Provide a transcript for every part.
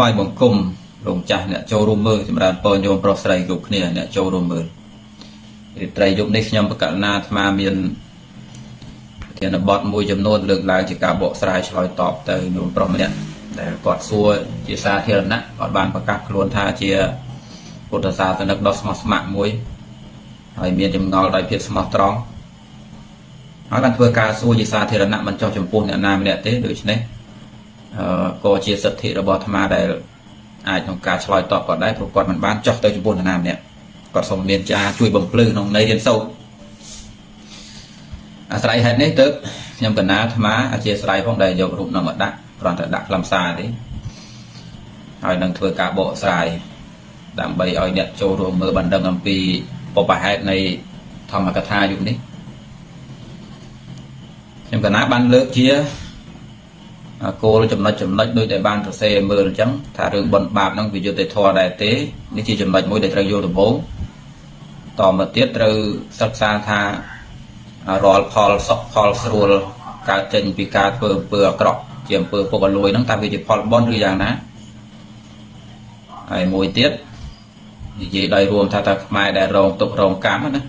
ថ្វាយបង្គំលោកចាស់អ្នកចូលរួមមើលចម្រើនពរញោមប្រុសស្រីគ្រប់គ្នាអ្នកចូលរួមមើលរាត្រីយប់នេះខ្ញុំបកណ្ណាអាត្មាមានប្រធានបទមួយចំនួនលើកឡើងជាការបកស្រាយឆ្លើយតបទៅញោមប្រុសម្នាក់ដែលគាត់សួរជាសាធារណៈគាត់បានប្រកាសខ្លួនថាជាពុទ្ធសាសនិកដ៏ស្មោះស្ម័គ្រមួយហើយមានចម្ងល់ដោយភាពស្មោះត្រង់ហើយបានធ្វើការសួរជាសាធារណៈមិនចោះចំពោះអ្នកណាម្នាក់ទេដូច្នេះអឺ ក៏ជាសិទ្ធិរបស់អាត្មាដែលអាចក្នុងការឆ្លើយតបគាត់ដែរព្រោះគាត់មិនបានចោះទៅចំពោះនរណាម្នាក់គាត់សូមមានចាជួយបំភ្លឺក្នុងន័យរៀនសូត្រអាស្រ័យហេតុនេះទើបខ្ញុំកណាអាត្មាអធិស្ឋានផងដែលយករូបនោះមកដាក់គ្រាន់តែដាក់ខ្លឹមសារទេហើយនឹងធ្វើការបកស្រាយដើម្បីឲ្យអ្នកចូលរួមមើលបណ្ដឹងអំពីបបហេតុនៃធម្មកថាយុគនេះខ្ញុំកណាបានលើកជា គោលចំណុចចំណុចដូចដែលបានសរសេរមើលអញ្ចឹងថារឿងបនបាបហ្នឹងវាយុត្តិធម៌ដែរទេនេះជាចំណុចមួយដែលត្រូវយល់ដំបូងតមកទៀតត្រូវសិក្សាថារាល់ផលសុខផលស្រួលកើតចេញពីការធ្វើអំពើអាក្រក់ជាអំពើពុករលួយហ្នឹងតើវាជាផលបនឬយ៉ាងណាហើយមួយទៀតនិយាយដោយរួមថាថាខ្មែរដែលរងទុក្ខរងកម្មណា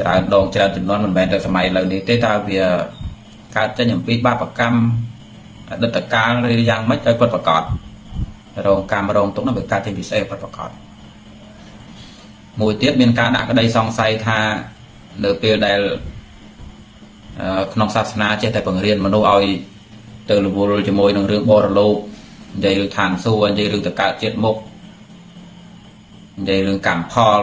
ច្រើនដងច្រើនចំនួនមិនមែនតែសម័យឥឡូវនេះទេតើវាកើតចេញអំពីបាបកម្ម អតីតកាលឬយ៉ាងម៉េចឲ្យពិតប្រកបរងកម្មរងទុកនោះវាកើតចេញពិសេសពិតប្រកបមួយទៀតមានការដាក់ក្តីសង្ស័យថានៅពេលដែលក្នុងសាសនាចេះតែបង្រៀនមនុស្សឲ្យទៅរវល់ជាមួយនឹងរឿងបរលោកនិយាយរឿងឋានសួគ៌និយាយរឿងតកើតជាតិមុខនិយាយរឿងកម្មផល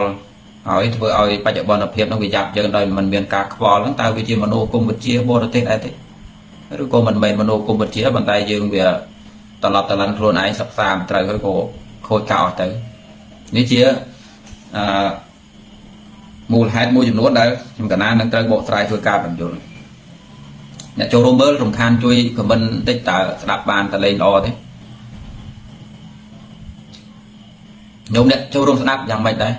ហើយធ្វើឲ្យបច្ចុប្បន្នភាពនឹងវាយ៉ាប់យើងដោយមិនមានការខ្វល់ហ្នឹងតើវាជាមនោគមវិជ្ជាបរទេសដែរទេ ឬក៏មិនមែនមនោគមវិជ្ជាប៉ុន្តែយើងវាត្រឡប់ត្រឡឹងខ្លួនឯងសិក្សាមិនត្រូវហើយក៏ខូចកោអស់ទៅនេះជាអឺមូលហេតុមួយចំនួនដែលខ្ញុំកណានឹងត្រូវបកស្រាយធ្វើការបញ្យល់អ្នកចូលរួមមើលរំខានជួយខមមិនបន្តិចតើស្ដាប់បានតលេងល្អទេញោមអ្នកចូលរួមស្ដាប់យ៉ាងម៉េចដែរ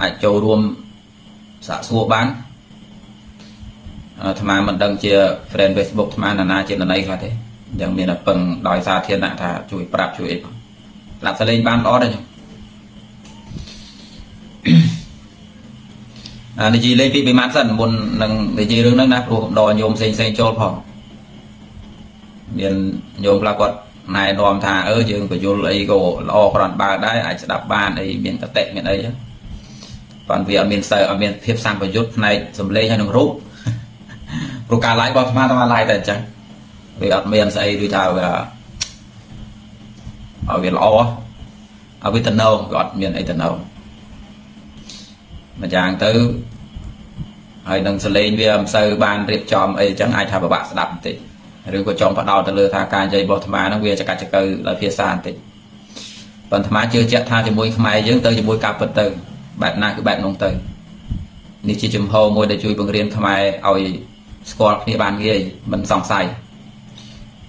អាចចូលរួមសាកសួរបាន អាត្មាមិនដឹងជា friend Facebook អាត្មាណានាជានរណីខ្លះទេអញ្ចឹងមានតែពឹងដោយសាធារណៈថាជួយប្រាប់ជួយអីផងស្ដាប់សលេងបានល្អដែរខ្ញុំអានិយាយលេងពីពីម៉ាត់សិនមុននឹងនិយាយរឿងហ្នឹងណាព្រោះកំដរញោមផ្សេងផ្សេងចូលផងមានញោមខ្លះគាត់ណែនាំថាអឺយើងបញ្យលអីក៏ល្អគ្រាន់បើដែរអាចស្ដាប់បានអីមានកតិមានអីចឹងប៉ុន្តែវាអត់មានសើអត់មានភាពសម្បយុទ្ធផ្នែកសម្លេងហើយនឹងរូប ព្រោះការ live របស់ស្មាតមក live តែអញ្ចឹងវាអត់មានស្អីដូចថាវាឲ្យវាល្អឲ្យវាតំណងវាអត់មានអីតំណងម្យ៉ាងទៅហើយនឹងសលេងវាមិនសូវបានរៀបចំអីអញ្ចឹងអាចថាពិបាកស្ដាប់បន្តិចឬក៏ចង់ផ្ដោតទៅលើថាការនិយាយរបស់អាត្មាហ្នឹងវាចកាច់ចកើដោយភាសាបន្តិចប៉ុន្តែអាត្មាជឿជាក់ថាជាមួយខ្មែរយើងទៅជាមួយការពិតទៅបែបណាគឺបែបនោះទៅនេះជាជំហរមួយដែលជួយបង្រៀនខ្មែរឲ្យ ស្គាល់គ្នាបានងាយមិនសង្ស័យ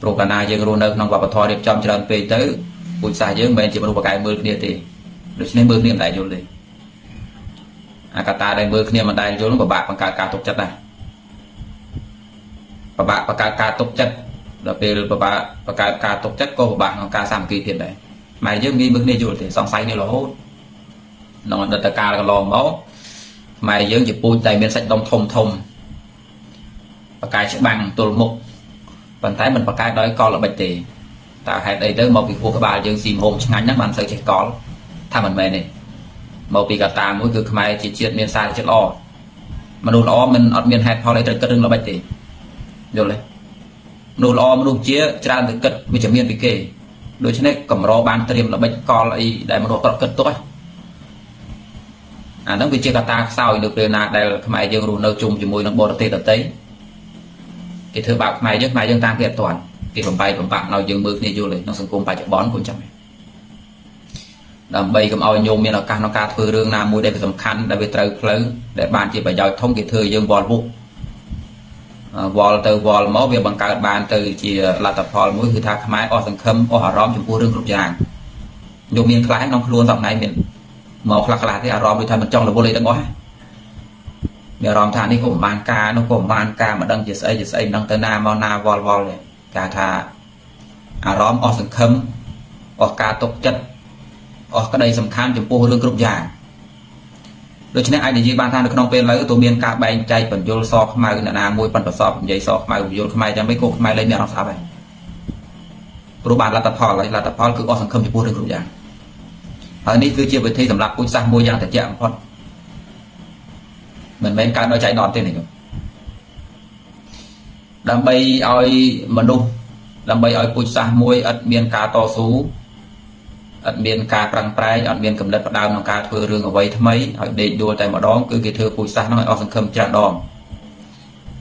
ព្រោះកាលណាយើងរស់នៅក្នុងវប្បធម៌រៀបចំច្រើនពេកទៅពូជសាសយើងមិនមែនជាមនុស្សបកែមើលគ្នាទេដូច្នេះមើលគ្នាមិនដែលយល់ទេអាកតាដែលមើលគ្នាមិនដែលយល់នឹងពិបាកបង្កើតការទុកចិត្តដែរពិបាកបង្កើតការទុកចិត្តដល់ពេលពិបាកបង្កើតការទុកចិត្តក៏ពិបាកក្នុងការសាមគ្គីភាពដែរម៉ែយើងងាយមើលគ្នាយល់ទេសង្ស័យនេះរហូតក្នុងអតីតកាលកន្លងមកខ្មែរយើងជាពូជតែមានសាច់ដុំធំធំ បកាយច្បាំងទល់មុខប៉ុន្តែមិនបកាយដោយកលល្បិចទេតើហេតុអីទៅមកពីពោះក្បាលយើងស៊ីមហូមឆ្ងាញ់ហ្នឹងបានសូវចេះកលថាមិនមែនទេមកពីកត្តាមួយគឺខ្មែរជាជាតិមានសារចិត្តល្អមនុស្សល្អមិនអត់មានហេតុផលអីត្រូវគិតរឿងល្បិចទេយល់ទេមនុស្សល្អមនុស្សជាច្រើនទៅគិតវិជ្ជមានពីគេដូច្នេះកម្របានត្រៀមល្បិចកលអីដែលមនុស្សអត់គិតទុកហ្នឹងអាហ្នឹងវាជាកត្តាខ្សោយនៅពេលណាដែលខ្មែរយើងរស់នៅជុំជាមួយនឹងបរទេសដទៃ គេធ្វើបាបខ្មែរយើងខ្មែរយើងតាមគេអត់ទាន់គេបំបែកបំបាក់ឲ្យយើងមើលគ្នាយល់ក្នុងសង្គមបច្ចុប្បន្នកូនចាំដើម្បីកុំឲ្យញោមមានឱកាសក្នុងការធ្វើរឿងណាមួយដែលវាសំខាន់ដែលវាត្រូវផ្លូវដែលបានជាប្រយោជន៍ធំគេធ្វើយើងវល់វុកវល់ទៅវល់មកវាបង្កើតបានទៅជាលទ្ធផលមួយគឺថាខ្មែរអស់សង្ឃឹមអស់អារម្មណ៍ចំពោះរឿងគ្រប់យ៉ាងញោមមានខ្លាំងក្នុងខ្លួនសប្តាហ៍មានមកខ្លះខ្លះទេអារម្មណ៍ដូចថាមិនចង់រវល់អីទាំងអស់ មានអារម្មណ៍ថានេះក៏មិនបានការនោះក៏មិនបានការមិនដឹងជាស្អីជាស្អីមិនដឹងទៅណាមកណាវល់វល់ទេគេថាអារម្មណ៍អស់សង្ឃឹមអស់ការຕົកចិត្តអស់ក្តីសំខាន់ចំពោះរឿងគ្រប់យ៉ាងដូច្នេះអាចនិយាយបានថានៅក្នុងពេលឥឡូវទូមានការបែងចែកបញ្យលសខ្មៅអ្នកណាមួយប៉ុនប្រសពនិយាយសខ្មៅបញ្យលខ្មែរយ៉ាងម៉េចក៏ខ្មែរលែងមានអារម្មណ៍ស្អប់ហើយព្រោះបានលទ្ធផលហើយលទ្ធផលគឺអស់សង្ឃឹមចំពោះរឿងគ្រប់យ៉ាងហើយនេះគឺជាវិធីសម្រាប់ពូជសាសន៍មួយយ៉ាងត្រជាក់បំផុត មិនមែនកើតដោយចៃដន្យទេណាញោមដើម្បីឲ្យមនុស្សដើម្បីឲ្យពូជសាសន៍មួយឥតមានការតស៊ូអត់មានការប្រឹងប្រែងអត់មានកំណត់ផ្ដើមក្នុងការធ្វើរឿងអ្វីថ្មីឲ្យដេកដួលតែម្ដងគឺគេធ្វើពូជសាសន៍នោះឲ្យអស់សង្ឃឹមច្រើនដង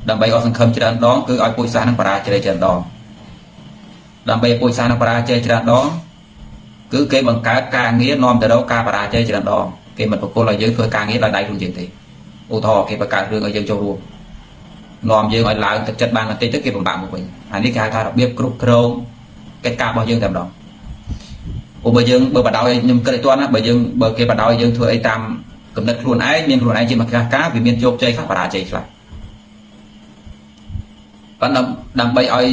ដើម្បីអស់សង្ឃឹមច្រើនដងគឺឲ្យពូជសាសន៍នឹងបរាជ័យច្រើនដងដើម្បីពូជសាសន៍នឹងបរាជ័យច្រើនដងគឺគេបង្កើតការងារនាំទៅរកការបរាជ័យច្រើនដងគេមិនប្រគល់ឲ្យយើងធ្វើការងារដោយដៃខ្លួនយើងទេ ឧទាហរណ៍គេបង្កើតរឿងឲ្យយើងចូលរួមនាំយើងឲ្យឡើងទឹកចិត្តបានបន្តិចទៅគេបំបាក់មកវិញហើយនេះគេហៅថារបៀបគ្រប់គ្រងកិច្ចការរបស់យើងតែម្ដងព្រោះបើយើងបើបដ ாய் ខ្ញុំគិតឲ្យទាន់ណាបើយើងបើគេបដ ாய் យើងធ្វើអីតាមកំណត់ខ្លួនឯងមានខ្លួនឯងជាមកកាសការវាមានជោគជ័យខ្លះបរាជ័យខ្លះប៉ុន្តែដើម្បីឲ្យ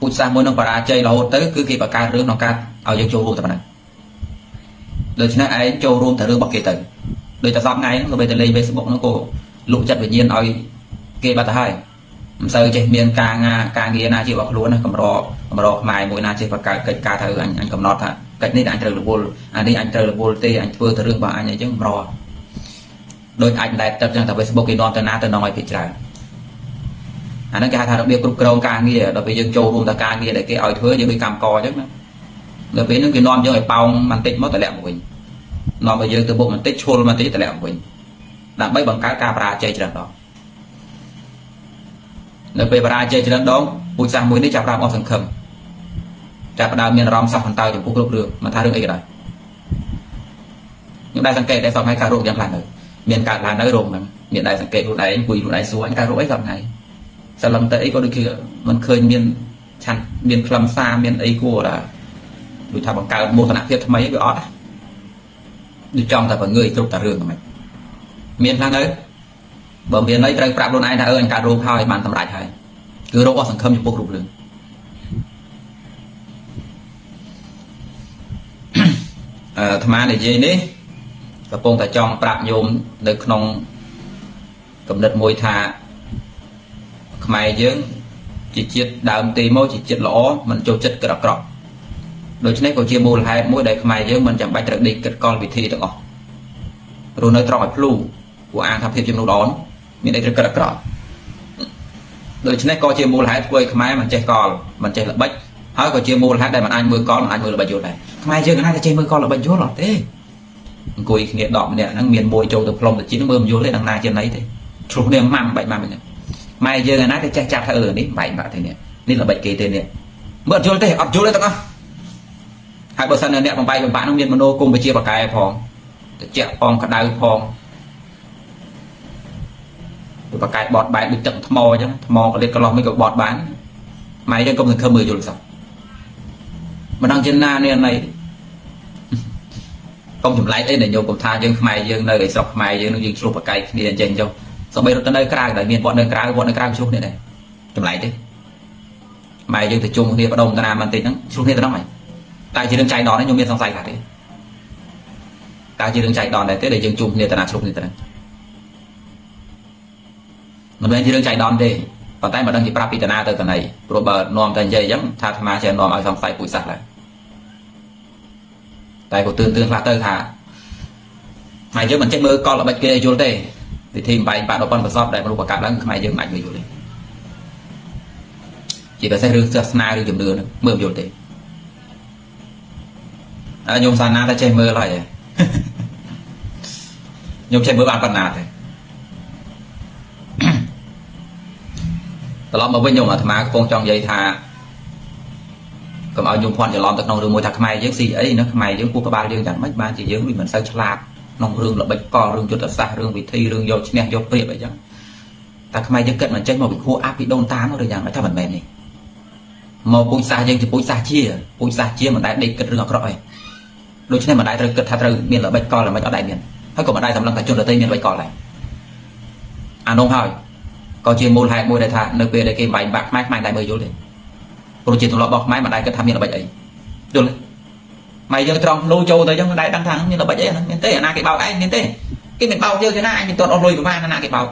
ពូជសាសន៍មួយនឹងបរាជ័យរហូតទៅគឺគេបង្កើតរឿងក្នុងការឲ្យយើងចូលរួមតែប៉ុណ្ណឹងដូច្នេះឯងចូលរួមតែរឿងរបស់គេទៅ ដូចតែសពថ្ងៃហ្នឹងក៏បីតែលេង Facebook ហ្នឹងក៏លក់ចិត្តវិញ្ញាណឲ្យគេបាត់ទៅហើយមិនសូវចេះមានការងាការងារណាជារបស់ខ្លួនណាកម្រកម្រខ្មែរមួយណាចេះបង្កើតកិច្ចការទៅអញអញកំណត់ថាកិច្ចនេះអញត្រូវរវល់អានេះអញត្រូវរវល់ទេអញធ្វើទៅរឿងរបស់អញអីចឹងកម្រដូចអាចដែរទឹកចឹងតែ Facebook គេនាំទៅណាទៅនងឲ្យពីច្រើនអាហ្នឹងគេហៅថារបៀបគ្រប់គ្រងការងារដល់ពេលយើងចូលរួមទៅការងារដែលគេឲ្យធ្វើយើងដូចកម្មករអញ្ចឹងណាដល់ពេលហ្នឹងគេនាំយើងឲ្យប៉ោងបន្តិចមកតម្លាក់មកវិញ នាំឲ្យយើងទៅបុកបន្តិចឈុលបន្តិចតម្លាក់មកវិញដើម្បីបង្កើតការបរាជ័យច្រើនដងនៅពេលបរាជ័យច្រើនដងពូជសាសន៍មួយនេះចាប់ផ្ដើមអស់សង្ឃឹមចាប់ផ្ដើមមានអារម្មណ៍សោះបន្តើចំពោះគ្រប់រឿងមិនថារឿងអីក៏ដោយខ្ញុំដែរសង្កេតដែរសពថ្ងៃកើតរោគយ៉ាងខ្លាំងទៅមានកើតឡើងនៅរោគហ្នឹងមានដែរសង្កេតខ្លួនឯងគួយខ្លួនឯងសួរអញកើតរោគអីសពថ្ងៃសឡឹងទៅអីក៏ដូចជាមិនឃើញមានឆាន់មានខ្លឹមសារមានអីគួរដែរដូចថាបង្កើតមោទនភាពថ្មីវាអត់ ដូចចង់តែបង្ងើយគ្រប់តែរឿងហ្នឹងមានខ្លះទៅបើមានអីត្រូវប្រាប់ខ្លួនឯងថាអឺអញកើតរោគហើយបានសម្រេចហើយគឺរោគអស់សង្ឃឹមចំពោះគ្រប់រឿងអាត្មានិយាយនេះកំពុងតែចង់ប្រាប់ញោមនៅក្នុងកំណត់មួយថាខ្មែរយើងជាជាតិដើមទីមកជាជាតិល្អមិនចូលចិត្តក្រក្រក់ ដូច្នេះក៏ជាមូលហេតុមួយដែលខ្មែរយើងមិនចាំបាច់ត្រូវដេកគិតកលវិធីទាំងអស់ព្រោះនៅត្រង់ឲ្យភ្លូព្រោះអាងថាភាពជំនុំល្អមានអីត្រូវគិតអាក្រក់ដូច្នេះក៏ជាមូលហេតុធ្វើឲ្យខ្មែរមិនចេះកលមិនចេះល្បិចហើយក៏ជាមូលហេតុដែលមិនអាចមើលកលមិនអាចមើលល្បិចយល់ដែរខ្មែរយើងណាតែចេះមើលកលល្បិចយល់អត់ទេអង្គុយគ្នាដកម្នាក់ហ្នឹងមានមួយចូលទៅផ្លុំទៅជីមើលមិនយល់ទេដល់ណាជាណីទេឆ្លុះគ្នាម៉ាំបែកម៉ាំហ្នឹងម៉ែយើងណាតែចេះចាប់ថាអឺនេះបែកបាក់ទេនេះនេះល្បិចគេទេនេះមើលអត់យល់ទេអត់យល់ទេទាំងអស់ ហើយបើសិនអ្នកបំបែកបំបាក់នោះមានមโนគុំវិជាបកែផងតិចផងក្តៅផងបកែបត់បែកដូចទឹកថ្មអញ្ចឹងថ្មកលិតកន្លោះមិនក៏បត់បានម៉ែយើងកុំសង្ឃឹមមើលយល់សោះមិនដឹងជាណានេះណៃកុំចម្លែកអីដែលញោមកុំថាយើងខ្មែរយើងនៅឯស្រុកខ្មែរយើងនឹងយើងឆ្លោះបកែគ្នាអញ្ចឹងចុះសូម្បីរត់ទៅនៅក្រៅដែលមានវត្តនៅក្រៅវត្តនៅក្រៅឆ្លោះគ្នាដែរចម្លែកទេម៉ែយើងទៅជុំគ្នាបដុំតាណាបន្តិចហ្នឹងឆ្លោះគ្នាទៅដល់ហើយ តែជារឿងចៃដន្យខ្ញុំមានសង្ស័យថាទេតើជារឿងចៃដន្យដែរទេដែលយើងជុំគ្នាតាណាឆ្លោះគ្នាទៅហ្នឹងមិនមែនជារឿងចៃដន្យទេប៉ុន្តែមិនដឹងជាប្រាប់ពីតាណាទៅកណីព្រោះបើនាំតែនិយាយអញ្ចឹងថាអាត្មាចេះនាំឲ្យសង្ស័យពូជសាសន៍ដែរតែក៏ទឿនទឿនខ្លះទៅថាខ្មែរយើងមិនចេះមើលកលល្បិចគេឲ្យយល់ទេវិធីបែកបាក់ដល់ប៉ុនប្រសពដែលមនុស្សបង្កើតឡើងខ្មែរយើងមិនអាចមើលយល់ទេជាពិសេសរឿងសាសនាឬជំនឿហ្នឹងមើលមិនយល់ទេហើយ ញោមសាសនាតែចេះមើលហើយញោមចេះមើលបានប៉ុណ្ណាទេត្រឡប់មកវិញញោមអាត្មាកំពុងចង់និយាយថាកុំឲ្យញោមភ័ន្តច្រឡំទៅក្នុងរឿងមួយថាខ្មែរយើងស៊ីអីណាខ្មែរយើងពោះក្បាលយើងយ៉ាងម៉េចបានជាយើងវាមិនសូវឆ្លាតក្នុងរឿងល្បិចកលរឿងយុទ្ធសាស្ត្ររឿងវិធីរឿងយកឈ្នះយកព្រៀបអីចឹងតែខ្មែរយើងគិតមិនចេញមកវិខួរអាពីដូនតាមកឬយ៉ាងម៉េចថាមិនមែនទេមកពូជសាសយើងជាពូជសាសជាពូជសាសជាមិនដែលដេកគិតរឿងអាក្រក់អី ដូច្នេះមិនដែលត្រូវគិតថាត្រូវមានល្បិចកលល្បិចអត់ដែលមានហើយក៏មិនដែលសម្លឹងតែជនដទៃមានល្បិចកលដែរអានោះហើយក៏ជាមូលហេតុមួយដែលថានៅពេលដែលគេបាញ់បាក់ខ្មែរខ្មែរតែមើលយល់ទេព្រោះជាទម្លាប់របស់ខ្មែរមិនដែលគិតថាមានល្បិចអីយល់ទេម៉ែយើងត្រង់លូចូលទៅអញ្ចឹងមិនដែលដឹងថាមានល្បិចអីហ្នឹងមានទេអាណាគេបោកឯងមានទេគេមិនបោកយើងទេណាឯងមិនទាន់អស់លុយប្រហែលអាណាគេបោក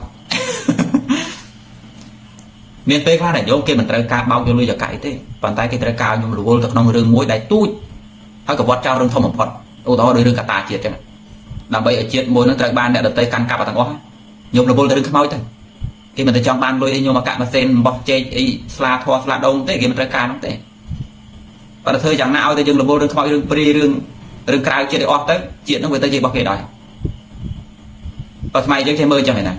មានពេលខ្លះដែលយោគេមិនត្រូវការបោកយកលុយចកាយទេប៉ុន្តែគេត្រូវការខ្ញុំរវល់ទៅក្នុងរឿងមួយដែលទូច ហើយកវត្តចោលរឿងធំបំផុតឧទាហរណ៍ដូចរឿងកតាជាតិចឹងដើម្បីឲ្យជាតិមួយនឹងត្រូវបានអ្នកដតីកាន់កាប់ទាំងអស់ខ្ញុំរវល់ទៅរឿងខ្មោចទៅគេមិនទៅចង់បានលុយអីខ្ញុំមកកាក់ម៉ាស៊ីនបោះចេកអីស្លាធေါ်ស្លាដូងទេគេមិនត្រូវការនោះទេបើធ្វើយ៉ាងណាឲ្យតែយើងរវល់រឿងខ្មោចរឿងព្រាយរឿងរឿងក្រៅជាតិឲ្យអស់ទៅជាតិនឹងវាទៅជារបស់គេដែរបើស្មៃយើងចេះមើលចឹងឯណា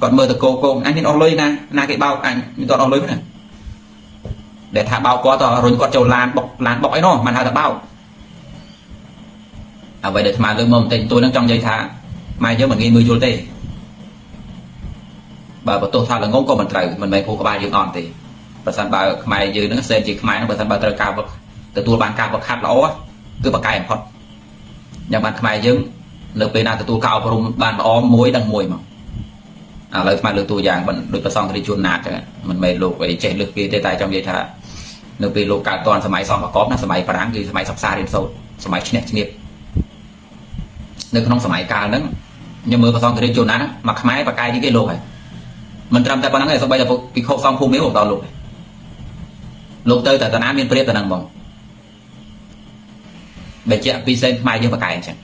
គាត់មើលតកោកងអញមានអស់លុយណាណាគេបោកអញមានតអស់លុយណាដែលថាបោកគាត់ទៅរុញគាត់ចូលឡានបុកឡានបុកអីនោះមិនហៅថាបោក អ្វីដែលស្មានលើកមកបន្តិចតួនឹងចង់និយាយថាម៉ែយើងមិនងាយមើលយល់ទេបើបន្ទោសថាល្ងងក៏មិនត្រូវមិនមែនគូក្បាលយើងអត់ទេបើសិនបើខ្មែរយើងនឹងសែនជាខ្មែរនឹងបើសិនបើត្រូវការទទួលបានការវឹកហាត់ល្អគឺបកកាយបំផុតយ៉ាងបានខ្មែរយើងនៅពេលណាទទួលការអប់រំបានល្អមួយដឹងមួយមកឥឡូវខ្មែរលើកតួយ៉ាងដូចប្រសងគ្រីជួនណាតចឹងមិនមែនលោកអីចេះលើកគេទេតែចង់និយាយថានៅពេលលោកកើតតនសម័យសំប្រកបណាសម័យបារាំងគឺសម័យសិក្សារៀនសូត្រសម័យឈ្នះឈ្នៀប នៅក្នុងសម័យកាលហ្នឹងខ្ញុំមើលប្រសងគ្រីជួនណាតមកខ្មែរបកកាយជាងគេលោកហើយមិនត្រឹមតែប៉ុណ្្នឹងទេសូម្បីតែពិខុសង្ឃភូមិនេះបងដល់លោកលោកទៅតែតាណាមានព្រាបតែហ្នឹងបងបញ្ជាក់ពីសេនខ្មែរយើងបកកាយអញ្ចឹង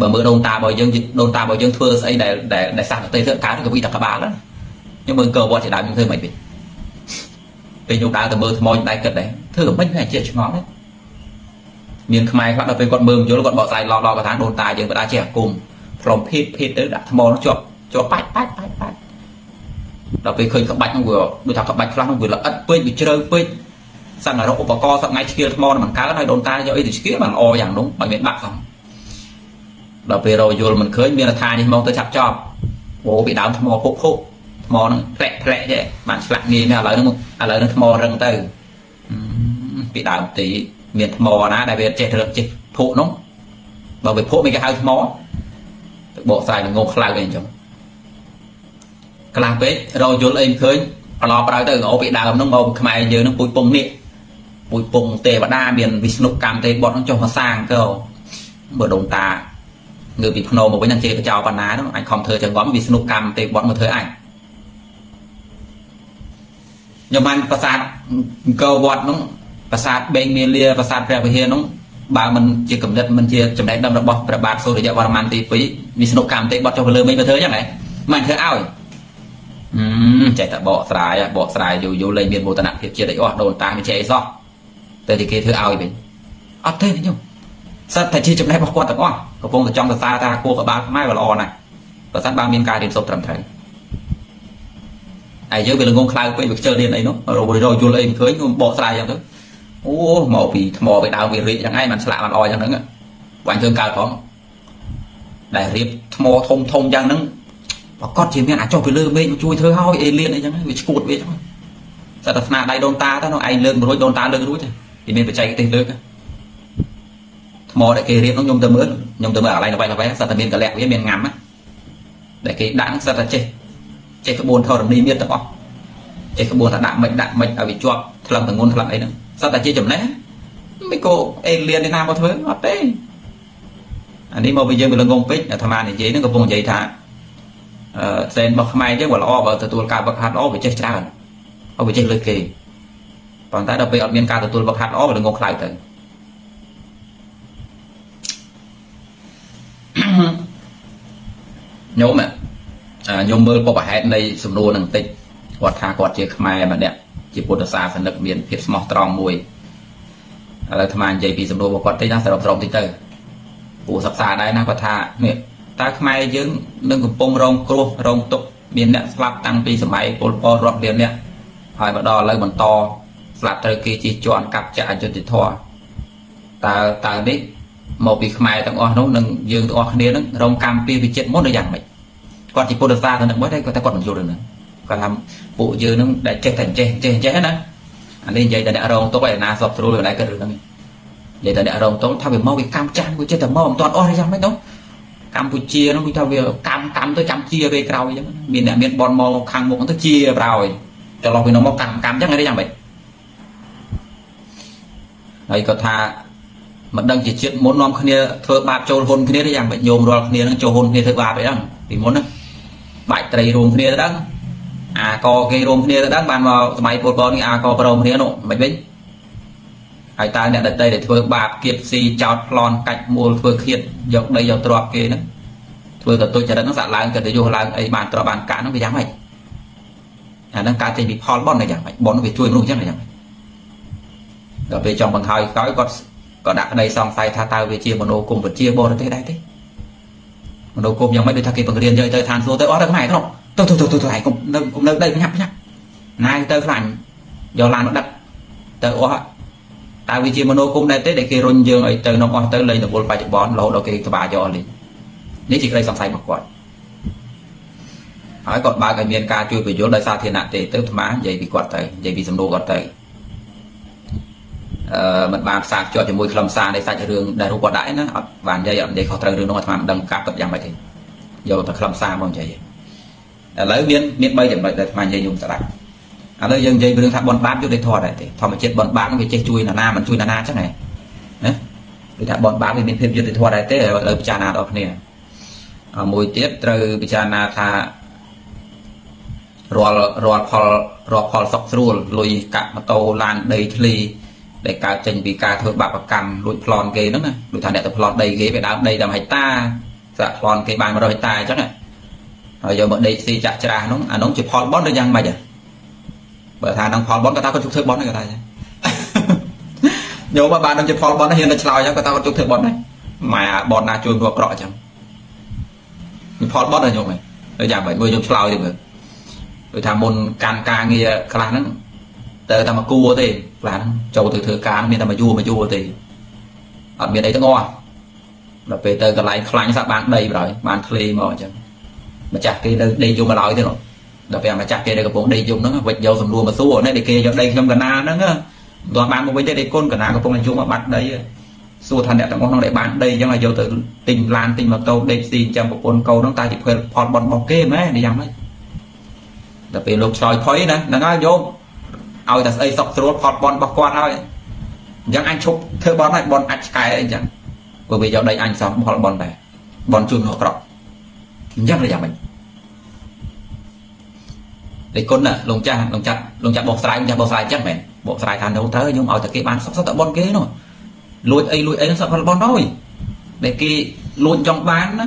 បើមើលដូនតារបស់យើងដូនតារបស់យើងធ្វើស្អីដែលដែលសាសប្រទេសធ្វើកើតក៏វិតែក្បាលខ្ញុំមើលកោវត្តជាដើមខ្ញុំធ្វើមិនវិញពេលខ្ញុំដើរទៅមើលថ្មខ្ញុំដែរគិតដែរធ្វើក៏មិនតែជាឆ្ងល់ដែរ មានខ្មែរខ្លះដល់ពេលគាត់មើលយល់គាត់បកស្រាយឡោឡោគាត់ថាដូនតាយើងបដាជាអាគមព្រមភេទភេទទៅដាក់ថ្មជាប់ជាប់បាច់បាច់បាច់បាច់ដល់ពេលឃើញក្បាច់នោះវាដូចថាក្បាច់ខ្លះនោះវាល្អិតពេកវាជ្រៅពេកសង្ឃរកឧបករណ៍សប្ងៃឆ្កៀលថ្មមិនកើតហើយដូនតាយកអីទៅឆ្កៀលបានល្អយ៉ាងនោះឲ្យមានបាក់ផងដល់ពេលរយល់មិនឃើញមានថានេះមកទៅឆាប់ចប់អូពីដើមថ្មពុកពុកថ្មហ្នឹងផ្លែកផ្លែកទេបានឆ្លាក់ងាយណាឥឡូវហ្នឹងឥឡូវហ្នឹងថ្មរឹងទៅពីដើមទី មានថ្មណាដែលវាចេះរឹកចេះភក់នោះបើវាភក់មិនគេហៅថ្មទៅបកស្រាយងងខ្លៅអីអញ្ចឹងខ្លះពេករយល់អីមិនឃើញប្រឡប់ប្រៅទៅអូពីដើមហ្នឹងមកខ្មែរយើងហ្នឹងពូជពងនេះពូជពងទេវតាមានវិស្ណុកម្មទេបុតហ្នឹងចុះមកសាងទៅបើដូនតាងើពីភ្នំមកវិញនឹងជេរកចោបណ្ណានោះអញខំធ្វើចឹងគាត់វាស្នុកកម្មទេបត់មកធ្វើអញខ្ញុំបានប្រាសាទអង្គរវត្តនោះ ប្រាសាទបេងមាលាប្រាសាទព្រះវិហារនោះបើមិនជាកំណត់មិនជាចំណេះដឹងរបស់ព្រះបាទសូរ្យវរ្ម័នទី2វាស្នុកកម្មទេបត់ចុះទៅលើមិញមកធ្វើចឹងហ៎មិនធ្វើឲ្យអឺចេះតែបកស្រាយបកស្រាយយូរយូរលេងមានមោទនភាពជាតិអីអស់ដូនតាមិនចេះអីសោះតែទីគេធ្វើឲ្យវិញអត់ទេខ្ញុំសិតតែជាចំណេះរបស់គាត់ទាំងអស់កំពុងតែចង់សរសើរថាគួរក្បាលខ្មែរវាល្អណាស់បើសិនបើមានការរៀនសូត្រត្រឹមត្រូវហើយយើងវាល្ងងខ្លៅពេកវាខ្ជិលរៀនអីនោះរយរយល់អីមិនឃើញខ្ញុំបកស្រាយអញ្ចឹងទៅ អូមកពីថ្មពីដើមវារីកយ៉ាងឯងมันស្លាក់มันអយ៉ាងហ្នឹងបាញ់ជើងកើតផងដែលរៀបថ្មធំធំយ៉ាងហ្នឹងប្រកាសជាមានអាចុះពីលើមេឃជួយធ្វើឲ្យអេលៀនអីចឹងវាឈួតវាចឹងសិតតែស្នាដៃដូនតាទៅនោះឯងលើកមិនរួចដូនតាលើករួចទេវាមានបច្ចេកទេសលើកហ្នឹងថ្មដែលគេរៀបនោះខ្ញុំទៅមើលខ្ញុំទៅមើលកន្លែងអ្វីអ្វីសិតតែមានកលៈវាមានងាំណាដែលគេដាក់សិតតែចេះចេះក្បួនធរណីមានទាំងអស់ចេះក្បួនថាដាក់មិនដាក់មិនឲ្យវាជាប់ថ្លឹងទងន់ថ្លឹងអីហ្នឹង សិតតែជាចំណេះមិនក៏អេលៀននេះណាមកធ្វើអត់ទេអានេះមកពីយើងវាលងងពេកអាត្មានិយាយហ្នឹងកំពុងនិយាយថាអឺសែនរបស់ខ្មែរយើងវាល្អបើទទួលការវឹកហាត់ល្អវាចេះច្រើនអត់វាចេះលើគេប៉ុន្តែដល់ពេលអត់មានការទទួលវឹកហាត់ល្អវាលងងខ្លាំងទៅញោមញោមមើលបបហេតុនៃសំណួរនឹងតិចគាត់ថាគាត់ជាខ្មែរម្នាក់ ជាពុទ្ធសាសនិកមានភាពស្មោះត្រង់មួយឥឡូវអាត្មានិយាយពីសំណួររបស់គាត់តិចណាសរុបសរុបតិចទៅពូសិក្សាដែរណាគាត់ថានេះតើខ្មែរយើងនឹងកំពុងរងគ្រោះរងទុក្ខមានអ្នកស្លាប់តាំងពីសម័យពលពតរាប់លានអ្នកហើយមកដល់ឥឡូវបន្តស្លាប់ត្រូវគេជិះជាន់កាប់ចាក់អយុត្តិធម៌តើតើនេះមកពីខ្មែរទាំងអស់នោះនឹងយើងទាំងអស់គ្នានឹងរងកម្មពីវិចិត្រមុនឬយ៉ាងម៉េចគាត់ជាពុទ្ធសាសនិកមួយតែគាត់តែគាត់មិនយល់រឿងហ្នឹង គាត់ថាពួកយើងនឹងដែលចេះតែចេះចេះចេះណាអានេះនិយាយតែអ្នករងទុកឯណាសពស្រួលវាដែរគិតរឿងហ្នឹងនិយាយតែអ្នករងទុកថាវាមកវាកម្មចាស់វាចេះតែមកមិនទាន់អស់ឬយ៉ាងម៉េចនោះកម្ពុជានោះវាថាវាកម្មកម្មទៅចាំជាពេលក្រោយអញ្ចឹងមានអ្នកមានបនមកខាងមុខទៅជាក្រោយចន្លោះពីនោះមកកម្មកម្មអញ្ចឹងឬយ៉ាងម៉េចហើយក៏ថាមិនដឹងជាជាតិមុននាំគ្នាធ្វើបាបចូលហ៊ុនគ្នាទេយ៉ាងម៉េចញោមរាល់គ្នានឹងចូលហ៊ុនគ្នាធ្វើបាបអីហ្នឹងពីមុនណាបាច់ត្រីរួមគ្នាទៅដឹង អាកគេរួមគ្នាទៅដឹងបានមកសម័យពលពតនេះអាកប្រមគ្នានោះមិនវិញហើយតើអ្នកដតីដែលធ្វើបាបគៀបស៊ីចោតប្លន់កាច់មូលធ្វើឃាតយកដីយកទ្រព្យគេហ្នឹងធ្វើទៅទុច្ចរិតហ្នឹងសាក់ឡើងទៅទៅយុះឡើងអីបានទ្រព្យបានកាក់ហ្នឹងវាយ៉ាងម៉េចអាហ្នឹងការចេញពីផលបន់យ៉ាងម៉េចបន់វាជួយមនុស្សយ៉ាងម៉េចដល់ពេលចង់បង្ហើយក្រោយគាត់ក៏ដាក់ក្តីសង្ស័យថាតើវាជាមនោគមវិជ្ជាបរទេសដែរទេមនោគមយ៉ាងម៉េចដូចថាគេបង្រៀនយើងទៅឋានសួគ៌ទៅអស់ទៅខ្មែរក្នុង ទៅទៅទៅទៅឯងកុំនៅកុំនៅដីញ៉ាប់ញ៉ាប់ណាយទៅខ្លាញ់យកឡានមកដឹកទៅអស់តើវាជាមនោគមដែរទេដែលគេរុញយើងឲ្យទៅក្នុងអស់ទៅលេងរវល់បច្ចុប្បន្នរហូតដល់គេក្បាលយកលេងនេះជាក្តីសង្ស័យរបស់គាត់ហើយគាត់បើកឲ្យមានការជួយបញ្យល់ដោយសាធារណៈទេទៅអាត្មានិយាយពីគាត់ទៅនិយាយពីសំណួរគាត់ទៅអឺមិនបានផ្សារជាប់ជាមួយខ្លឹមសារនៃសាច់រឿងដែលរូបគាត់ដាក់ណាអត់បាននិយាយអត់និយាយខុសត្រូវរឿងនោះអាត្មាមិនដឹងការពិតយ៉ាងម៉េចទេយកតែខ្លឹមសារមកនិយាយ ឥឡូវមានមាន3ចំណុចដែលអាត្មានិយាយយំស្ដាប់ឥឡូវយើងនិយាយពីរឿងថាបនបាបយុត្តិធម៌ដែរទេធម្មជាតិបនបាបនឹងវាចេះជួយណានាមិនជួយណានាអញ្ចឹងហ៎ណាគឺថាបនបាបវាមានភាពយុត្តិធម៌ដែរទេឥឡូវពិចារណាដល់គ្នាមួយទៀតត្រូវពិចារណាថារាល់រាល់ផលរាល់ផលសុខស្រួលលុយកាក់ម៉ូតូឡានដីធ្លីដែលកើតចេញពីការធ្វើបាបកម្មលួចប្លន់គេហ្នឹងណាដូចថាអ្នកទៅប្លន់ដីគេវាដើមដីតាមហិតាស្រាក់ប្លន់គេបាន100ហិតាអញ្ចឹង ហើយយកមកដេកស៊ីចាក់ច្រាស់ហ្នឹងអានោះជាផលបន់ឬយ៉ាងម៉េចបើថានឹងផលបន់ក៏ថាគាត់ជុកធ្វើបន់ហ្នឹងក៏ថាយកមកបាននឹងជាផលបន់ហ៊ានតែឆ្លើយអញ្ចឹងក៏ថាគាត់ជុកធ្វើបន់ដែរម៉ែបន់ណាជួយរកក្រក់អញ្ចឹងមានផលបន់ដល់ខ្ញុំហ៎ទៅយ៉ាងម៉េចមួយខ្ញុំឆ្លើយទៅមើលដូចថាមុនកាន់ការងារខ្លះហ្នឹងទៅតែមកគួរទេខ្លះចូលទៅធ្វើការមានតែមកយួរមកយួរទេអត់មានអីទាំងអស់ដល់ពេលទៅកន្លែងខ្លាញ់សាក់បានដីប្រហើយបានធ្លេមកអញ្ចឹង ម្ចាស់គេនៅដេកយំមកឡើយទេនោះដល់ពេលម្ចាស់គេនៅកំពុងដេកយំហ្នឹងវិចយកសំនួរមកសួរនេះគេយកដីខ្ញុំកណាហ្នឹងមិនទាន់បានមកវិញទេដេកគុណកណាកំពុងតែយំមកបាត់ដីសួរថាអ្នកទាំងអស់ហ្នឹងដែលបានដីអញ្ចឹងឲ្យយកទៅទិញឡានទិញម៉ូតូដេកស៊ីចាំប្រពន្ធកូនហ្នឹងតើជាផលផលបន់របស់គេមែនយ៉ាងម៉េចដល់ពេលលោកឆ្លើយផុយណាហ្នឹងហើយយោមឲ្យតែស្អីសុកស្រួលផលបនរបស់គាត់ហើយអញ្ចឹងអញឈប់ធ្វើបនហើយបនអាចឆ្កែអីចឹងព្រោះវាយកដីអញសំផលបនដែរបនជូនហក្រក់ អញ្ចឹងយ៉ាងម៉េចលេគុណណាលោកចាស់លោកចាស់លោកចាស់បោកស្រាយចាស់បោកស្រាយអញ្ចឹងមែនបោកស្រាយថានោះត្រូវខ្ញុំឲ្យតែគេបានសុខសុខតែបនគេនោះលួចអីលួចអីសុខផលបនហើយដែលគេលួចចង់បានណា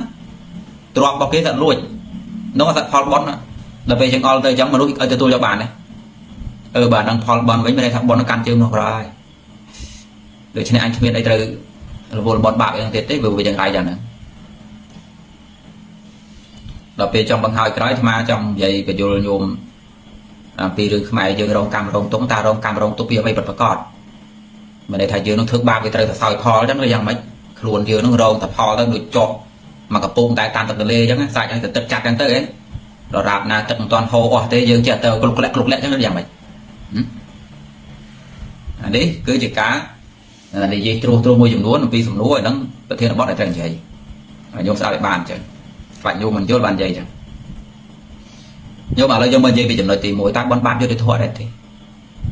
ទ្រពរបស់គេតែលួចនោះតែផលបនណាដល់ពេលចឹងអល់ទៅចឹងមនុស្សឲ្យទទួលយកបានណាអឺបាទនឹងផលបនវិញមានន័យថាបនកាន់ជើងនោះក្រហើយដូច្នេះអញគ្មានអីត្រូវរវល់បនបាបអីហ្នឹងទៀតទេវាវាយ៉ាងไรយ៉ាងហ្នឹង ដល់ពេលចង់បង្ហើយក្រោយអាត្មាចង់និយាយបញ្យលញោមអំពីរឿងខ្មែរយើងរងកម្មរងទុំតារងកម្មរងទុំពីអ្វីប្រកបមិនន័យថាយើងនឹងធ្វើបាបវាត្រូវតែសោយផលអញ្ចឹងឬយ៉ាងម៉េចខ្លួនយើងនឹងរងតែផលទៅដូចចប់មកកំពុងតែតាមទឹកទន្លេអញ្ចឹងសាច់ឲ្យទៅទឹកចាត់អញ្ចឹងទៅហ៎ដរាបណាទឹកមិនទាន់ហូរអស់ទេយើងចេះទៅគ្រប់ក្លាក់គ្រប់លាក់អញ្ចឹងយ៉ាងម៉េចអានេះគឺជាការនិយាយត្រួសត្រួសមួយចំនួនអំពីសំណួរហ្នឹងប្រធានបទឲ្យត្រូវនិយាយហើយញោមស្ដាប់ឲ្យបានអញ្ចឹង ខ្លាចញោមមិនយល់បាននិយាយអញ្ចឹងញោមឥឡូវយើងមកនិយាយពីចំណុចទី1តើបនបាបយុត្តិធម៌ដែរទេ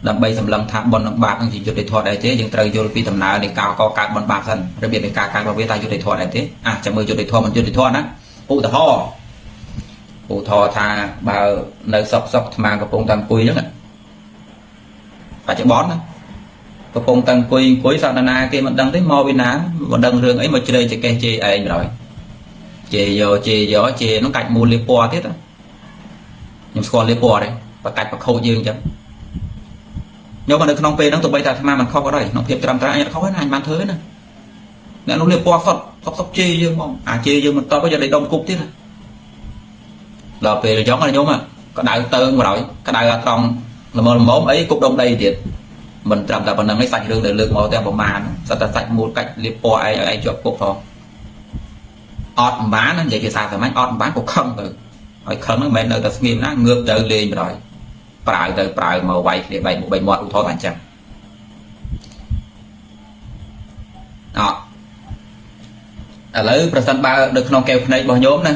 ដើម្បីសម្លឹងថាបននិងបាបនឹងជាយុត្តិធម៌ដែរទេយើងត្រូវយល់ពីដំណើរនៃការកកើតបនបាបសិនរបៀបនៃការកើតរបស់វាតើយុត្តិធម៌ដែរទេអះចាំមើលយុត្តិធម៌មិនយុត្តិធម៌ណាឧទាហរណ៍ឧទាហរណ៍ថាបើនៅសុកសុកអាត្មាកំពុងតែអង្គុយហ្នឹងបច្ចុប្បន្នណាកំពុងតែអង្គុយអង្គុយសក្តានាគេមិនដឹងទេមកពីណាមិនដឹងរឿងអីមកជ្រើចកេះជេរឯងបណ្ដោយ ជេរយកជេរយកជេរនោះកាច់មូលលាពណ៌ទៀតខ្ញុំស្គាល់លាពណ៌ទេបកាច់បខូចយើងអញ្ចឹងយកមកនៅក្នុងពេលហ្នឹងទោះបីថាអាត្មាមិនខុសក៏ដោយក្នុងភាពត្រឹមត្រូវអញអត់ខុសទេណាអញបានធ្វើណាអ្នកនោះលាពណ៌សុតសុកសុកជេរយើងមកអាជេរយើងមិនតបយកដៃដុំគប់ទៀតណាដល់ពេលចុងខ្ញុំក្តៅតើងបណ្ដោយក្តៅអាត្រង់ល្មមល្មមអីគប់ដុំដីទៀតមិនត្រឹមតែប៉ុណ្្នឹងទេសាច់រឿងដែលលើកមកទាំងប្រមាណសិតតែសាច់មូលកាច់លៀបពណ៌ឯងឲ្យឯងជាប់គុកផង អត់មិនបាននិយាយភាសាសាមញ្ញអត់មិនបានក៏ខឹងទៅហើយខឹងហ្នឹងមិនមែននៅតែស្ងៀមណាងើបទៅលេងបណ្ដោយប្រើទៅប្រើមកវាយគ្នាបែកមុខបែកមាត់ឧទាហរណ៍ថាអញ្ចឹងអឥឡូវប្រសិនបើនៅក្នុងកែវភ្នែករបស់ញោមណា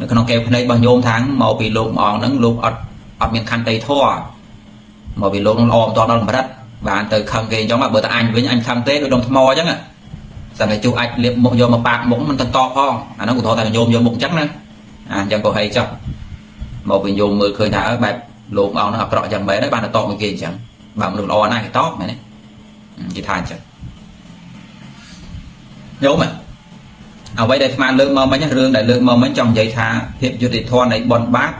នៅក្នុងកែវភ្នែករបស់ញោមថាងមកពីលោកម្អងហ្នឹងលោកអត់អត់មានខន្តីធម៌មកពីលោកនឹងល្អមិនតដល់កម្រិតបានទៅខឹងគេអញ្ចឹងបើតែអញវិញអញខឹងទេដូចដុំថ្មអញ្ចឹង សឹងតែជួអអាចលៀបមុខយកមកប៉ាកមុខមិនតតផងអាហ្នឹងឧទាហរណ៍ថាញោមយកមុខអញ្ចឹងណាអាអញ្ចឹងក៏ហីចុះមកវិញញោមមើលឃើញថាអើបែបលោកអង្គហ្នឹងអាក្រក់យ៉ាងម៉េចដែរបានទៅតបមួយគេអញ្ចឹងបើមនុស្សល្អណាស់គេតបមែនទេគេថាអញ្ចឹងញោមអ្វីដែលស្មានលើកមកមិញរឿងដែលលើកមកមិញចង់និយាយថាភាពយុត្តិធម៌នៃបនបាប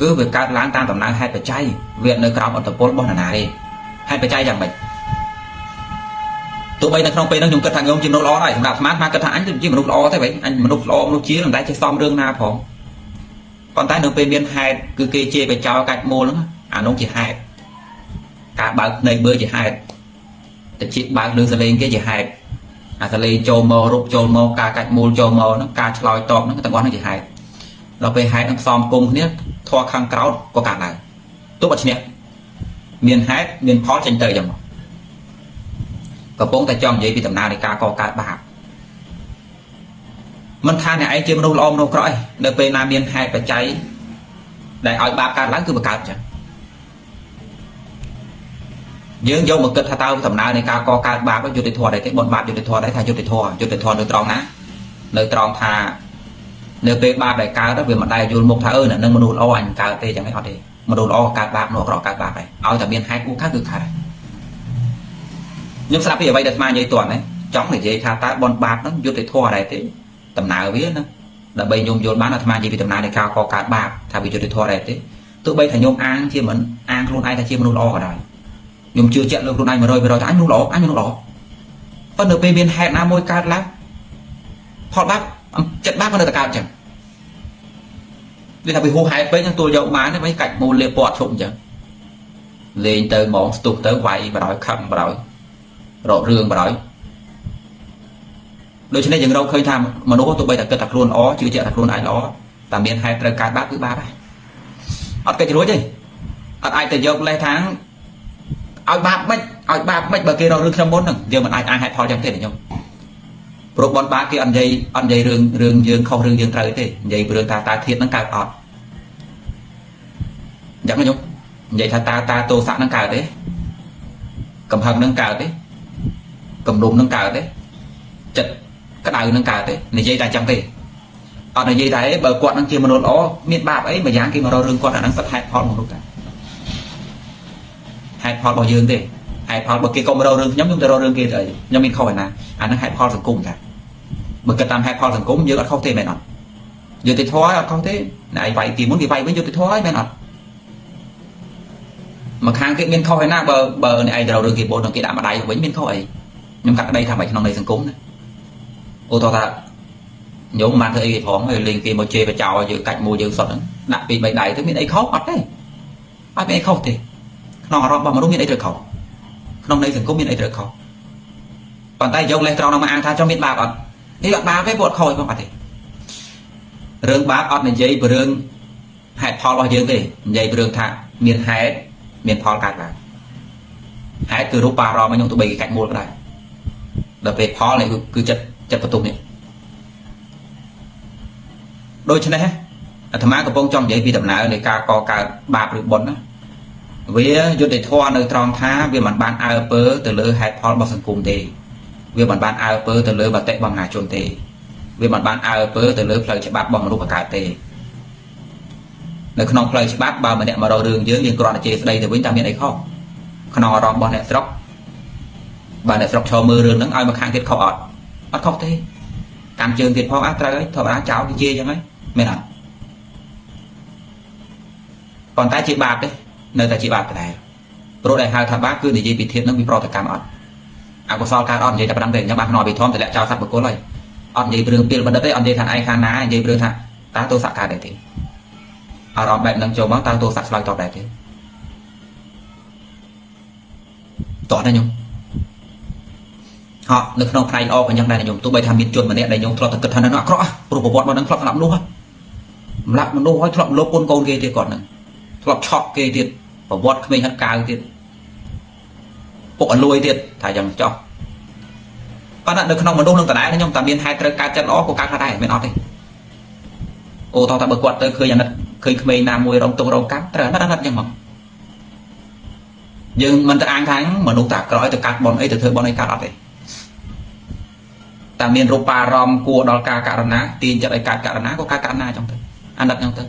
គឺវាកើតឡើងតាមដំណើរហេតុបច្ច័យវានៅក្រោមអត្តពលរបស់នរណាទេហេតុបច្ច័យយ៉ាងម៉េច ទោះបីនៅក្នុងពេលហ្នឹងខ្ញុំគិតថាខ្ញុំជាមនុស្សល្អដែរសម្រាប់ស្មានស្មានគិតថាអញជាមនុស្សល្អទេវិញអញមនុស្សល្អមនុស្សជាមិនដែលចេះសំរឿងណាផងប៉ុន្តែនៅពេលមានហេតុគឺគេជាបចោកាច់មូលហ្នឹងអានោះជាហេតុការបើកភ្នែកមើលជាហេតុតិចបើកលើសលេងគេជាហេតុអាសលេងចូលមករូបចូលមកការកាច់មូលចូលមកហ្នឹងការឆ្លើយតបហ្នឹងទាំងអស់ហ្នឹងជាហេតុដល់ពេលហេតុនឹងផ្សំគុំគ្នាធေါ်ខាងក្រោតក៏កើតឡើងទោះបើឈ្នះមានហេតុមានផលចេញទៅយ៉ាងមក កំពុងតែចង់និយាយពីដំណើរនៃការកកើតបាបមិនថាអ្នកឯងជាមនុស្សល្អមនុស្សក្រក់ឯងនៅពេលណាមានហេតុបច្ច័យដែលឲ្យបាបកើតឡើងគឺបង្កើតចឹងយើងយកមកគិតថាតើដំណើរនៃការកកើតបាបយុត្តិធម៌ដែរទេបនបាបយុត្តិធម៌ដែរថាយុត្តិធម៌យុត្តិធម៌នៅត្រង់ណានៅត្រង់ថានៅពេលបាបដែលកើតវាមិនដែលយល់មុខថាអឺនឹងមនុស្សល្អអញកើតទេចឹងឯងអត់ទេមនុស្សល្អកើតបាបមនុស្សអាក្រក់កើតបាបដែរឲ្យតែមានហេតុគួរកើតគឺកើតដែរ ខ្ញុំស្ដាប់ពីអ្វីដែលស្មានិយាយតន់ណាចង់និយាយថាតើបនបាបហ្នឹងយុត្តិធម៌ដែរទេដំណើរវាណាដើម្បីញោមយល់បានអាត្មានិយាយពីដំណើរនៃការកកើតបាបថាវាយុត្តិធម៌ដែរទេទោះបីថាញោមអាងជាមិនអាងខ្លួនឯងថាជាមនុស្សល្អក៏ដោយខ្ញុំជឿជាក់លើខ្លួនឯង100%ថាអញមនុស្សល្អអញមនុស្សល្អប៉ុន្តែនៅពេលមានហេតុណាមួយកើតឡើងផលបាបចិត្តបាបក៏នៅតែកើតចឹងវាថាវាហួសហេតុពេកហ្នឹងទួលយកបានទេមិនកាច់មូលលាពាត់ឈប់អញ្ចឹងលេងទៅហ្មងស្ទុះទៅវាយបរោយខឹងបរោយ រករឿងបរោយដូច្នេះយើងរកឃើញថាមនុស្សទោះបីតែគិតថាខ្លួនល្អជឿជាក់ថាខ្លួនឯងល្អតែមានហេតុត្រូវកើតបាបគឺបាបហើយអត់កិច្ចរួចទេអត់អាចទៅយកលេសថាឲ្យបាបមិនឲ្យបាបមិនបើគេរករឿងខ្ញុំមុនហ្នឹងយើងមិនអាចអាចហេតុផលចឹងទេខ្ញុំព្រោះបនបាគេអត់និយាយអត់និយាយរឿងរឿងយើងខុសរឿងយើងត្រូវទេនិយាយរឿងថាតើធៀបហ្នឹងកើតអត់អញ្ចឹងខ្ញុំនិយាយថាតើតើទោសៈហ្នឹងកើតទេកំហឹងហ្នឹងកើតទេ កំនុំហ្នឹងកើតទេចិត្តក្តៅនឹងកើតទេនិយាយតែចឹងទេអត់និយាយតែបើគាត់នឹងជាមនុស្សល្អមានបាបអីមួយយ៉ាងគេមករករឿងគាត់អាហ្នឹងសិតហេតុផលមនុស្សតែហេតុផលរបស់យើងទេហេតុផលបើគេកុំរករឿងខ្ញុំខ្ញុំទៅរករឿងគេទៅអីខ្ញុំមានខុសឯណាអាហ្នឹងហេតុផលសង្គមតាបើគិតតាមហេតុផលសង្គមយើងអត់ខុសទេមែនអត់យុតិធធអត់ខុសទេណែឯងវាយទីមុនគេវាយវិញយុតិធធហើយមែនអត់មកខាងគេមានខុសឯណាបើបើអ្នកឯងទៅរករឿងគេបូនគេដាក់ម្ដាយវិញមានខុសអី ខ្ញុំកាត់ក្តីថាមិនក្នុងនៃសង្គមណាឧទាហរណ៍ថាញោមបានធ្វើអីគេផងហើយលេងគេមកជេរបចោយើងកាច់មួយយើងសុទ្ធហ្នឹងដាក់ពីរបីដៃទៅមានអីខុសអត់ទេអត់មានអីខុសទេក្នុងអារម្មណ៍របស់មនុស្សមានអីត្រូវខុសក្នុងន័យសង្គមមានអីត្រូវខុសប៉ុន្តែយកលេសត្រង់នោះមកអានថាចង់មានបាបអត់នេះអត់បាបទេពួកអត់ខុសទេផងអត់ទេរឿងបាបអត់និយាយពីរឿងហេតុផលរបស់យើងទេនិយាយពីរឿងថាមានហេតុមានផលកើតឡើងហេតុគឺរូបអារម្មណ៍ខ្ញុំទៅបីគេកាច់មូលក៏ដែរ ដល់ពេលផលនេះគឺចិត្តចិត្តបន្ទុកនេះដូច្នេះអាត្មាកំពុងចង់និយាយពីដំណើរនៃការកកើតបាបឬបុណ្យណាវាយុទ្ធធម៌នៅត្រង់ថាវាមិនបានអើពើទៅលើហេតុផលរបស់សង្គមទេវាមិនបានអើពើទៅលើបតិបំណាជនទេវាមិនបានអើពើទៅលើផ្លូវច្បាប់របស់មនុស្សបកើតទេនៅក្នុងផ្លូវច្បាប់បើម្នាក់មករករឿងយើងយើងគ្រាន់តែជេរស្ដីទៅវិញតើមានអីខុសក្នុងអារម្មណ៍របស់អ្នកស្រុក បើអ្នកស្រុកឈរមើលរឿងហ្នឹងឲ្យមកខាងទៀតខុសអត់អត់ខុសទេកាន់ជើងទៀតផងអះត្រូវហើយធម្មតាចោលគេជាអញ្ចឹងហើយមែនអត់ប៉ុន្តែជាបាបទេនៅតែជាបាបដដែលព្រោះដែលហៅថាបាបគឺនិយាយពីធាតនឹងពីប្រតិកម្មអត់អកុសលកើតអត់និយាយតែប៉ុណ្្នឹងទេអញ្ចឹងបានក្នុងអភិធម្មតម្លាក់ចោលសត្វបុគ្គលហើយអត់និយាយរឿងពីលបណ្ឌិតទេអត់និយាយថាឯងខាងណានិយាយរឿងថាតើទោសៈកើតដែរទេអារម្មណ៍បែបហ្នឹងចូលមកតើទោសៈឆ្លើយតបដែរទេតោះណាខ្ញុំ ហក់នៅក្នុងផ្នែកល្អក៏យ៉ាងដែរខ្ញុំទោះបីថាមានជនម្នាក់ដែលខ្ញុំធ្លាប់តែគិតថានៅអាក្រក់ព្រោះប្រវត្តិរបស់នឹងធ្លាប់ស្លាប់មនុស្សម្លាប់មនុស្សហើយធ្លាប់លោកកូនកូនគេទៀតគាត់នឹងធ្លាប់ឆក់គេទៀតប្រវត្តិក្មេងហាត់កាវទៀតពុកអលួយទៀតថាយ៉ាងចោះប៉ុន្តែនៅក្នុងមនុស្សនឹងដដែលខ្ញុំតែមានហេតុត្រូវកើតចិត្តល្អក៏កើតដែរមិនអត់ទេអូតោះតែបើគាត់ទៅឃើញអាណិតឃើញក្មេងណាមួយរងទុករងកម្មត្រូវអាណិតអាណិតយ៉ាងមកយើងមិនទៅអាងថាមនុស្សតាក្រឲ្យទៅកាត់បនអីទៅធ្វើបនអីកាត់អត់ទេ តែមានរូបារម្មណ៍គួរដល់ការករណាទាញចិត្តឲ្យកាត់ករណាក៏កាត់ករណាចឹងទៅអាណិតចឹងទៅ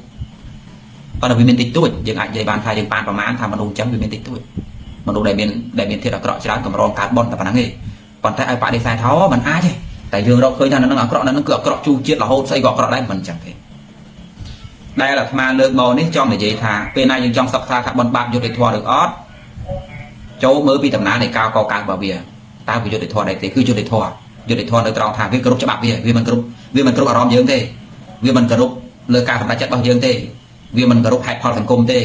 ប៉ុន្តែវាមានតិចតួចយើងអាចនិយាយបានថាយើងបានប្រមាណថាមនុស្សចឹងវាមានតិចតួចមនុស្សដែលមានដែលមានធាតុអាក្រក់ច្រើនកម្រងកាត់បនតែប៉ុណ្ណឹងទេប៉ុន្តែឲ្យបដិសេធថាអូมันអាចទេតែយើងរកឃើញថានៅនឹងអាក្រក់នៅនឹងគឺអាក្រក់ជូរជាតិរហូតស្អីក៏អាក្រក់ដែរមិនចឹងទេដែលអាត្មាលើកមកនេះចង់និយាយថាពេលណាយើងចង់សិក្សាថាបនបាបយុត្តិធម៌ឬអត់ចូលមើលពីដំណើរនៃការកកើតរបស់វាតើវាយុត្តិធម៌ដែរទេគឺយុត្តិធម៌ យុត្តិធម៌នៅត្រង់ថាវាគ្រប់ច្បាប់វាវាមិនគ្រប់វាមិនគ្រប់អារម្មណ៍យើងទេវាមិនគ្រប់លើការសម្រេចចិត្តរបស់យើងទេវាមិនគ្រប់ហេតុផលសង្គមទេ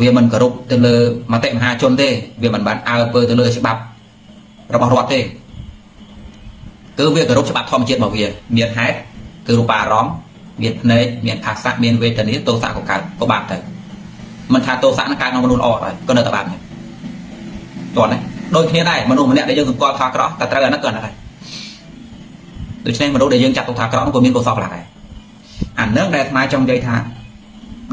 វាមិនគ្រប់ទៅលើមតិមហាជនទេវាមិនបានអើពើទៅលើច្បាប់របស់រដ្ឋទេគឺវាគោរពច្បាប់ធម្មជាតិរបស់វាមានហេតុគឺរូបាអារម្មណ៍មានភ្នែកមានភាសាមានវេទនាទោសៈក៏កើតក៏បាបទៅមិនថាទោសៈនឹងកើតក្នុងមនុស្សល្អហើយក៏នៅតែបាបដែរតោះណាដូចគ្នាដែរមនុស្សម្នាក់ដែលយើងសង្កល់ថាក្រក់តែត្រូវអានោះក៏អានោះដែរ ដូច្នេះមនុស្សដែលយើងចាត់ទុកថាក្រក់នោះក៏មានកុសលខ្លះដែរអានឹងដែលអាត្មាចង់និយាយថា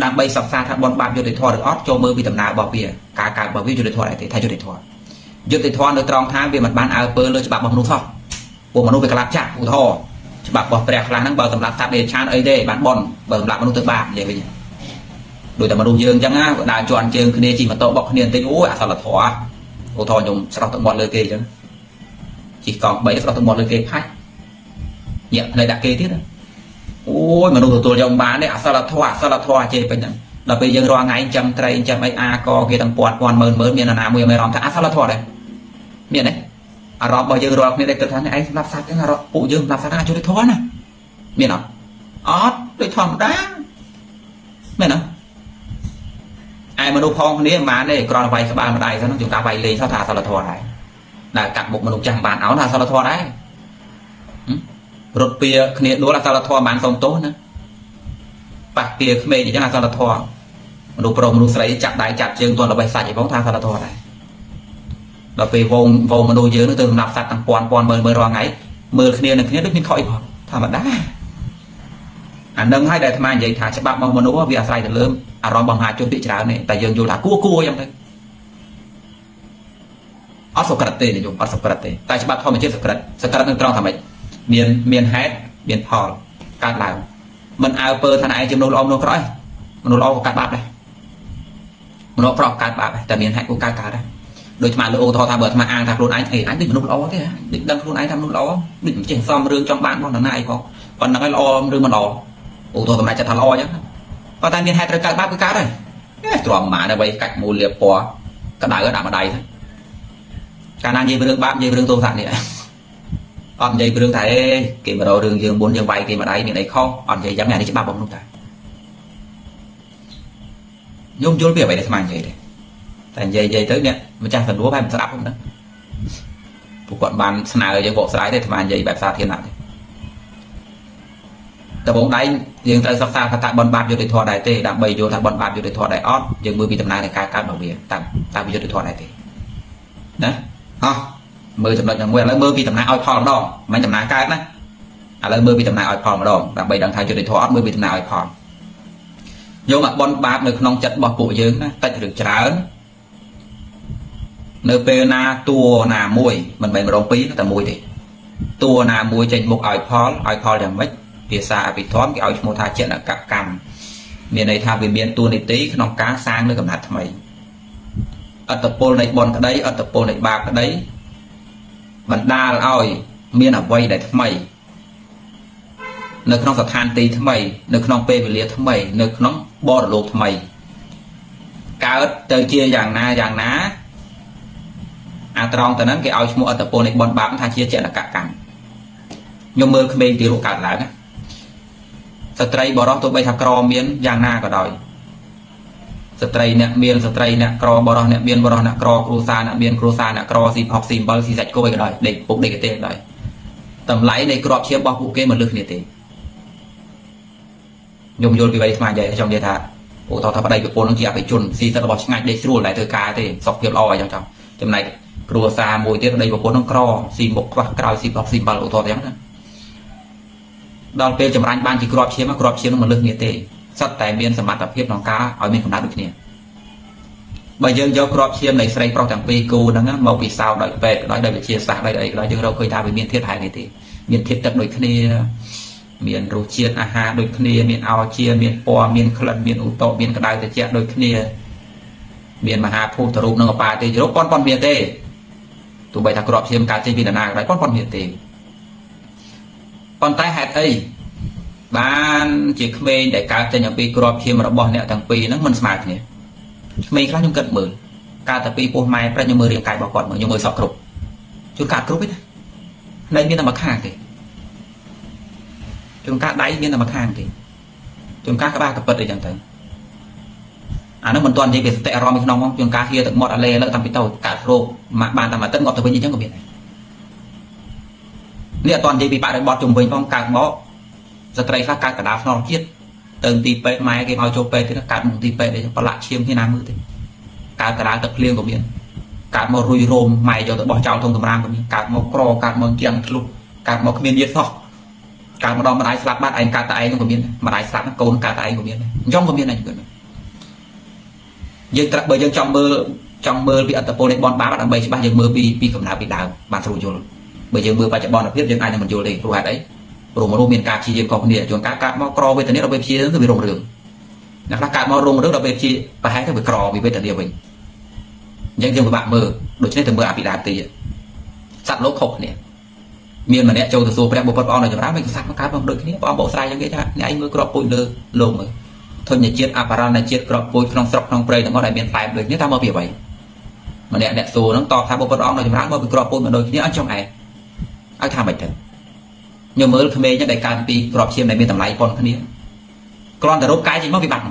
ដើម្បីសិក្សាថាបនបាបយុត្តិធម៌ឬអត់ចូលមើលពីដំណើររបស់វាការកើតរបស់វាយុត្តិធម៌ដែរទេថាយុត្តិធម៌យុត្តិធម៌នៅត្រង់ថាវាមិនបានអើពើលើច្បាប់របស់មនុស្សសោះពួកមនុស្សវាក្លាប់ចាក់ឧទាហរណ៍ច្បាប់របស់ព្រះខ្លះហ្នឹងបើសម្រាប់សត្វដេឆានអីទេបានបនបើសម្រាប់មនុស្សទៅបាបនិយាយវិញដូចតែមនុស្សយើងអញ្ចឹងណាដើរជន់ជើងគ្នាជិះម៉ូតូបុកគ្នាបន្តិចអូយអសលធម៌ឧទាហរណ៍ខ្ញុំស្រោះទឹកមាត់លើគេអញ្ចឹងជិះកង់3ស្រោះទឹកមាត់លើគេផាច់ ញាក់ភ្នែកដាក់គេទៀតអូយមនុស្សទទួលយកបានទេអសលធម៌អសលធម៌ជេរពេញហ្នឹងដល់ពេលយើងរាល់ថ្ងៃចាំត្រីចាំអីអាកគេទាំងពាន់ពាន់ម៉ឺនម៉ឺនមានអាណាមួយមានអារម្មណ៍ថាអសលធម៌ដែរមានទេអារម្មណ៍របស់យើងរាល់គ្នាដែលគិតថាឯងសម្រាប់សត្វហ្នឹងអារម្មណ៍ពួកយើងសម្រាប់សត្វហ្នឹងអាចជួយធម៌ណាមានអត់អត់ដូចធម្មតាមែនអត់ឯមនុស្សផងគ្នាមិនបានទេគ្រាន់តែវាយក្បាលម្ដាយទៅហ្នឹងជួនកាលវាយលេងសោះថាអសលធម៌ដែរដែលកាត់មុខមនុស្សចាស់បានអោនថាអសលធម៌ដែរ រត់ពៀគ្នាដួលអសលធម៌បានសុំទោសណាប៉ះពៀក្មេងអញ្ចឹងអសលធម៌មនុស្សប្រុសមនុស្សស្រីចាប់ដៃចាប់ជើងទាន់ល្បេះសាច់ឯងផងថាអសលធម៌ដែរដល់ពេលវងវងមនុស្សយើងនឹងទៅសម្រាប់សត្វទាំងពាន់ពាន់មើលមើលរាល់ថ្ងៃមើលគ្នានឹងគ្នាដូចមានខុសអីផងធម្មតាអានឹងហើយដែលអាត្មានិយាយថាច្បាប់របស់មនុស្សវាអាស្រ័យទៅលើអារម្មណ៍របស់មហាជនភាគច្រើនទេតែយើងយល់ថាគួរគួរអញ្ចឹងទៅអត់សក្រិតទេនិយមអត់សក្រិតទេតែច្បាប់ធម្មជាតិសក្រិតសក្រិតនឹងត្រង់ថាម៉េច មានមានហេតុមានផលកើតឡើងមិនអើពើថាឯងជាមនុស្សល្អមនុស្សក្រក់ឯងមនុស្សល្អក៏កើតបាបដែរមនុស្សប្រកកើតបាបដែរតែមានហេតុគួរកើតកើតដែរដូចអាលើអូថថាបើអាអាងថាខ្លួនឯងអីអញដូចមនុស្សល្អទេដូចដឹងខ្លួនឯងថាមនុស្សល្អដូចមិនចេះសំរឿងចង់បានរបស់នរណាអីផងប៉ុណ្្នឹងហើយល្អឬមិនល្អអូថសម្រាប់ចិត្តថាល្អអញ្ចឹងប៉ុន្តែមានហេតុត្រូវកើតបាបគឺកើតហើយទ្រាំម៉ានអ្វីកាច់មូលលៀបពណ៌ក្តៅដាក់ម្ដាយទៅកាលណានិយាយរឿងបាបនិយាយរឿងទោសៈនេះ អត់និយាយរឿងថាអេគេមករករឿងយើងមុនយើងវាយគេម្ដាយមានអីខុសអត់និយាយយ៉ាងនេះច្បាប់របស់នោះតាខ្ញុំយល់ពីអ្វីដែលស្មាននិយាយទេតែនិយាយនិយាយទៅអ្នកម្ចាស់សន្ទួបែបស្ដាប់ហ្នឹងពួកគាត់បានស្នើយើងបកស្រាយទេអានិយាយបែបសាធារណៈទេដំបងដៃយើងត្រូវសិក្សាថាតើបនបាបយុត្តិធម៌ដែរទេដើម្បីយល់ថាបនបាបយុត្តិធម៌ដែរអត់យើងមើលពីដំណើរនៃការកើតរបស់វាតើតើវាយុត្តិធម៌ដែរទេណាហោះ មើលចំណុចហ្នឹងមួយឥឡូវមើលពីដំណើរឲ្យផលម្ដងមិនដំណើរកើតណាឥឡូវមើលពីដំណើរឲ្យផលម្ដងដើម្បីដឹងថាយុត្តិធម៌អត់មើលពីដំណើរឲ្យផលយកមកបនបាបនៅក្នុងចិត្តរបស់ពួកយើងណាតិចឬច្រើននៅពេលណាតួណាមួយមិនមែនម្ដងពីរតែមួយទេតួណាមួយចេញមុខឲ្យផលឲ្យផលយ៉ាងម៉េចភាសាអភិធម្មគេឲ្យឈ្មោះថាចេតនកកម្មមានន័យថាវាមានតួនាទីក្នុងការសាងនៅកំណត់ថ្មីអត្តពលនៃបនក្តីអត្តពលនៃបាបក្តី បណ្ដាលឲ្យមានអវ័យដែលថ្មី នៅក្នុងស្ថានទីថ្មី នៅក្នុងពេលវេលាថ្មី នៅក្នុងបរលោកថ្មីកើតទៅជាយ៉ាងណាយ៉ាងណាអាត្រង់ទៅហ្នឹងគេឲ្យឈ្មោះអត្តពលនៃបនបាបថាជាចេតកកម្មខ្ញុំមើលក្មេងទីរូបកើតឡើងណាស្ត្រីបរោះទោះបីថាក្រមានយ៉ាងណាក៏ដោយ ស្ត្រីអ្នកមានស្ត្រីអ្នកក្របរោះអ្នកមានបរោះអ្នកក្រគ្រួសារអ្នកមានគ្រួសារអ្នកក្រស៊ីផុកស៊ីអំបិលស៊ីសាច់គោអីក៏ដោយដេកពុកដេកទេក៏ដោយតម្លៃនៃក្របឈាមរបស់ពួកគេមិនលើសគ្នាទេខ្ញុំយល់ពីវ័យស្មារតីចង់និយាយថាឧទាហរណ៍ថាប្តីប្រពន្ធនឹងជាអភិជនស៊ីសិទ្ធិរបស់ឆ្ងាច់ដេកស្រួលតែធ្វើការទេសុខភាពល្អអីចឹងចង់ចំណែកគ្រួសារមួយទៀតប្តីប្រពន្ធនឹងក្រស៊ីមុខខ្វះក្រោយស៊ីផុកស៊ីអំបិលឧទាហរណ៍ចឹងណាដល់ពេលចម្រាញ់បានជាក្របឈាមក្របឈាមនឹងមិនលើសគ្នាទេ សិតតែមានសមត្ថភាពក្នុងការឲ្យមានកំណត់ដូចគ្នាបើយើងយកក្របឈាមនៃស្រីប្រុសទាំងពីរគូហ្នឹងមកពិសោធន៍ដោយពេទ្យក៏ដោយដោយវិទ្យាសាស្ត្រដោយអីក៏ដោយយើងរកឃើញថាវាមានធាតុហែងនេះទេមានធាតុទឹកដូចគ្នាមានរសជាតិអាហារដូចគ្នាមានអោជាមានពណ៌មានក្លិនមានឧតុមានក្តៅត្រជាក់ដូចគ្នាមានមហាភូតរូបនិងអបាទេរូបប៉ុនប៉ុនមានទេទោះបីថាក្របឈាមកើតចេញពីដំណាក៏ដោយប៉ុនប៉ុនមានទេប៉ុន្តែហេតុអី បានជាក្មេងដែលកើតចេញអំពីក្របឈាមរបស់អ្នកទាំងពីរហ្នឹងមិនស្មើគ្នាក្មេងខ្លះខ្ញុំគិតមើលកើតតែពីពោះម៉ែប្រាច់ខ្ញុំមើលរាងកាយរបស់គាត់មើលខ្ញុំមើលសក់គ្រប់ជួនកាត់គ្រប់ទេណានៅមានតែមួយខាងទេជួនកាត់ដៃមានតែមួយខាងទេជួនកាត់ក្បាលកពិតអីចឹងទៅអានោះមិនទាន់និយាយពីសតិអារម្មណ៍ក្នុងហ្មងជួនកាលហៀទឹកមាត់អាលេលើតាំងពីតូចកាត់រោគមកបានតែមួយទឹកងាប់ទៅវិញអញ្ចឹងក៏មានដែរនេះអត់ទាន់និយាយពីបរិបទជំវិញផងកើតមក ស្ត្រីខ្លះកើតកណ្ដាលខ្នងជាតិទៅទីពេទ្យម៉ែគេឲ្យចូលពេទ្យទៀតកើតមកទីពេទ្យអីប្រឡាក់ឈាមគ្នាណាមើលទេកើតកណ្ដាលទឹកភ្លៀងក៏មានកើតមករុយរោមម៉ែយកទៅបោះចោលធំកម្រាមក៏មានកើតមកក្រកើតមកជាងធ្លុះកើតមកគ្មានញាតិសោះកើតម្ដងម្ដាយស្លាប់បាត់ឯងកើតតែឯងក៏មានម្ដាយស្លាប់កូនកើតតែឯងក៏មានអញ្ចឹងក៏មានដែរយើងត្រូវបើយើងចង់មើលចង់មើលពីអត្តពលនៃបនបាបដើម្បីច្បាស់យើងមើលពីពីកំណើតពីដើមបានស្រួលយល់បើយើងមើលបច្ចុប្បន្នភាពយើងអាចនឹងមិនយល់ទេព្រោះហេតុអីព្រោះមនុស្សមានការព្យាយាមខុសគ្នាជួនកាលកើតមកក្រវេទនាដល់ពេលព្យាយាមទៅវារងរឿងអ្នកខ្លះកើតមករងរឿងដល់ពេលព្យាប្រហែលទៅវាក្រវិវេទនាវិញអញ្ចឹងយើងពិបាកមើលដូច្នេះទៅមើលអភិដាទីសត្វលោកខុសគ្នាមានម្នាក់ចូលទៅសួរព្រះបុព្វព្រះអង្គនៅចម្រើនមិនសត្វមកកើតមកដូចគ្នាព្រះអង្គបកស្រាយយ៉ាងគេថាអ្នកឯងមើលក្របពូជលើលោកមើលធញ្ញជាតិអបរណជាតិក្របពូជក្នុងស្រុកក្នុងព្រៃទាំងអស់ដែលមានផ្លែដូចគ្នាថាមកពីអ្វីម្នាក់អ្នកសួរហ្នឹងតបថាបុព្វព្រះអង្គនៅចម្រើនមកពីក្របពូជមកដូចគ្នាអញ្ចឹងឯងឲ្យថាមិនទៅខ្ញុំមើលក្មេងដែលកើតពីក្របឈាមដែលមានតម្លៃប៉ុនគ្នាគ្រាន់តែរូបកាយចេញមកវាបាត់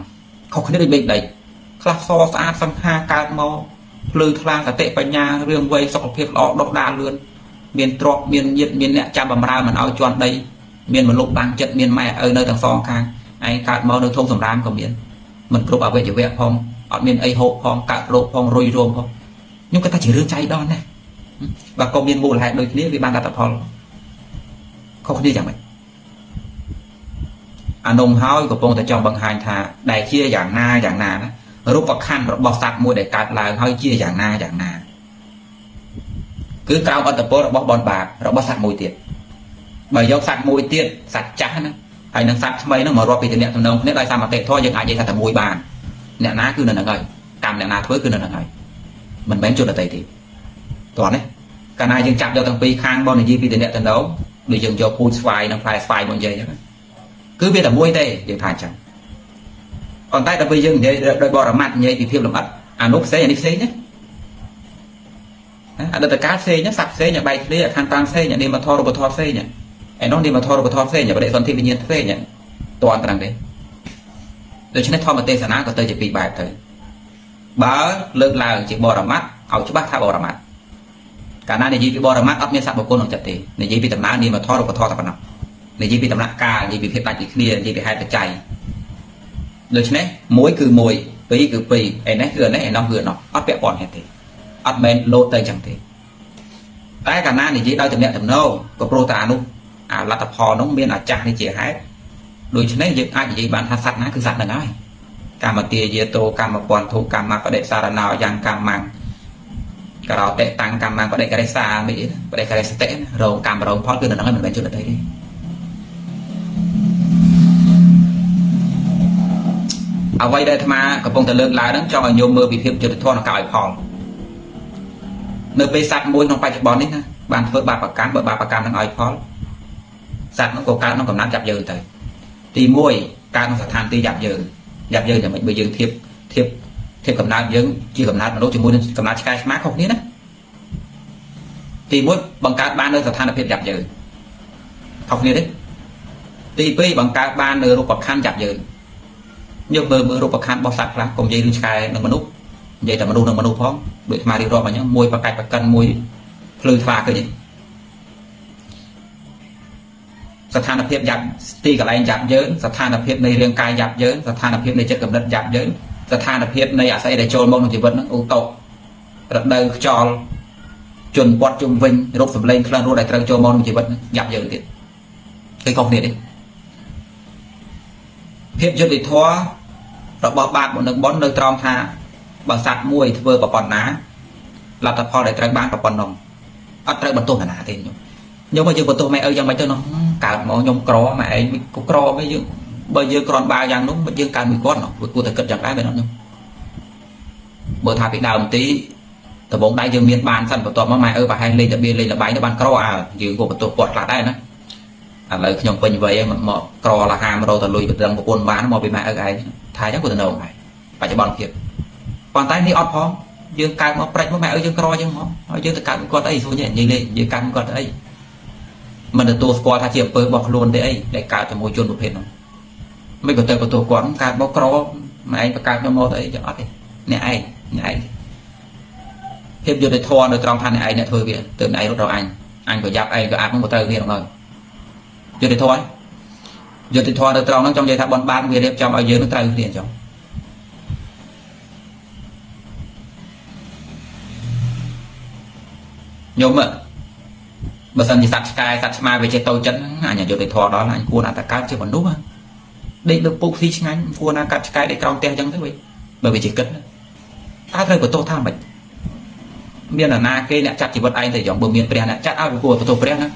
ខុសគ្នាដូចមេឃដីខ្លះសស្អាតសង្ហាកើតមកភ្លឺថ្លាសតិបញ្ញារឿងវ័យសុខភាពល្អដុសដាលលឿនមានទ្រព្យមានញាតិមានអ្នកចាំបំរើមិនឲ្យជន់ដីមានមនុស្សបាំងចិត្តមានម៉ែឪនៅទាំងសងខាងឯងកើតមកនៅធំសម្រាមក៏មានមិនគ្រប់អវយវៈផងអត់មានអីហូបផងកើតរោគផងរុយរោមផងខ្ញុំគិតថាជារឿងចៃដន្យណាបើក៏មានមូលហេតុដូចគ្នាវាបានលទ្ធផល ខុសគ្នាយ៉ាងម៉េចអានំហើយកំពុងតែចង់បង្ហាញថាដែលជាយ៉ាងណាយ៉ាងណាណារូបខណ្ឌរបស់សត្វមួយដែលកើតឡើងហើយជាយ៉ាងណាយ៉ាងណាគឺក្រោមអត្តពលរបស់បនបាបរបស់សត្វមួយទៀតបើយកសត្វមួយទៀតសត្វចាស់ហ្នឹងហើយនឹងសត្វថ្មីហ្នឹងមករាប់ពីតំណែងគ្នាដោយសារមតិធម៌យើងអាចនិយាយថាតែមួយបានអ្នកណាគឺនៅនឹងហើយកម្មអ្នកណាធ្វើគឺនៅនឹងហើយមិនមែនជនដតីទេតោះនេះកាលណាយើងចាប់យកទាំងពីរខាងបននិយាយពីតំណែង ដូចយើងយកពូជស្វាយនិងផ្លែស្វាយមកនិយាយអញ្ចឹងគឺវាតែមួយទេយើងថាអញ្ចឹងប៉ុន្តែដល់ពេលយើងនិយាយដោយបរមត្តនិយាយពីភាពលម្អិតអានោះផ្សេងអានេះផ្សេងណាអតីតកាលផ្សេងសត្វផ្សេងបែកគ្នាអខណ្ឌតាមផ្សេងនាមធម៌រូបធម៌ផ្សេងឯនោះនាមធម៌រូបធម៌ផ្សេងបដិសន្ធិវិញ្ញាណផ្សេងតន់ត្រង់ទេដូច្នេះធម្មទេសនាក៏ទៅជាពីរបែបទៅបើលើកឡើងជាបរមត្តឲ្យច្បាស់ថាបរមត្ត កាលណានិយាយពីបរមត្តអត់មានសត្វបុគ្គលក្នុងចិត្តទេនិយាយពីដំណើរនាមធម៌រូបធម៌តែប៉ុណ្ណោះនិយាយពីដំណាក់កាលនិយាយពីភាពដាច់ពីគ្នានិយាយពីហេតុបច្ច័យដូច្នេះមួយគឺមួយពីរគឺពីរឯនេះគឺឯនេះឯនោះគឺឯនោះអត់ពាក់ព័ន្ធទេអត់មែនលោតទៅចឹងទេតែកាលណានិយាយដោយតំណែងតំណងក៏ព្រោះតែអានោះអាលទ្ធផលនោះមានអាចាស់នេះជាហេតុដូច្នេះយើងអាចនិយាយបានថាសត្វណាគឺសត្វនឹងហើយកម្មទាយាតោកម្មពន្ធុកម្មបដិសារណោយ៉ាងកម្មង ករោតេតាំងកម្មងបដិករិសាមិនបដិករិសតិរោងកម្មរោងផលគឺនៅនឹងមិនមែនជនដតីទេអ្វីដែលអាត្មាកំពុងតែលើកឡើងហ្នឹងចង់ឲ្យញោមមើលពីភាពយុត្តិធម៌និងការឲ្យផលនៅពេលសត្វមួយក្នុងបច្ចុប្បន្ននេះណាបានធ្វើបាបកម្មបើបាបកម្មនឹងឲ្យផលសត្វនោះក៏កើតក្នុងកំណត់ចាប់យើងទៅទី1កើតក្នុងស្ថានទីចាប់យើងចាប់យើងយ៉ាងម៉េចបើយើងធៀបធៀប ធៀបកំណត់យើងជាកំណត់មនុស្សជាមួយនឹងកំណត់ឆ្កែឆ្មាខុសគ្នាណាទី1បង្កើតបាននៅស្ថានភាពចាប់យើងខុសគ្នាទេទី2បង្កើតបាននៅរូបខណ្ឌចាប់យើងយើងមើលមើលរូបខណ្ឌរបស់សត្វខ្លះកុំនិយាយរឿងឆ្កែនិងមនុស្សនិយាយតែមនុស្សនិងមនុស្សផងដូចស្មារតីរាប់អញ្ចឹងមួយប្រកាច់ប្រកិនមួយភ្លឺថ្លាឃើញស្ថានភាពយ៉ាប់ទីកន្លែងយ៉ាប់យើងស្ថានភាពនៃរាងកាយយ៉ាប់យើងស្ថានភាពនៃចិត្តកំណត់យ៉ាប់យើង ស្ថានភាពនៃអស័យដែលចូលមកក្នុងជីវិតហ្នឹងឧតោរដូវខ្យល់ជន់ពាត់ជុំវិញរោគសម្លេងក្លិនរស់ដែលត្រូវចូលមកក្នុងជីវិតហ្នឹងយ៉ាប់យើងទៀតគឺខុសគ្នាទេភាពយុត្តិធម៌របស់បាបនឹងបននៅត្រង់ថាបើសัตว์មួយធ្វើប្រព័ន្ធណាលទ្ធផលដែលត្រូវបានប្រព័ន្ធនោះអត់ត្រូវបន្ទោសណាទេខ្ញុំខ្ញុំមកយើងបន្ទោសម៉ែឪយ៉ាងម៉េចទៅនោះកើតមកខ្ញុំក្រម៉ែឯងក៏ក្រវិញយើង បើយើងក្រនបាយ៉ាងនោះបើយើងកើតមួយគាត់នោះគួរតែគិតយ៉ាងដែរមែនអត់ខ្ញុំបើថាពីដើមទីដំបងដៃយើងមានបានសិនបន្ទាប់មកម៉ែឪប្រហែលលេងតាបៀលេងលបាយទៅបានក្រអើយើងក៏បន្ទោសគាត់ខ្លះដែរណាឥឡូវខ្ញុំពេញវ័យហ្នឹងមកក្រលហាមរោទៅលុយប្រដឹងប្រពន្ធបានមកពីម៉ែឪឯងថាអញ្ចឹងគាត់ទៅនៅហើយបច្ចុប្បន្នភាពប៉ុន្តែនេះអត់ផងយើងកើតមកប្រាច់មកម៉ែឪយើងក្រយើងមកហើយយើងទៅកើតគាត់អីសួរញ៉ៃនិយាយលេងយើងកើតគាត់អីមិនទទួលស្គាល់ថាជាអំពើរបស់ខ្លួនទេអីដែលកើតជាមួយជនប្រភេទនោះ មិនក៏ទៅបន្ទោសគាត់កើតមកក្រម៉ែឯងបង្កើតខ្ញុំមកទៅអីចឹងអត់ទេអ្នកឯងអ្នកឯងភាពយុត្តិធម៌នៅត្រង់ថាអ្នកឯងអ្នកធ្វើវាទើបអ្នកឯងរត់រកអញអញក៏យ៉ាប់ឯងក៏អាប់នឹងមកទៅគ្នាដល់យុត្តិធម៌យុត្តិធម៌នៅត្រង់ហ្នឹងចង់និយាយថាបនបានវារៀបចំឲ្យយើងនឹងត្រូវគ្នាអញ្ចឹងញោមបើសិនជាសត្វឆ្កែសត្វឆ្មាវាចេះតូចចិត្តអញយុត្តិធម៌ដល់អញគួរណាតកើតជាមនុស្ស ដេកលើពុកស៊ីឆ្ងាញ់គួរណាកាត់ឆ្កែដេកក្រោមផ្ទះអញ្ចឹងទៅវិញបើវាជាគិតតើត្រូវបន្ទោសថាម៉េចមានអាណាគេអ្នកចាត់ជីវិតឯងទៅយ៉ាងបើមានព្រះអ្នកចាត់ឲ្យវាគួរបន្ទោសព្រះណា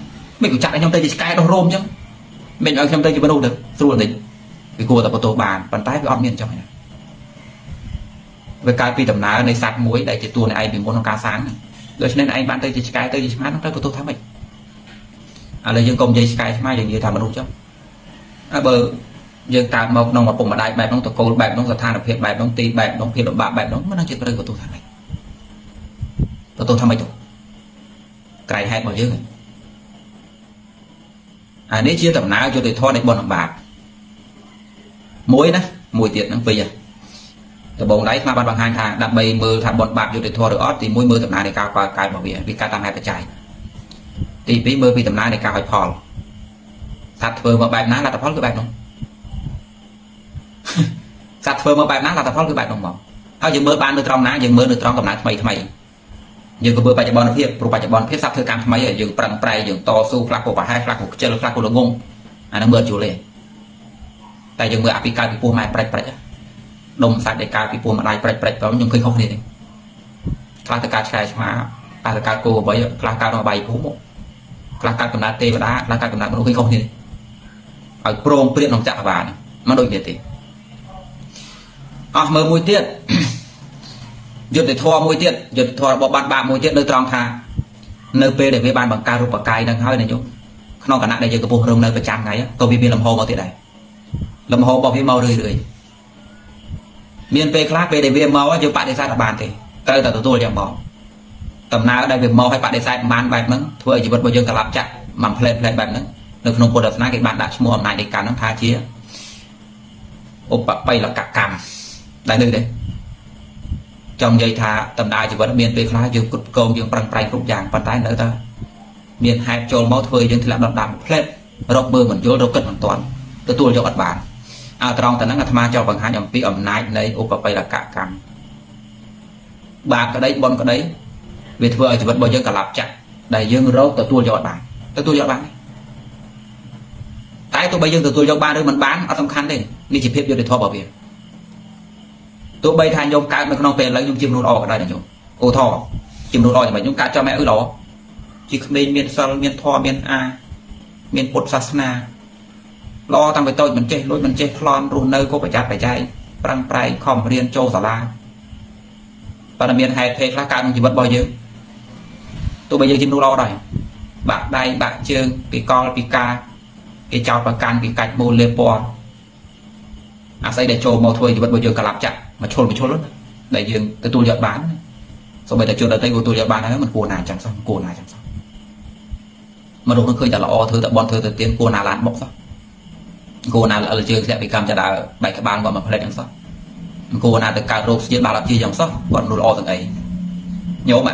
មិនគួរចាត់ឲ្យខ្ញុំទៅជាឆ្កែដោះរោមអញ្ចឹងមិនឲ្យខ្ញុំទៅជាមនុស្សទៅស្រួលតិចវាគួរតែបន្ទោសបានប៉ុន្តែវាអត់មានអញ្ចឹងណាវាកើតពីដំណើរនៃសត្វមួយដែលជាតួនៃឯងពីមុនក្នុងការសាងដូច្នេះឯងបានទៅជាឆ្កែទៅជាឆ្មានឹងត្រូវបន្ទោសថាម៉េចឥឡូវយើងកុំនិយាយឆ្កែឆ្មាយើងនិយាយថាមនុស្សចឹងហើយបើ យើងកើតមកក្នុងឪពុកម្ដាយបែបនោះតកូលបែបនោះស្ថានភាពបែបនោះទីបែបនោះភាពលំបាកបែបនោះមិននឹងជាត្រូវបន្ទោសថាម៉េចបន្ទោសថាម៉េចទៅក្រៃហេតុរបស់យើងអានេះជាដំណើរយុត្តិធម៌នៃបុណ្យបាបមួយណាមួយទៀតហ្នឹងពីរដបងដៃស្មាបានបង្ហាញថាដើម្បីមើលថាបុណ្យបាបយុត្តិធម៌ឬអត់ទី1មើលដំណើរនៃការកើតកើតរបស់វាវាកើតតាមហេតុបច្ច័យទី2មើលពីដំណើរនៃការឲ្យផលសត្វធ្វើមកបែបណាលទ្ធផលគឺបែបនោះ សត្វធ្វើមកបែបណាលទ្ធផលគឺបែបនោះមកហើយយើងមើលបាននៅត្រង់ណាយើងមើលនៅត្រង់កំណើតថ្មីថ្មីយើងក៏មើលបច្ចុប្បន្នភាពព្រោះបច្ចុប្បន្នភាពសត្វធ្វើកម្មថ្មីហើយយើងប្រឹងប្រែងយើងតស៊ូខ្លះក៏ប្រហែលខ្លះក៏ខ្ជិលខ្លះក៏ល្ងងអាហ្នឹងមើលយល់ទេតែយើងមើលអាពីកើតពីពោះម៉ែប្រាច់ប្រាច់ដុំសត្វដែលកើតពីពោះម្ដាយប្រាច់ប្រាច់ផងខ្ញុំឃើញខុសគ្នាទេខ្លះទៅកើតឆ្កែឆ្មាខ្លះទៅកើតគោអ្វីខ្លះកើតនៅបាយភូមិខ្លះកើតកំណើតទេវតាខ្លះកើតកំណើតមនុស្សឃើញខុសគ្នាឲ្យព្រមព្រៀងក្នុងចក្រវាលមិនដូចគ្នាទេ អស់មើលមួយទៀតយុទ្ធធម៌មួយទៀតយុទ្ធធម៌របស់បាត់បាបមួយទៀតនៅត្រង់ថានៅពេលដែលវាបានបង្កើតរូបកាយនឹងហើយណាញោមក្នុងគណៈដែលយើងកំពុងរងនៅប្រចាំថ្ងៃក៏វាមានលំហមកទៀតដែរលំហរបស់វាមករឿយរឿយមានពេលខ្លះពេលដែលវាមកយើងបដិសេធអត់បានទេត្រូវតែទទួលយ៉ាងបងដំណើរដែលវាមកឲ្យបដិសេធបានបែបហ្នឹងធ្វើឲ្យជីវិតរបស់យើងត្រឡប់ចាក់មួយផ្លែផ្លែបែបហ្នឹងនៅក្នុងពុទ្ធសាសនាគេបានដាក់ឈ្មោះអំណាចនៃកម្មហ្នឹងថាជាឧបបិលកកម្ម ដែលនៅទេចង់និយាយថាដំណើរជីវិតមានពេលខ្លះយើងគ្រប់គ្រងយើងប្រឹងប្រែងគ្រប់យ៉ាងប៉ុន្តែនៅតែមានហេតុចូលមកធ្វើយើងធ្លាក់ដុតដាំផ្លែតរកមើលមិនយល់រកគិតមិនទាន់ទទួលយកអត់បានអើត្រង់តែហ្នឹងអាត្មាចង់បង្ហាញអំពីអំណាចនៃឧបបិលកកម្មបាបក្តីបុណ្យក្តីវាធ្វើឲ្យជីវិតរបស់យើងកលាប់ចាក់ដែលយើងរកទទួលយកអត់បានទទួលយកបានតែទោះបីយើងទទួលយកបានឬមិនបានអត់សំខាន់ទេនេះជាភាពយុត្តិធម៌របស់វា ទោះបីថាញោមកើតនៅក្នុងពេលឥឡូវញោមជាមនុស្សល្អក៏ដោយណាញោមអូថជាមនុស្សល្អយ៉ាងម៉េចញោមកើតចំម៉ែអឺល្អជាក្មេងមានសិលមានធម៌មានអាមានពុទ្ធសាសនាល្អតាំងពីតូចមិនចេះលួចមិនចេះប្លន់រស់នៅក៏ប្រយ័ត្នប្រយែងប្រឹងប្រែងខំរៀនចូលសាលាប៉ុន្តែមានហេតុភេទខ្លះកើតក្នុងជីវិតរបស់យើងទោះបីយើងជាមនុស្សល្អដែរបាក់ដៃបាក់ជើងពីកលពីការគេចោតប្រកាន់ពីកាច់មូលលេពណ៌អាស័យដែលចូលមកធ្វើជីវិតរបស់យើងកលាប់ចាក់ មកឈុលមកឈុលដែលយើងទទួលយកបានសូម្បីតែជនដទៃក៏ទទួលយកបានហើយមិនគួរណាអញ្ចឹងសោះគួរណាអញ្ចឹងសោះមនុស្សនឹងឃើញតែល្អធ្វើតែបន់ធ្វើតែទៀនគួរណាឡានបុកសោះគួរណាល្អលជើងធ្លាក់ពីកម្មចដើបែកក្បាលគាត់មកផ្លេចអញ្ចឹងសោះគួរណាទៅកើតរោគស្ទៀតបាល់អត់ជាអញ្ចឹងសោះគាត់មនុស្សល្អទាំងអីញោម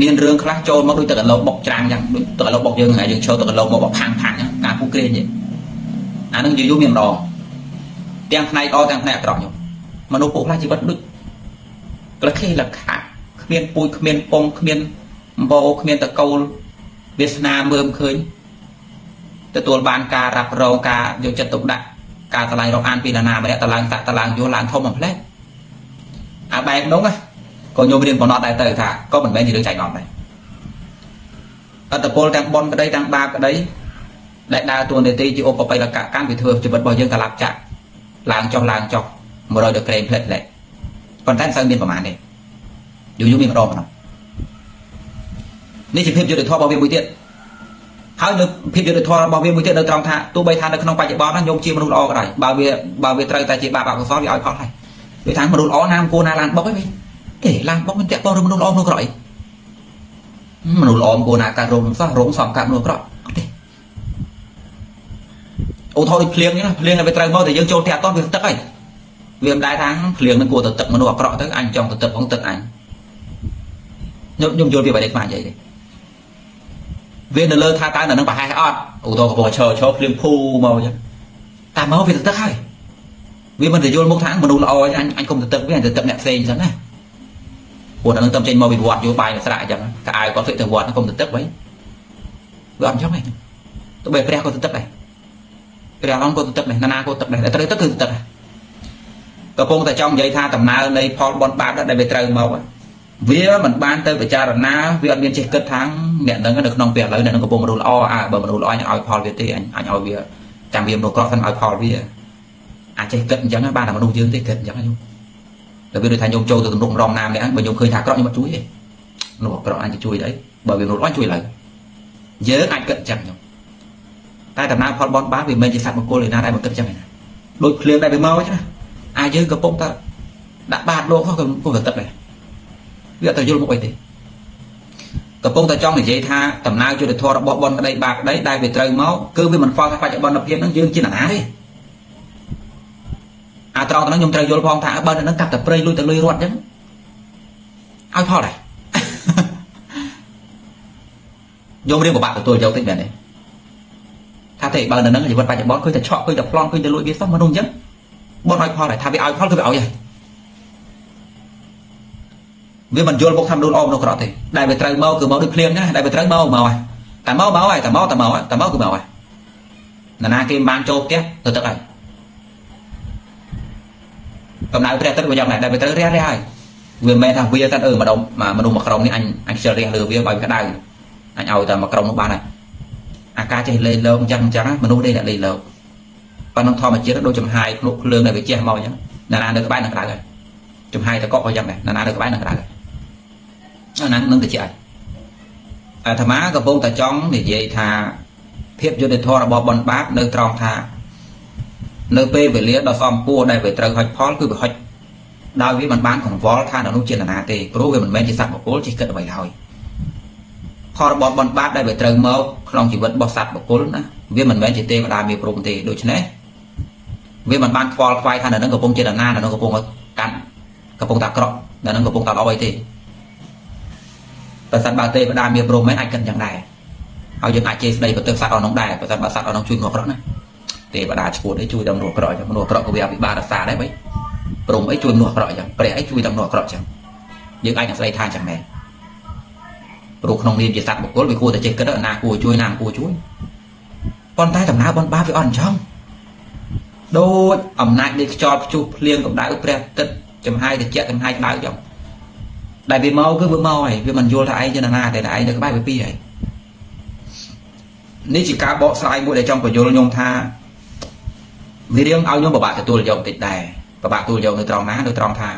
មានរឿងខ្លះចូលមកដូចទឹកកឡោបុកច្រាំងអញ្ចឹងដូចទឹកកឡោបុកយើងហើយយើងឈរទឹកកឡោមកផាំងផាំងការពូក្រេនអានឹងយូរយូរមានម្ដងទាំងផ្នែកល្អទាំងផ្នែកអាក្រក់ខ្ញុំម នុស្សពួកខ្លះជីវិតដូចក្លខេលខាគ្មានពូជគ្មានពងគ្មានអម្បោគ្មានតកូលវាសនាមើមឃើញទទួលបានការរ៉ាប់រងការយកចិត្តទុកដាក់ការតឡាញរកអានពីណាណាម្នាក់តឡើងតាក់តឡើងយល់ឡើងធំបំផ្លែអាបែបនោះណាក៏ខ្ញុំរៀនបំណត់ដែរទៅថាក៏មិនមែនជារឿងចៃដន្យដែរអត្តពលទាំងប៉ុនក្តីទាំងបាបក្តីដែលដើរតួនាទីជាឧបបិលកកម្មវាធ្វើជីវិតរបស់យើងកលាប់ចាក់ឡើងចុះឡើងចុះ 100ដឺក្រេផ្លែផ្លែប៉ុន្តែមិនសូវមានប្រមាណទេយូរយូរមានម្ដងម្ដងនេះជាភាពយុត្តិធម៌របស់វាមួយទៀតហើយនៅភាពយុត្តិធម៌របស់វាមួយទៀតនៅត្រង់ថាទោះបីថានៅក្នុងបច្ចុប្បន្នណាញោមជាមនុស្សល្អក៏ដោយបើវាបើវាត្រូវតែជាបាបអកុសលវាឲ្យផលហើយវាថាមនុស្សល្អណាមគួរណាឡានបុកឯងទេឡានបុកមិនតាក់ទងនឹងមនុស្សល្អមនុស្សក្រអីមនុស្សល្អមិនគួរណាកើតរោងសោះរោងសំកើតមនុស្សក្រអត់ទេអូថោដូចភ្លៀងណាភ្លៀងតែវាត្រូវមកតែយើងចូលផ្ទះអត់តវាទឹកហើយ វាមិនដែរថាភ្លៀងនឹងគួរទៅទឹកមនុស្សអាក្រក់ទៅអញចង់ទៅទឹកផងទឹកអញខ្ញុំខ្ញុំយល់ពីបែបនេះខ្មាស់និយាយទេវានៅលើថាតើនៅនឹងប្រហែលអត់ឧទាហរណ៍កំពុងឈរឈរភ្លៀងភូមកអញ្ចឹងតែមកវាទៅទឹកហើយវាមិនទៅយល់មុខថាមនុស្សល្អអញអញគុំទៅទឹកវាទៅទឹកអ្នកផ្សេងអញ្ចឹងណាពួកនឹងទៅចេញមកពីវត្តយកបាយមកស្រាក់អញ្ចឹងកៅអៅគាត់ទៅវត្តគុំទៅទឹកវិញវាអត់អញ្ចឹងទេទៅបែព្រះក៏ទៅទឹកដែរព្រះអង្គក៏ទៅទឹកដែរណានាក៏ទឹកដែរតែត្រូវទឹកគឺទឹក កំពុងតែចង់និយាយថាដំណើរនៃផលបនបាបដែលវាត្រូវមកវាមិនបានទៅពិចារណាវាអត់មានចេះគិតថាអ្នកនឹងនៅក្នុងពេលឥឡូវអ្នកនឹងកំពុងមនុស្សល្អអើបើមនុស្សល្អអញឲ្យផលវាទេអញអញឲ្យវាចាំវាមនុស្សក្រក់សិនឲ្យផលវាអាចចេះគិតអញ្ចឹងបានតែមនុស្សយើងទេគិតអញ្ចឹងខ្ញុំតែវាដូចថាខ្ញុំចូលទៅទំនុករំណាម្នាក់បើខ្ញុំឃើញថាក្រក់ខ្ញុំអត់ជួយទេមនុស្សក្រក់អញទៅជួយអីបើវាមនុស្សល្អជួយឡើយយើងអាចគិតអញ្ចឹងខ្ញុំតែដំណើរផលបនបានវាមិនជាសត្វមង្គលឯណាដែលមកគិតអញ្ចឹងឯណាដូចភ្លៀងដែលវាមកអញ្ចឹងណា អាយើងកំពុងតែដាក់បាតលោកក៏កំពុងតែទឹកដែរវាអត់ទៅយល់មុខអីទេកំពុងតែចង់និយាយថាដំណើរយុទ្ធធម៌របស់បនក្តីបាបក្តីដែលវាត្រូវមកគឺវាមិនខ្វល់ថាបច្ចុប្បន្នភាពហ្នឹងយើងជាណាទេអាត្រង់ទៅហ្នឹងខ្ញុំត្រូវយល់ផងថាបើនៅហ្នឹងកាប់តែព្រៃលុយទៅលុយរត់អញ្ចឹងឲ្យផលដែរយករៀងពិបាកទទួលយកតិចមែនទេថាទេបើនៅហ្នឹងជីវិតបច្ចុប្បន្នឃើញតែឆក់ឃើញតែប្លន់ឃើញតែលួចវាសោះមនុស្សអញ្ចឹង បនឲ្យផលដែរថាវាឲ្យផលគឺវាឲ្យហើយវាមិនយល់មកថាមនុស្សល្អមនុស្សក្រក់ទេដែលវាត្រូវមកគឺមកដូចភ្លៀងណាដែលវាត្រូវមកមកហើយតែមកមកហើយតែមកតែមកតែមកគឺមកហើយណាណាគេមិនបានចូលផ្ទះទៅទឹកហើយកំដៅព្រះទឹកវាយ៉ាងណាដែលវាត្រូវរះរះហើយវាមិនមែនថាវាតែអឺម្ដងមនុស្សមួយក្រុមនេះអញអញខ្ជិលរះលើវាបើក្តៅអញឲ្យតែមួយក្រុមនោះបានហើយអាការចេះលេងលោកអញ្ចឹងអញ្ចឹងមនុស្សទេអ្នកលេងលោក ប៉ុន្តែធម្មជាតិដូចចំហាយភ្លុកភ្លើងដែលវាជះមកអញ្ចឹងណាណានៅក្បែរនឹងក្តៅហើយចំហាយតកក់ក៏យ៉ាងដែរណាណានៅក្បែរនឹងក្តៅហើយអាហ្នឹងនឹងទៅជាអាត្មាកំពុងតែចង់និយាយថាភាពយុត្តិធម៌របស់បនបាបនៅត្រង់ថា នៅពេលវេលាដ៏សំពួរដែលវាត្រូវហុចផលគឺវាហុចដោយវាមិនបានកង្វល់ថានោះចេតនាទេព្រោះវាមិនមែនជាសត្វបុគ្គលជាគិតអ្វីឡើយផលរបស់បនបាបដែលវាត្រូវមកក្នុងជីវិតរបស់សត្វបុគ្គលណាវាមិនមែនជាទេវតាមានព្រំទេដូច្នេះ វាមិនបានខ្វល់ខ្វាយថានៅនឹងកំពុងចេតនានៅនឹងកំពុងកាន់កំពុងតែក្រក់នៅនឹងកំពុងតែល្អអីទេបើសិនបើទេវតាមានព្រមមែនអាចគិតយ៉ាងដែរហើយយើងអាចជេរស្ដីក៏ទៅសត្វអស់នោះដែរបើសិនបើសត្វអស់នោះជួយមនុស្សក្រក់ណាទេវតាឈួតអីជួយតែមនុស្សក្រក់ចឹងមនុស្សក្រក់ក៏វាអភិបាលរក្សាដែរបីព្រមអីជួយមនុស្សក្រក់ចឹងព្រះអីជួយតែមនុស្សក្រក់ចឹងយើងអាចនឹងស្ដីថាចឹងមែនព្រោះក្នុងនាមជាសត្វបុគ្គលវាគួរតែចេះគិតណាគួរជួយណាគួរជួយប៉ុន្តែដំណើរបនបាបវាអត់អញ្ចឹង ដូចអំណាចនៃខ្យល់ព្យុះភ្លៀងកម្ដៅព្រះទឹកចំហាយត្រជាក់ចំហាយក្ដៅចឹងដែលវាមកគឺវាមកហើយវាមិនយល់ថាឯងជាណាតែឯងនៅក្បែរវាពីហើយនេះជាការបកស្រាយមួយដែលចង់បញ្យល់ខ្ញុំថាវារៀងឲ្យខ្ញុំពិបាកទទួលយកបន្តិចដែរពិបាកទទួលយកនៅត្រង់ណានៅត្រង់ថា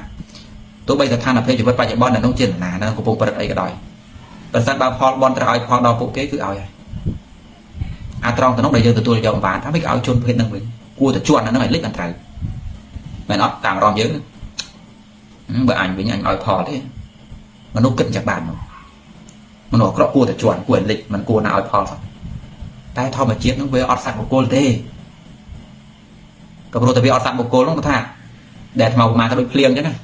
ទោះបីស្ថានភាពជីវិតបច្ចុប្បន្ននៅក្នុងចេតនានៅកំពុងប្រឹកអីក៏ដោយប្រសិនបើផលបនត្រូវឲ្យផលដល់ពួកគេគឺឲ្យហើយអាត្រង់ទៅនោះដែលយើងទទួលយកបានថាមិនឲ្យជន់ភេទនឹងវិញ គួរតែជន់អានឹងឲ្យលិចអត់ត្រូវមែនអត់តាមអារម្មណ៍យើងបើអញវិញអញឲ្យផលទេមនុស្សគិតយ៉ាងបានមនុស្សអាក្រក់គួរតែជន់គួរឲ្យលិចមិនគួរណាឲ្យផលសោះតែធម្មជាតិនឹងវាអត់សត្វបុគ្គលទេក៏ព្រោះតែវាអត់សត្វបុគ្គលនោះគាត់ថាដែលអាត្មាឧមាទៅដូចភ្លៀងអញ្ចឹងណា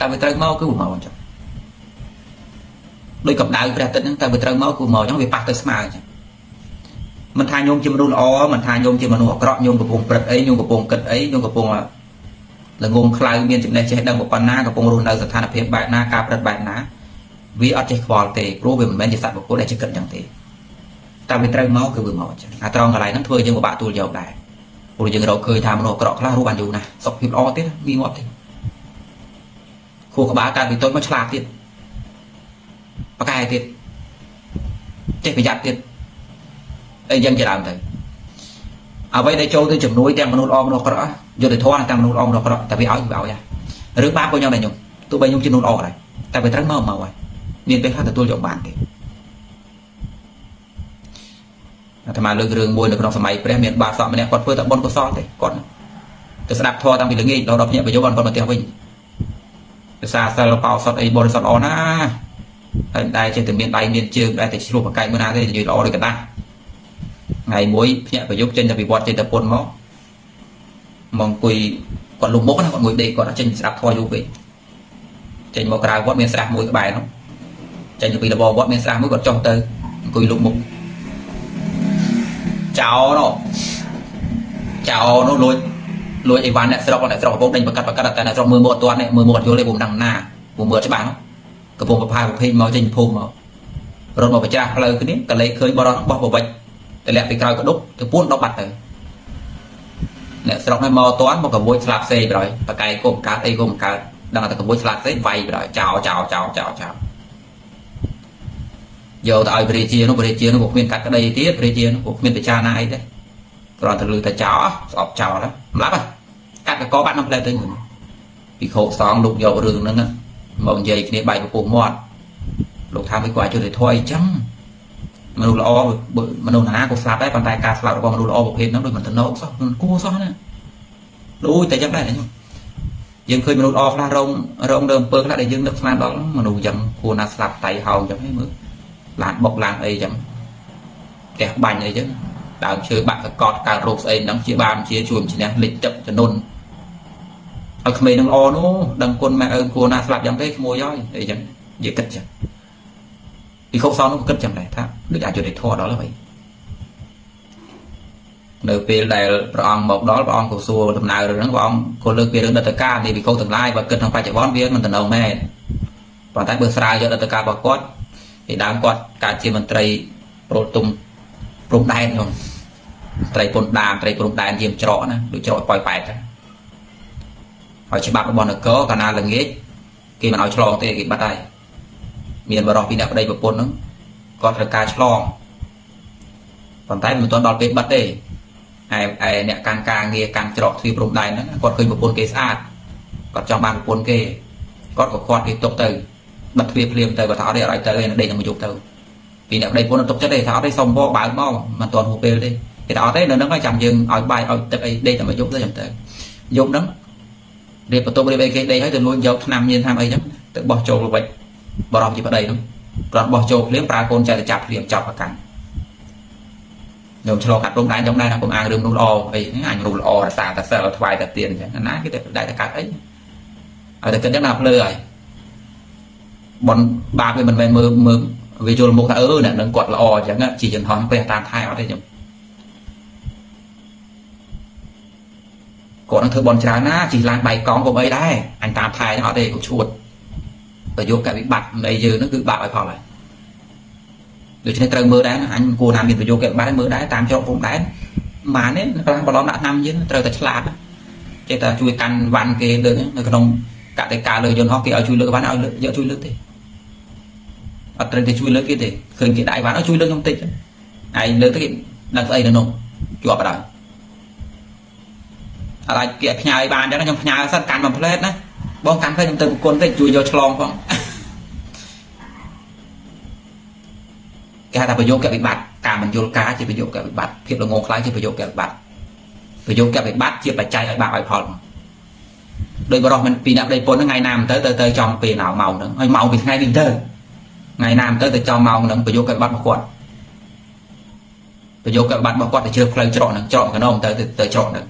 តែវាត្រូវមកគឺមកអញ្ចឹងដូចកម្ដៅព្រះអាទិត្យហ្នឹងតែវាត្រូវមកគឺមកអញ្ចឹងវាប៉ះទៅស្មើអញ្ចឹង មិនថាញោមជាមនុស្សល្អមិនថាញោមជាមនុស្សអាក្រក់ញោមកំពុងព្រឹត្តអីញោមកំពុងគិតអីញោមកំពុងល្ងងខ្លៅមានចំណេះចេះដឹងប៉ុណ្ណាកំពុងរស់នៅស្ថានភាពបែបណាការព្រឹត្តបែបណាវាអត់ចេះខ្វល់ទេព្រោះវាមិនមែនជាសត្វបុគ្គលដែលចេះគិតអញ្ចឹងទេតែវាត្រូវមកគឺវាមកអញ្ចឹងអាត្រង់កន្លែងហ្នឹងធ្វើយើងពិបាកទួលយកដែរព្រោះយើងរកឃើញថាមនុស្សអាក្រក់ខ្លះរស់បានយូរណាស់សុខភាពល្អទៀតមានងាប់ទេខួរក្បាលកើតពីតូចមកឆ្លាតទៀតប្រកែទៀតចេះប្រយ័ត្នទៀត អីយ៉ាងជាដើមទៅអ្វីដែលចូលទៅជំនួយទាំងមនុស្សល្អមនុស្សអាក្រក់យុទ្ធធម៌ទាំងមនុស្សល្អមនុស្សអាក្រក់តែវាឲ្យវាឲ្យឬបាបក៏យ៉ាងដែរខ្ញុំទោះបីខ្ញុំជាមនុស្សល្អដែរតែវាត្រូវមកមកហើយមានពេលខ្លះទទួលយកបានទេអាត្មាលើករឿងមួយនៅក្នុងសម័យព្រះមានបាសកម្នាក់គាត់ធ្វើតែបុណ្យកុសលទេគាត់ទៅស្ដាប់ធម៌តាំងពីល្ងាចដល់ភ្ញាក់ប្រយោគគាត់មកផ្ទះវិញភាសាសិលបោសុតអីបរិសុទ្ធល្អណាហើយដែរចេះតែមានដៃមានជើងដែរតែឆ្លោះប្រកែកមួយណាទេនិយាយល្អដូចកដាស់ ថ្ងៃមួយភ្ញាក់ប្រយុកចេញទៅពីវត្តចេញទៅពុនមកមកអង្គុយគាត់លុបមុខណាគាត់ងុយដេកគាត់ចេញស្ដាប់ធម៌យូរពេកចេញមកក្រៅវត្តមានស្រះមួយក្បែរនោះចេញទៅពីលបវត្តមានស្រះមួយគាត់ចុះទៅអង្គុយលុបមុខចោនោះចោនោះលួចលួចអីវ៉ាន់អ្នកស្រុកអ្នកស្រុកកំពុងដេញប្រកាត់ប្រកាត់តែអ្នកស្រុកមើលមកអត់ទាន់មើលមកអត់យល់ទេពុំដឹងណាពុំមើលច្បាស់កំពុងប្រផាប្រភេទមកចេញភូមិមករត់មកប្រចាស់ផ្លូវគ្នាក៏លេខឃើញបរិបបោះបវិចត ម្លាក់ពីក្រោយកដុកទៅពួនដុកបាត់ទៅអ្នកស្រុកនេះមកអត់ទាន់មកកវួយស្លាប់សេប្រហើយបកាយគុំកើតអីគុំកើតដឹងតែកវួយស្លាប់សេវាយប្រហើយចោចោចោចោចោយកទៅឲ្យព្រះរាជានោះព្រះរាជានោះក៏គ្មានកាត់ក្តីទៀតព្រះរាជានោះក៏គ្មានពិចារណាអីដែរគ្រាន់តែលើតែចោលស្អប់ចោលហ្នឹងម្លាប់កាត់កកបាត់ក្នុងផ្លែទៅពីខោសងលោកយករឿងហ្នឹងមកនិយាយគ្នាបែកពពុះមាត់លោកថាមិនគាត់ជួយទៅធွာអីចឹង មនុស្សល្អមនុស្សណាក៏ស្លាប់ដែរប៉ុន្តែការស្លាប់របស់មនុស្សល្អប្រភេទហ្នឹងដូចមិនតំណោកសោះមិនគួរសោះណាដូចតែចឹងដែរខ្ញុំយើងឃើញមនុស្សល្អខ្លះរងរងដើមអំពើខ្លះដែលយើងនឹកស្មានដល់មនុស្សចឹងគួរណាស្លាប់តៃហោងចឹងហ្នឹងមើលឡានបុកឡានអីចឹងផ្ទះបាញ់អីចឹងដើមឈើបាក់កកតកើតរោគស្អីហ្នឹងជាបានជាជួយជំនះលិចទឹកចំនួនឲ្យក្មេងនឹងល្អនោះដឹងគុណម៉ែឪគួរណាស្លាប់យ៉ាងទេក្មួយហើយអីចឹងនិយាយគិតចឹង ពីខុសសោនោះគិតចឹងដែរថាដូចអាចយុត្តិធម៌ដល់ហើយនៅពេលដែលព្រះអង្គមកដល់ព្រះអង្គក៏សួរដំណើររឿងហ្នឹងព្រះអង្គក៏លើកពីរឿងដត្តការនៃវិខុសទាំងឡាយបើគិតក្នុងបច្ចុប្បន្នវាមិនតំណងមែនប៉ុន្តែបើស្រាវយកដត្តការរបស់គាត់ពីដើមគាត់កើតជាមន្ត្រីប្រូទុំព្រំដែននោះត្រីពុនដាមត្រីព្រំដែនយាមច្រកណាដូចច្រកប៉ោយប៉ែតហើយច្បាប់របស់នគរកាលណាល្ងាចគេមិនឲ្យឆ្លងទេគេបាត់ហើយ មានបរោះពីអ្នកប្តីប្រពន្ធហ្នឹងគាត់ត្រូវការឆ្លងប៉ុន្តែមិនទាន់ដល់ពេលបាត់ទេឯឯអ្នកកាន់ការងារកាន់ច្រកទ្វារព្រំដែនហ្នឹងគាត់ឃើញប្រពន្ធគេស្អាតគាត់ចង់បានប្រពន្ធគេគាត់ក៏គាត់គេទុកទៅបិទទ្វារភ្លាមទៅគាត់ថាអត់ទេអត់ឲ្យទៅឯងដេកនឹងមកយប់ទៅពីអ្នកប្តីប្រពន្ធទុកចិត្តទេថាអត់ទេសុំបោបើកមកមិនទាន់ហួសពេលទេគេថាអត់ទេនៅហ្នឹងហើយចាំយើងឲ្យបាយឲ្យទឹកអីដេកតែមកយប់ទៅចាំទៅយប់ហ្នឹងរៀបបន្ទប់រៀបអីគេដេកហើយទៅលួចយកឆ្នាំញៀនឆ្នាំអីចឹងទៅបោះចូលល្បិច បរោះជាប្តីហ្នឹងគ្រាន់បោះចូលភ្លាមប្រើកូនចៅទៅចាប់ភ្លាមចាប់ប្រកាន់ខ្ញុំឆ្លងកាត់ព្រំដែនចំដែរណាខ្ញុំអាងរឿងនោះល្អអីអញនោះល្អរសាតែសិលថ្វាយតែទៀនអញ្ចឹងណាគេតែដែរតែកាត់អីហើយតែគិតយ៉ាងណាភ្លើហើយបនបាបវាមិនមែនមើលមើលវាយល់មុខថាអឺអ្នកនឹងគាត់ល្អអញ្ចឹងជាយន្តហោះព្រះតាមថែអត់ទេខ្ញុំគាត់នឹងធ្វើបនច្រើនណាជិះឡានបែកកង់ក៏អីដែរអញតាមថែអត់ទេគាត់ឈួត ប្រយោគកវិបត្តិនៃយើងហ្នឹងគឺបាក់ឲ្យផលហើយដូច្នេះត្រូវមើលដែរអញគួរណាមានប្រយោគកវិបត្តិមើលដែរតាមច្រកពុំដែរម៉ានទេខ្លះបឡំដាក់ឆ្នាំយើងត្រូវតែឆ្លាតចេះតែជួយកាន់វ៉ាន់គេលើកនៅក្នុងកតិកាលើយន្តហោះគេឲ្យជួយលើកវ៉ាន់ឲ្យយកជួយលើកទេអត់ត្រូវតែជួយលើកគេទេឃើញគេដាក់វ៉ាន់ឲ្យជួយលើកខ្ញុំតិចឯងលើកទៅគេដឹងស្អីនៅនោះជាប់អត់ហើយអាចគេផ្ញើឲ្យបានអញ្ចឹងខ្ញុំផ្ញើសិនកាន់មួយផ្លែតណា បងកាន់ទៅខ្ញុំទៅប្រគុណតិចជួយយកឆ្លងផងគេហៅថាប្រយោគកវិបត្តិការមិនយល់ការជាប្រយោគកវិបត្តិភាពល្ងងខ្លាំងជាប្រយោគកវិបត្តិប្រយោគកវិបត្តិជាបច្ច័យឲ្យបាក់ឲ្យផលដោយបរោះមិនពីអ្នកប្តីពុនហ្នឹងថ្ងៃណាមិនទៅទៅទៅចំពេលណាម៉ោងហ្នឹងហើយម៉ោងពីថ្ងៃនេះទៅថ្ងៃណាមិនទៅទៅចំម៉ោងហ្នឹងប្រយោគកវិបត្តិរបស់គាត់ប្រយោគកវិបត្តិរបស់គាត់ទៅជ្រើផ្លូវច្រកហ្នឹងច្រកកណោមទៅទៅច្រកហ្នឹង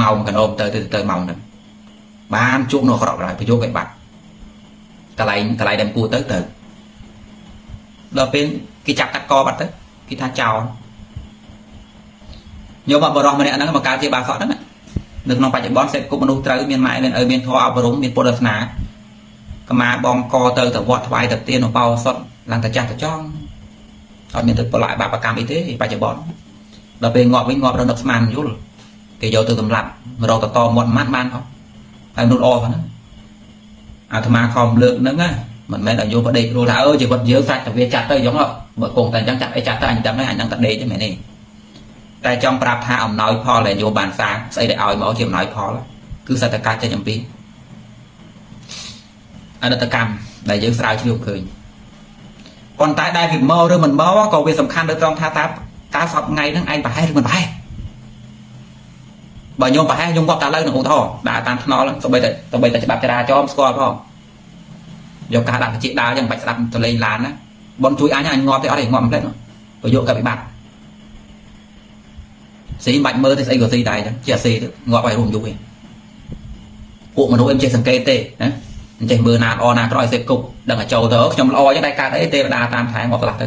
ម៉ោងកណោមទៅទៅទៅម៉ោងហ្នឹង បានជួបនៅអាក្រក់ហើយប្រយោគឲ្យបាត់កន្លែងកន្លែងដែលគួរទៅទៅដល់ពេលគេចាប់កាត់កបាត់ទៅគេថាចោលញោមបរោះម្នាក់ហ្នឹងមកកើតជាបាសក់ហ្នឹងនៅក្នុងបច្ចុប្បន្នសេដ្ឋកិច្ចមនុស្សត្រូវមានម៉ែមានឪមានធម៌អប់រំមានពុទ្ធសាសនាកម្មាបងកទៅទៅវត្តថ្វាយទៅទានឧបោសថឡើងតែចាស់ទៅចង់អត់មានទៅប្រឡាយបាបកម្មអីទេបច្ចុប្បន្នដល់ពេលងាប់វិញងាប់រនឹកស្មានយល់គេយកទៅសម្លាប់រកតតមាត់ម៉ាត់បានផង ហើយមនុស្សល្អហ្នឹងអាត្មាខំលើកហ្នឹងណាមិនមែនឲ្យយកបដេករួលថាអើជីវិតយើងសាច់តែវាចាត់ទៅអញ្ចឹងបើគង់តែអញ្ចឹងចាត់អីចាត់ទៅអញ្ចឹងហើយអញ្ចឹងតែដេកទេមែនទេតែចង់ប្រាប់ថាអំណោយផលដែលយកបានសាងស្អីដែលឲ្យមកជាអំណោយផលគឺសតកាចេញអំពីអនតកម្មដែលយើងស្រាវជ្រាវឃើញប៉ុន្តែដែលវាមកឬមិនមកក៏វាសំខាន់នៅត្រង់ថាតើតើសពថ្ងៃហ្នឹងឯងប្រហែលឬមិនប្រហែល បើខ្ញុំប្រហែលខ្ញុំគាត់តែលើនឹងឧទាហរណ៍ដើរតាមថ្នល់ទៅបីតែទៅបីតែច្បាប់ចរាចរណ៍ស្គាល់ផងយកការដាក់បជាដើរចឹងបាច់ស្ដាប់ទៅលេងឡានណាបងជួយអញអញងាប់ទេអត់ទេងាប់មិនផ្លេចប្រយោគកវិបត្តិស៊ីបាច់មើលទេស្អីក៏ស៊ីដែរចឹងជាស៊ីទៅងាប់ឲ្យរួមយូរឯងពួកមនុស្សអឹមចេះសង្កេតទេណាអញ្ចេះមើលណាល្អណាក្រោយសេពគប់ដឹងតែចូលទៅខ្ញុំល្អចឹងតែកើតអីទេវតាតាមថែងាប់ខ្លះទៅ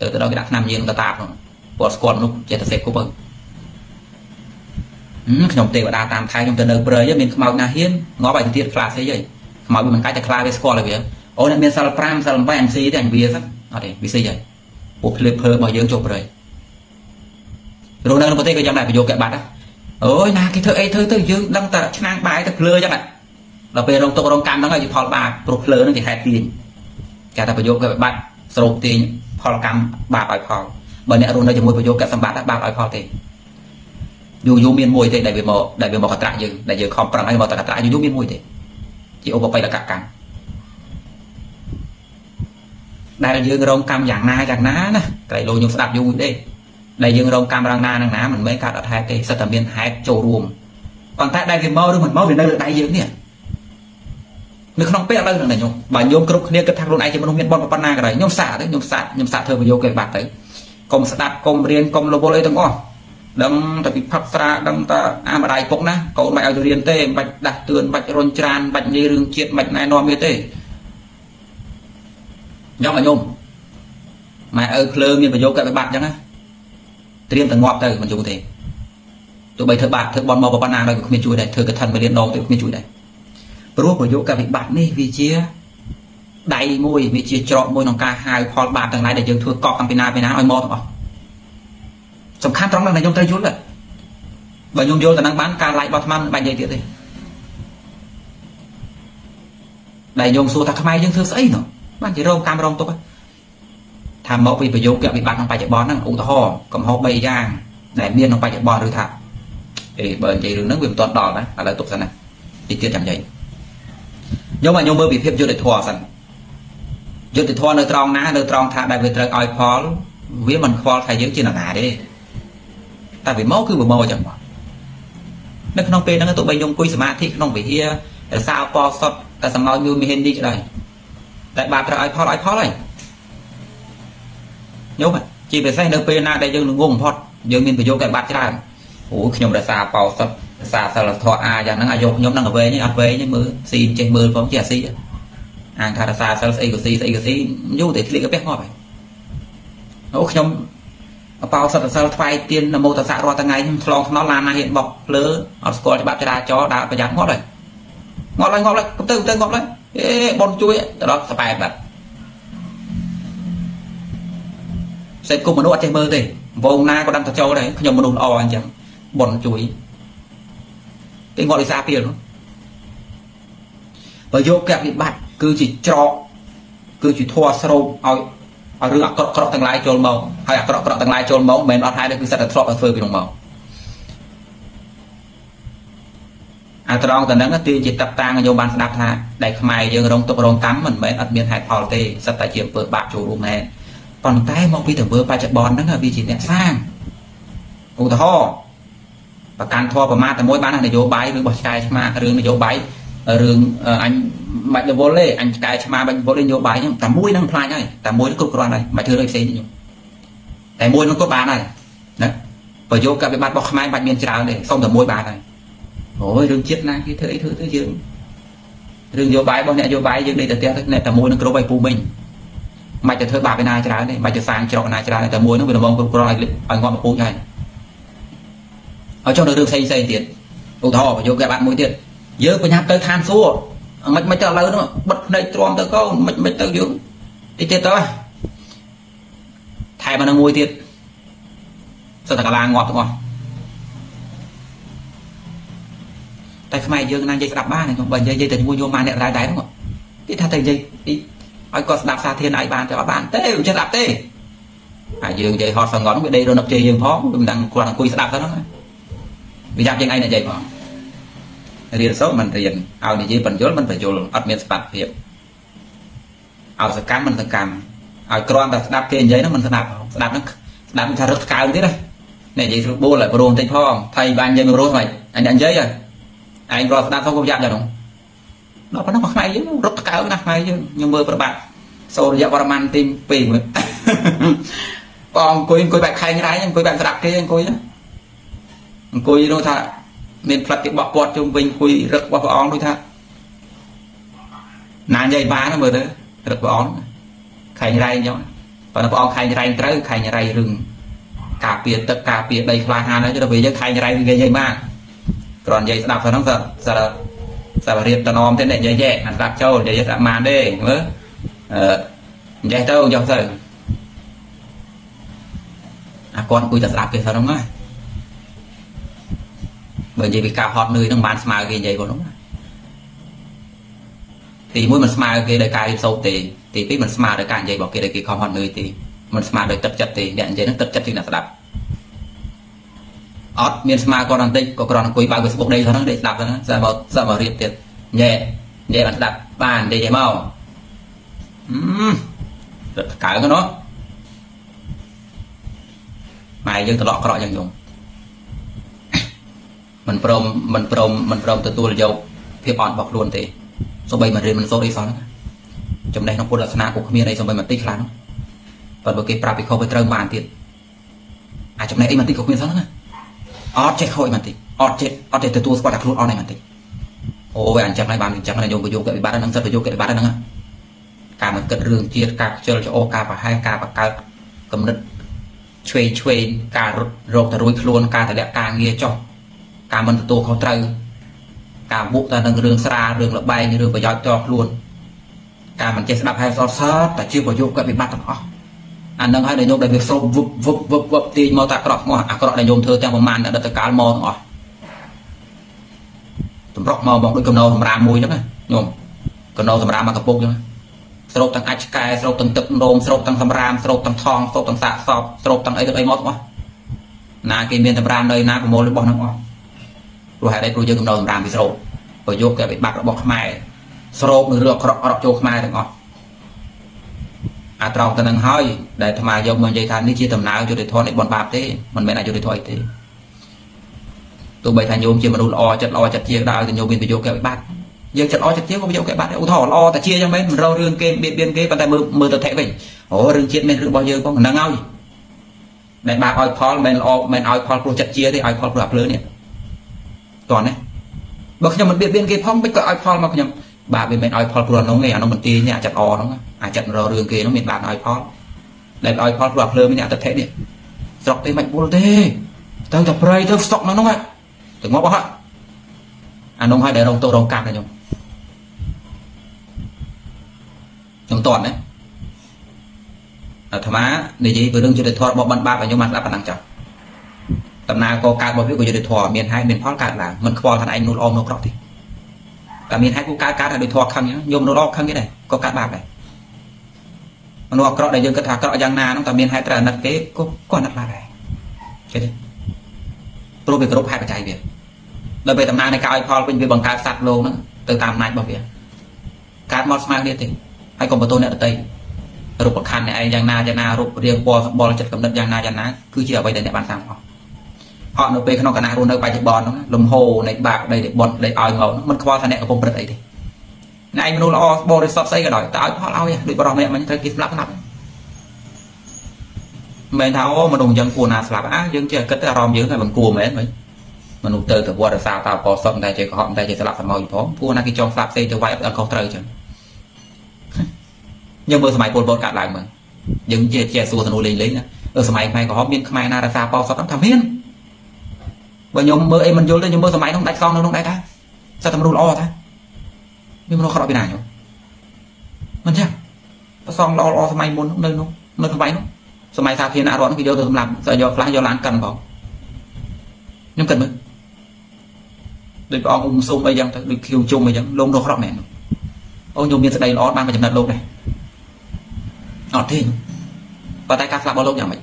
ទៅទៅដល់គេដាក់ឆ្នាំយើងទៅតាបហ្នឹងគាត់ស្គាល់មនុស្សចេះតែសេពគប់ទៅ ខ្ញុំទេវតាតាមថែខ្ញុំទៅនៅព្រៃមានខ្មោចណាហ៊ានងាប់ឲ្យទៅទៀតខ្លាស្អីហីខ្មោចវាមិនកាច់តែខ្លាវាស្គាល់ហើយវាអូអ្នកមានសិល5សិល8អញស៊ីទេអញវាសិនអត់ទេវាស៊ីហើយពួកភ្លើភើរបស់យើងចូលព្រៃរស់នៅក្នុងប្រទេសក៏យ៉ាងដែរប្រយោគកែបាត់អូយណាគេធ្វើអីធ្វើទៅយើងដឹងតែឆ្នាំងបាយទៅភ្លើចឹងដល់ពេលរងទុករងកម្មហ្នឹងហើយផលបាបព្រោះភ្លើហ្នឹងគេហេតុទាញគេថាប្រយោគកែបាត់ស្រូបទាញផលកម្មបាបឲ្យផលបើអ្នករស់នៅជាមួយប្រយោគកែសម្បត្តិបាបឲ្យផលទេ យូរយូរមានមួយទេដែលវាមកដែលវាមកកត្រាក់យើងដែលយើងខំប្រឹងឲ្យមកតកត្រាក់យូរយូរមានមួយទេជាឧបបិយកកម្មដែលយើងរងកម្មយ៉ាងណាយ៉ាងណាណាក្រៃលោខ្ញុំស្ដាប់យូរទេដែលយើងរងកម្មរងណានឹងណាមិនមែនកើតអត់ហេតុទេសិតតែមានហេតុចូលរួមប៉ុន្តែដែលវាមកឬមិនមកវានៅលើដៃយើងនេះនៅក្នុងពេលឥឡូវហ្នឹងខ្ញុំបើញោមគ្រប់គ្នាគិតថាខ្លួនឯងជាមនុស្សមានបនប៉ុណ្ណាក៏ដោយខ្ញុំសាកទៅខ្ញុំសាកខ្ញុំសាកធ្វើប្រយោគគេបាត់ទៅកុំស្ដាប់កុំរៀនកុំរវល់អីទាំងអស់ ដឹងតែពិភពស្រាដឹងតែអាម្ដាយពុកណាកូនមិនឲ្យទៅរៀនទេមិនបាច់ដាស់តឿនមិនបាច់រុញច្រានមិនបាច់និយាយរឿងជាតិមិនបាច់ណែនាំវាទេយ៉ាងឲ្យញោមម៉ែឪភ្លើងមានប្រយោគកវិបត្តិអញ្ចឹងណាត្រៀមតែងាប់ទៅមិនយូរទេទោះបីធ្វើបាបធ្វើបន់មកប៉ុណ្ណាដល់ក៏គ្មានជួយដែរធ្វើកឋិនមួយលានដងទៅគ្មានជួយដែរព្រោះប្រយោគកវិបត្តិនេះវាជាដៃមួយវាជាច្រកមួយក្នុងការហៅផលបាបទាំងឡាយដែលយើងធ្វើកប់អំពីណាពីណាឲ្យមកទាំងអស់ សំខាន់ត្រង់ហ្នឹងដែលខ្ញុំត្រូវយល់បើខ្ញុំយល់ទៅនឹងបានការឡាយរបស់អាត្មាមិនបាច់និយាយទៀតទេដែលខ្ញុំសួរថាខ្មែរយើងធ្វើស្អីនោះបានជារងកម្មរងទុកថាមកពីប្រយោគវិបត្តិក្នុងបច្ចុប្បន្នហ្នឹងឧទាហរណ៍កំហុស3យ៉ាងដែលមានក្នុងបច្ចុប្បន្នឬថាអេបើនិយាយរឿងហ្នឹងវាមិនទាន់ដល់ណាឥឡូវទុកសិនណាទីទៀតចាំនិយាយខ្ញុំឲ្យខ្ញុំមើលពីភាពយុត្តិធម៌សិនយុត្តិធម៌នៅត្រង់ណានៅត្រង់ថាដែលវាត្រូវឲ្យផលវាមិនខ្វល់ថាយើងជានរណាទេ តែវាមកគឺវាមកអញ្ចឹងមកនៅក្នុងពេលហ្នឹងទោះបីខ្ញុំអង្គុយសមាធិក្នុងវិហាររសាអបសុតតែសម្ោចមួយមានហេននេះក្តីតែបាបត្រូវឲ្យផលឲ្យផលហើយញោមជាពិសេសនៅពេលណាដែលយើងងងបំផុតយើងមានប្រយោគតែបាត់ច្រើនអូខ្ញុំរសាបោសុតរសាសិលធម៌អាយ៉ាងហ្នឹងអាយុខ្ញុំហ្នឹងអវែងអត់វែងមើលស៊ីចេះមើលផងចេះអាស៊ីអាងថារសាសិលស្អីក៏ស៊ីស្អីក៏ស៊ីយូរតែធ្លាក់កាពះងាប់ហើយអូខ្ញុំអ បោសិតសិលថ្វាយទៀននមោតសៈរាល់ថ្ងៃខ្ញុំឆ្លងថ្នល់ឡានណាហ៊ានបោកភ្លើអត់ស្គាល់ច្បាប់ចរាចរណ៍ដើរប្រយ័ត្នងាប់ហើយងាប់ហើយងាប់ហើយទៅទៅងាប់ហើយអេបនជួយទៅដល់ស្បែកបាត់សេចគុំមនុស្សអត់ចេះមើលទេវងណាក៏ដឹងទៅចូលដែរខ្ញុំមនុស្សល្អអញ្ចឹងបនជួយគេងាប់លិសាពីលបើយកកវិបត្តិគឺជាច្រកគឺជាធัวស្រោបឲ្យឲ្យ រឿងអាក្រក់ក្រក់ទាំងឡាយចូលមកហើយអាក្រក់ក្រក់ទាំងឡាយចូលមកមិនមែនអត់ហើយទេគឺសិតតែធ្លាប់តែធ្វើពីក្នុងមកអាត្រង់ទៅនឹងទីជាតបតាងយោបានស្ដាប់ថាដែលខ្មែរយើងរងទុករងកម្មមិនមែនអត់មានហេតុផលទេសិតតែជាអំពើបាបចូលរួមមែនប៉ុន្តែមកពីទង្វើបច្ចុប្បន្នហ្នឹងវាជាអ្នកសាងឧទាហរណ៍ប្រកាន់ធម៌ប្រមាថតែមួយបាននយោបាយឬបោះឆ្កែឆ្មារឿងនយោបាយ រឿងអញមិនរវល់ទេអញឆ្កែឆ្មាមិនរវល់ទេនយោបាយហ្នឹងតែមួយហ្នឹងខ្លាចហើយតែមួយហ្នឹងគ្រប់គ្រាន់ហើយមិនធ្វើរឿងផ្សេងទេខ្ញុំតែមួយហ្នឹងក៏បានដែរណាប្រយោគកវិបត្តិរបស់ខ្មែរមិនបាច់មានច្រើនទេសុំតែមួយបានហើយអូយរឿងជាតិណាគេធ្វើអីធ្វើទៅយើងរឿងនយោបាយរបស់អ្នកនយោបាយយើងដេកតែផ្ទះទៅអ្នកតែមួយនឹងគ្រប់ឲ្យពូមិញមិនទៅធ្វើបាបឯណាច្រើនទេមិនទៅសាងច្រកណាច្រើនតែមួយហ្នឹងវាល្មមគ្រប់គ្រាន់ឲ្យឲ្យងាប់ពូជហើយហើយចុះនៅរឿងផ្សេងផ្សេងទៀតឧទាហរណ៍ប្រយោគកបាត់មួយទៀត យើងបញ្ញាប់ទៅឋានសួគ៌មិនមិនទៅឥឡូវនោះបិទភ្នែកទ្រាំទៅកូនមិនមិនទៅយើងតិចទៀតទៅថែមនឹងមួយទៀតសិតតែកលាងាប់ទាំងអស់តែខ្មែរយើងណានិយាយស្ដាប់បានខ្ញុំបើនិយាយទៅជាមួយញោមមកអ្នកដែរដែរហ្នឹងគេថាតែនិយាយឲ្យគាត់ស្ដាប់សាធារណៈឲ្យបានទៅអត់បានទេមិនចេះស្ដាប់ទេហើយយើងនិយាយហត់សងន់វាដេករនឹកជ័យយើងផងវាមិនដឹងគាត់អង្គុយស្ដាប់ទៅហ្នឹងវាយ៉ាប់ជាងឯងនិយាយផង រៀនសូត្រមិនរៀនឲ្យនិយាយបញ្យលមិនបញ្យលអត់មានស្បាត់ភាពឲ្យសកម្មមិនសកម្មឲ្យគ្រាន់តែស្ដាប់គេនិយាយហ្នឹងមិនស្ដាប់ស្ដាប់ហ្នឹងស្ដាប់ថារឹកថ្កើងទៀតណានេះនិយាយស្រួលបួលឲ្យព្រមតិចផងថៃបាននិយាយមិនរស់មិនអញនិយាយហ៎ឯងរត់ស្ដាប់ទៅក៏យ៉ាប់ដែរនោះដល់ប៉ុណ្ណោះខ្មែរយើងរត់ថ្កើងណាស់ខ្មែរយើងខ្ញុំមើលប្របាត់សូរយៈវរ្ម័នទី2មើលបងអង្គុយអង្គុយបែបខែងរ៉ៃអង្គុយបែបស្ដាប់គេអង្គុយអង្គុយនោះថា មានផ្លិតគេបោះពាត់ជុំវិញអង្គុយរឹករបស់ព្រះអង្គដូចថាណានិយាយបានមើលទៅរឹកព្រះអង្គខែងរ៉ៃអញ្ចឹងប៉ុន្តែព្រះអង្គខែងរ៉ៃត្រូវខែងរ៉ៃរឹងការពារទឹកការពារដីខ្លាហានហើយទៅពេលយើងខែងរ៉ៃនិយាយបានគ្រាន់និយាយស្ដាប់ទៅហ្នឹងសារសាររៀបតំណមទេនិយាយយេអាស្ដាប់ចូលនិយាយស្ដាប់បានទេមើលអឺនិយាយទៅចុះទៅអាគាត់អង្គុយតែស្ដាប់គេទៅហ្នឹងហើយ បើនិយាយពីការហត់នឿយនឹងបានស្មើគេនិយាយប៉ុណ្ណឹងទី1មិនស្មើគេដោយការរៀនសូត្រទេទី2មិនស្មើដោយការនិយាយរបស់គេដែលគេខំហត់នឿយទេមិនស្មើដោយទឹកចិត្តទេអ្នកនិយាយនឹងទឹកចិត្តជាងអ្នកស្ដាប់អត់មានស្មើគាត់បន្តិចក៏គ្រាន់តែអង្គុយបើក Facebook ដេកហ្នឹងដេកស្ដាប់ហ្នឹងស្អាមកស្អាមករៀបទៀតញ៉ែញ៉ែបានស្ដាប់បាននិយាយមកអឺទឹកកើងហ្នឹងម៉ែយើងត្រឡក់ក្រក់យ៉ាងយំ មិនព្រមមិនព្រមមិនព្រមទទួលយកភាពអត់របស់ខ្លួនទេសូម្បីមិនរៀនមិនសូត្រអីសោះចំណេះក្នុងពុទ្ធសាសនាក៏គ្មានអីសូម្បីបន្តិចខ្លះប៉ុន្តែគេប្រាប់ពីខុសទៅត្រូវបានទៀតអាចចំណេះអីបន្តិចក៏គ្មានសោះណាអត់ចេះខូចបន្តិចអត់ចេះអត់ចេះទទួលស្គាល់តែខ្លួនអត់ឯបន្តិចអូវាអញ្ចឹងហើយបានអញ្ចឹងហើយយកប្រយោគកិច្ចវិបត្តិហ្នឹងសិតប្រយោគកិច្ចវិបត្តិហ្នឹងការមិនគិតរឿងជាតិការខ្ជិលច្អូការប្រហែលការបង្កើតគំនិតឆ្វេងឆ្វេងការរត់រកទៅរួយខ្លួនការតម្លាក់ការងារចុះ ការមិនទទួលខុសត្រូវការបុកតែនឹងរឿងស្រាលរឿងលបែងរឿងប្រយោជន៍តខ្លួនការមិនចេះស្ដាប់ហើយសតសតតែជាប្រយោគកិច្ចវិបត្តិទាំងអស់អានឹងហើយដែលញោមដែលវាស្រោបវឹបវឹបវឹបវឹបទាញមកតាក្រក់មកអាក្រក់ដែលញោមធ្វើទាំងប្រមាណអតីតកាលមកទាំងអស់តម្រុកមកមកដូចកំណោសម្រាមមួយហ្នឹងណាញោមកំណោសម្រាមមកកពុកហ្នឹងស្រោបទាំងអាចឆ្កែស្រោបទាំងទឹករោមស្រោបទាំងសម្រាមស្រោបទាំងថងស្រោបទាំងសាកសពស្រោបទាំងអីទៅអីមកទាំងអស់ណាគេមានសម្រាមនៅណាប្រមូលរបស់ហ្នឹងអស់ ព្រោះហេតុអីព្រោះយើងកំណោសម្រាមពីស្រោបប្រយោគគេវិបត្តិរបស់ខ្មែរស្រោបនឹងរឿងអក្រក់អក្រក់ចូលខ្មែរទាំងអស់អាត្រង់ទៅនឹងហើយដែលអាត្មាយកមកនិយាយថានេះជាដំណើរយុត្តិធម៌នៃបនបាបទេមិនមែនអយុត្តិធម៌អីទេទោះបីថាញោមជាមនុស្សល្អចិត្តល្អចិត្តជាក៏ដោយតែញោមមានប្រយោជន៍កែវិបត្តិយើងចិត្តល្អចិត្តជាក៏ប្រយោជន៍កែបាត់ឧទាហរណ៍ល្អតែជាចឹងមែនមិនរករឿងគេបៀតបៀនគេប៉ុន្តែមើលមើលទៅថេវិញអូរឿងជាតិមានរឿងរបស់យើងផងហ្នឹងហើយដែលបាបឲ្យផលមិនល្អមិនឲ្យផលព្រោះចិត្តជាទេឲ្យផលព្រោះអាភ្លើនេះ តោះណាបើខ្ញុំមិនបៀតបៀនគេផងមិនក៏ឲ្យផលមកខ្ញុំបាបវាមិនឲ្យផលព្រោះហ្នឹងទេអានោះមិនទាញអាចិត្តអហ្នឹងអាចិត្តរករឿងគេហ្នឹងមានបាបឲ្យផលដែលឲ្យផលព្រោះភ្លើងនេះអតិថិនេះស្រុកទេមិនបុលទេទៅតែប្រៃទៅស្តុកនៅហ្នឹងទៅងាប់អស់អានោះឲ្យដែលរងទោសរងកម្មណាខ្ញុំខ្ញុំតន់ណាអាត្មានិយាយពីរឿងយុត្តិធម៌របស់បណ្ឌបាបឲ្យខ្ញុំបានស្ដាប់ប៉ុណ្ណឹងចុះ ដំណើរកកើតរបស់វាក៏យុត្តិធម៌មានហេតុមានផលកើតឡើងមិនខ្វល់ថាឯងនោះល្អនោះក្រក់ទេតែមានហេតុគូកើតកើតឲ្យដោយធម៌ខឹងញោមនោះល្អខឹងគេដែរក៏កើតបាបដែរមនុស្សអាក្រក់ដែលយើងគិតថាអាក្រក់យ៉ាងណាហ្នឹងតែមានហេតុត្រូវអាណិតគេក៏ក៏អាណិតបានដែរឃើញទេព្រោះវាគ្រប់ហេតុបច្ច័យវាដល់ពេលដំណើរនៃការឲ្យផលវិញវាបង្កើតសត្វលោកហ្នឹងទៅតាមអំណាចរបស់វាកើតមកស្មើគ្នាទេហើយកុំបន្ទោសអ្នកដទៃរូបខណ្ឌអ្នកឯងយ៉ាងណាយ៉ាងណារូបរាងពណ៌សម្បល់ចិត្តកំណត់យ៉ាងណាយ៉ាងណាគឺជាអ្វីដែលអ្នកបានសាងអស់ អត់នៅពេលក្នុងគណៈរស់នៅបច្ចុប្បន្នហ្នឹងលំហូរនៃបាបនៃបន់នៃឲ្យមកហ្នឹងមិនខ្វល់ថាអ្នកកំពុងព្រឹត្តអីទេអ្នកឯងមនុស្សល្អបរិសុទ្ធស្អីក៏ដោយតែឲ្យផលឲ្យដូចបរោះម្នាក់មិញត្រូវគេស្លាប់ស្លាប់មិនថាអូមនុស្សអញ្ចឹងគួរណាស្លាប់អើយើងចេះគិតតែអារម្មណ៍យើងតែមិនគួរមែនវិញមនុស្សទៅទៅវត្តសាតាកសុំតែជាកុហកតែជាស្លាប់សមោយផងព្រោះណាគេចង់ស្លាប់ផ្សេងទៅវាយអត់ខុសត្រូវអញ្ចឹងយើងមើលសម័យពលពតកាត់ឡើងមើលយើងជាជាសួរទៅលេងលេងណាអឺសម័យខ្មែរក្រហមមានខ្មែរណារសាប៉ោសុតហ្នឹងថាមាន បើខ្ញុំមើលអីមិនយល់ទេខ្ញុំមើលសម័យនោះដាច់សងនៅនោះដែរថាសិតតែមនុស្សល្អថាមានមនុស្សក្រក់ពីណាខ្ញុំមិនចឹងប្រសងល្អល្អសម័យមុននៅនោះនៅសម័យនោះសម័យសាធារណរដ្ឋគេយកទៅសម្លាប់យកខ្លះយកឡានកិនផងខ្ញុំគិតមើលដូចព្រះអង្គអ៊ុំសុំអីចឹងទៅដូចខៀវជុំអីចឹងលោករស់រកមែនអូខ្ញុំមានស្ដីល្អបានមកចំណិតលោកដែរអត់ទេប៉ុន្តែការស្លាប់របស់លោកយ៉ាងម៉េច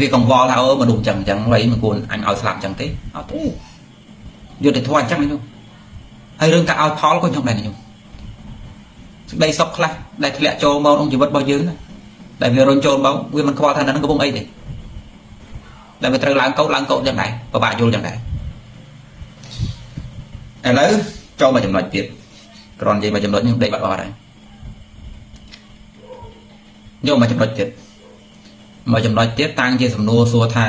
វាកង្វល់ថាអឺមនុស្សចឹងចឹងហើយមិនគួរអញឲ្យស្លាប់ចឹងទេអត់ទេយុទ្ធធម៌អញ្ចឹងខ្ញុំហើយរឿងការឲ្យផលក៏ខ្ញុំដែរខ្ញុំសេចក្តីសុខខ្លះដែលធ្លាក់ចូលមកក្នុងជីវិតរបស់យើងដែលវារុញចូលមកវាមិនខ្វល់ថានឹងកំពុងអីទេដែលវាត្រូវឡើងកោតឡើងកោតចឹងដែរពិបាកយល់ចឹងដែរឥឡូវចូលមកចំណុចទៀតគ្រាន់និយាយមកចំណុចនេះដេកបាត់អស់ហើយយកមកចំណុចទៀត មកចំណុចទៀតតាំងជាសំណួរសួរថា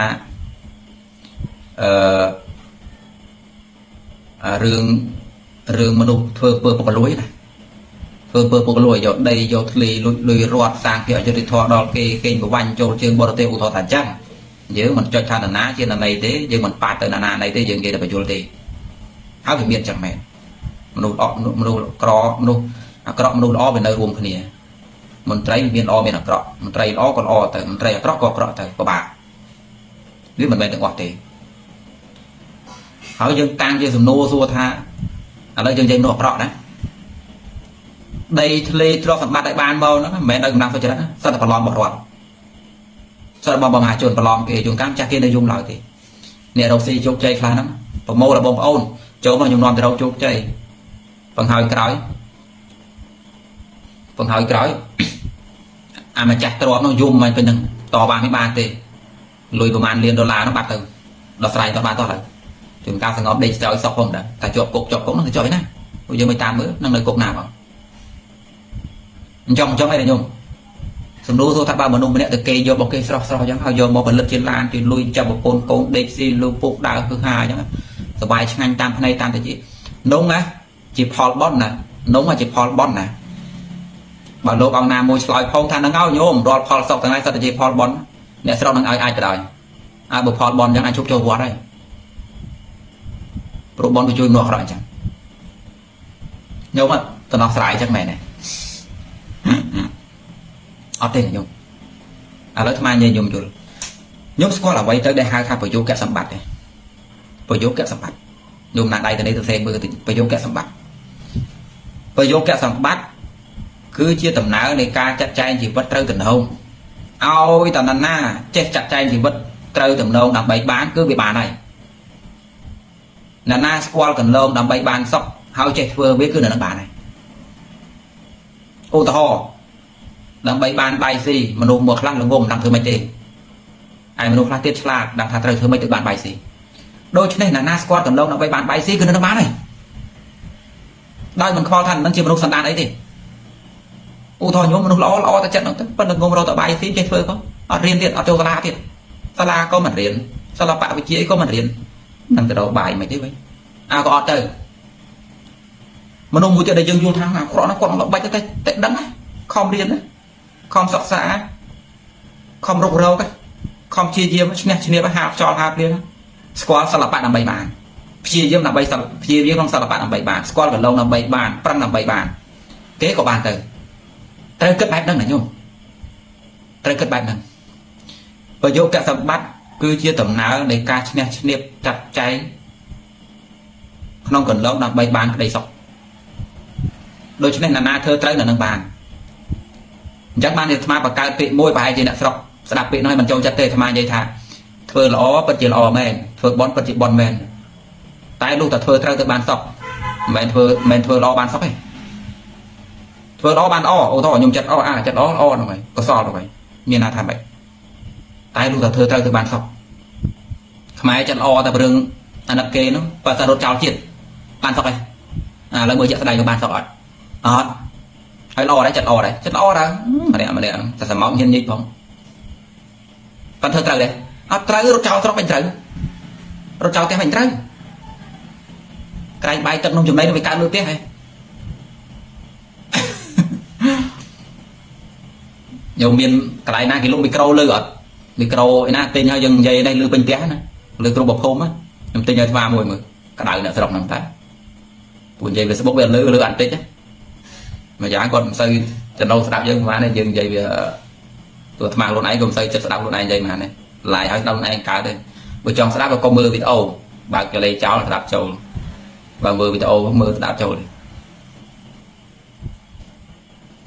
អឺរឿងរឿងមនុស្សធ្វើពើពុកលួយណាធ្វើពើពុកលួយយកដីយកធ្លីលុយលុយរត់សាងភាពអយុត្តិធម៌ដល់គេគេប្រវាញ់ចូលជើងបរទេសឧទាហរណ៍ថាអញ្ចឹងយើងមិនចុចថានរណាជានរណីទេយើងមិនប៉ាត់ទៅនរណាណីទេយើងនិយាយតែបញ្យលទេហើយវាមានអញ្ចឹងមែនមនុស្សអត់មនុស្សក្រមនុស្សអាក្រក់មនុស្សល្អវានៅរួមគ្នា មន្ត្រីមានល្អមានអាក្រក់មន្ត្រីល្អក៏ល្អទៅមន្ត្រីអាក្រក់ក៏អាក្រក់ទៅពិបាកវាមិនមែនទាំងអស់ទេហើយយើងតាំងជាសំណួរសួរថាឥឡូវយើងនិយាយមនុស្សអាក្រក់ណាដីធ្លេទ្រព្យសម្បត្តិឲ្យបានមកហ្នឹងមិនមែននៅកម្លាំងសុចរិតណាសិតតែប្រឡំបរដ្ឋសិតតែបងមហាជនប្រឡំគេជួនកាលចាស់គេនៅយំឡើយទេអ្នករកស៊ីជោគជ័យខ្លះហ្នឹងប្រមូលរបស់បងប្អូនចូលមកខ្ញុំនាំទៅរកជោគជ័យបង្ហើយក្រោយបង្ហើយក្រោយ អាម្ចាស់ទ្រព្យនោះយំមិនពេលហ្នឹងតបានមិនបានទេលុយប្រហែលលានដុល្លារនោះបាត់ទៅដល់ស្រ័យដល់បានតោះហើយជួនកាលសង្កត់ដេកស្ទើរសក់ផងដែរតែជាប់គុកជាប់គុកនោះទៅជាប់ឯណាពួកយើងមិនតាមមើលនឹងនៅគុកណាបងអញ្ចឹងអញ្ចឹងឯងញោមសំណួរថាបើមនុស្សម្នាក់ទៅគេយករបស់គេស្រស់ស្រស់អញ្ចឹងហើយយកមកផលិតជាឡានជាលុយចាប់ប្រពន្ធកូនដេកស៊ីលូពុកដើរគឺហាអញ្ចឹងសបាយឆ្ងាញ់តាមភ្នែកតាមតិចនំណាជាផលបន់ណានំជាផលបន់ណា បើលោកអង្គណាមួយឆ្លើយផងថានឹងឲ្យញោមរាល់ផលសុខទាំងឡាយសត្វតែជាផលបន់អ្នកស្រុកនឹងឲ្យអាចទៅដល់អើបើផលបន់អញ្ចឹងអាចជប់ចូលវត្តហើយព្រោះបន់វាជួយនោះអក្រក់អញ្ចឹងញោមតំណោះស្រាយអញ្ចឹងមែនទេអត់ទេញោមឥឡូវអាត្មានិយាយញោមយល់ញោមស្គាល់អ្វីទៅដែលហៅថាប្រយោគៈសម្បត្តិទេប្រយោគៈសម្បត្តិញោមណាដៃទៅនេះទៅសេមើលប្រយោគៈសម្បត្តិប្រយោគៈសម្បត្តិ គឺជាដំណើរនៃការចាត់ចែងជីវិតត្រូវតំណងឲ្យតណ្ណាចេះចាត់ចែងជីវិតត្រូវតំណងដើម្បីបានគឺវាបានហើយណាណាស្គាល់កន្លងដើម្បីបានសុខហើយចេះធ្វើវាគឺនៅនឹងបានហើយឧទាហរណ៍ដើម្បីបានបាយស៊ីមនុស្សមួយខ្លះល្ងងមិនដឹងធ្វើម៉េចទេហើយមនុស្សខ្លះទៀតឆ្លាតដឹងថាត្រូវធ្វើម៉េចទៅបានបាយស៊ីដូច្នេះណាណាស្គាល់កន្លងដើម្បីបានបាយស៊ីគឺនៅនឹងបានហើយដោយមិនខ្វល់ថានឹងជាមនុស្សសន្តានអីទេ ឧទាហរណ៍ញោមមនុស្សល្អល្អតែចិត្តហ្នឹងទៅប៉ុន្តែងមរកតបាយស៊ីចេះធ្វើក៏អត់រៀនទៀតអត់ចូលសាលាទៀតសាលាក៏មិនរៀនសាលាបវិជ្ជាអីក៏មិនរៀននឹងទៅរកបាយមិនទេវិញអើក៏អត់ទៅមនុស្សមួយទៀតដែលយើងយល់ថាអាក្រក់ណាគាត់មិនបាច់ទៅតែដឹងខំរៀនខំសិក្សាខំរុករកខំព្យាយាមឈ្នះឈ្នះហាខ្យល់ហាភ្លៀងស្គាល់សិល្បៈដើម្បីបានព្យាយាមដើម្បីព្យាយាមក្នុងសិល្បៈដើម្បីបានស្គាល់កន្លងដើម្បីបានប្រឹងដើម្បីបានគេក៏បានទៅ ត្រូវគិតបែបហ្នឹងណាញោមត្រូវគិតបែបហ្នឹងប្រយោគៈសម្បត្តិគឺជាដំណើរនៃការឈ្នះឈ្នះចាត់ចែងក្នុងកន្លងដើម្បីបានក្តីសុខដូច្នេះណានាធ្វើត្រូវនៅនឹងបានអញ្ចឹងបានអាត្មាបង្កើតពាក្យមួយប្រហែលជាអ្នកស្រុកស្ដាប់ពាក្យនោះមិនចូលចិត្តទេអាត្មានិយាយថាធ្វើល្អពិតជាល្អមែនធ្វើបន់ពិតជាបន់មែនតែលុះតែធ្វើត្រូវទៅបានសុខមិនមែនធ្វើមិនមែនធ្វើល្អបានសុខទេ ធ្វើល្អបានល្អអូតខ្ញុំចិត្តល្អអាចិត្តល្អល្អហ្នឹងហើយកសលហ្នឹងហើយមានណាថាម៉េចតែលុះតែធ្វើត្រូវទៅបានសុខខ្មែរចិត្តល្អតែរឿងអាណិតគេនោះបើតែរត់ចោលជាតិបានសុខហើយអាឥឡូវមើលជាក់ស្ដែងក៏បានសុខអត់អត់ហើយល្អដែរចិត្តល្អដែរចិត្តល្អដែរម្នាក់ម្នាក់តែសមោកហ៊ានញិចផងប៉ុន្តែធ្វើត្រូវដែរអត់ត្រូវរត់ចោលស្រុកមិនត្រូវរត់ចោលផ្ទះមិនត្រូវក្រែងបាយទឹកនំចំណីទៅវាកើតលើផ្ទះហ៎យើ ងមានកន្លែងណាគេលុបមីក្រូលើអត់មីក្រូឯណាទិញហើយយើងនិយាយនេះលើពេញផ្ទះណាលើគ្រប់ប្រភពខ្ញុំទិញឲ្យស្វាមួយមើលក្តៅអ្នកស្រុកហ្នឹងតែពួកនិយាយ Facebook វាលើលើអត់តិចណាមួយយ៉ាងគាត់មិនសូវចំណូលស្ដាប់យើងប្រហែលទេយើងនិយាយវាទោះអាត្មាខ្លួនឯងក៏មិនសូវចិត្តស្ដាប់ខ្លួនឯងនិយាយប្រហែលទេឡាយឲ្យស្ដាប់ខ្លួនឯងកើតទេបើចង់ស្ដាប់ក៏កុំមើលវីដេអូបើកចលេចោលស្ដាប់ចូលបើមើលវីដេអូមើលស្ដាប់ចូល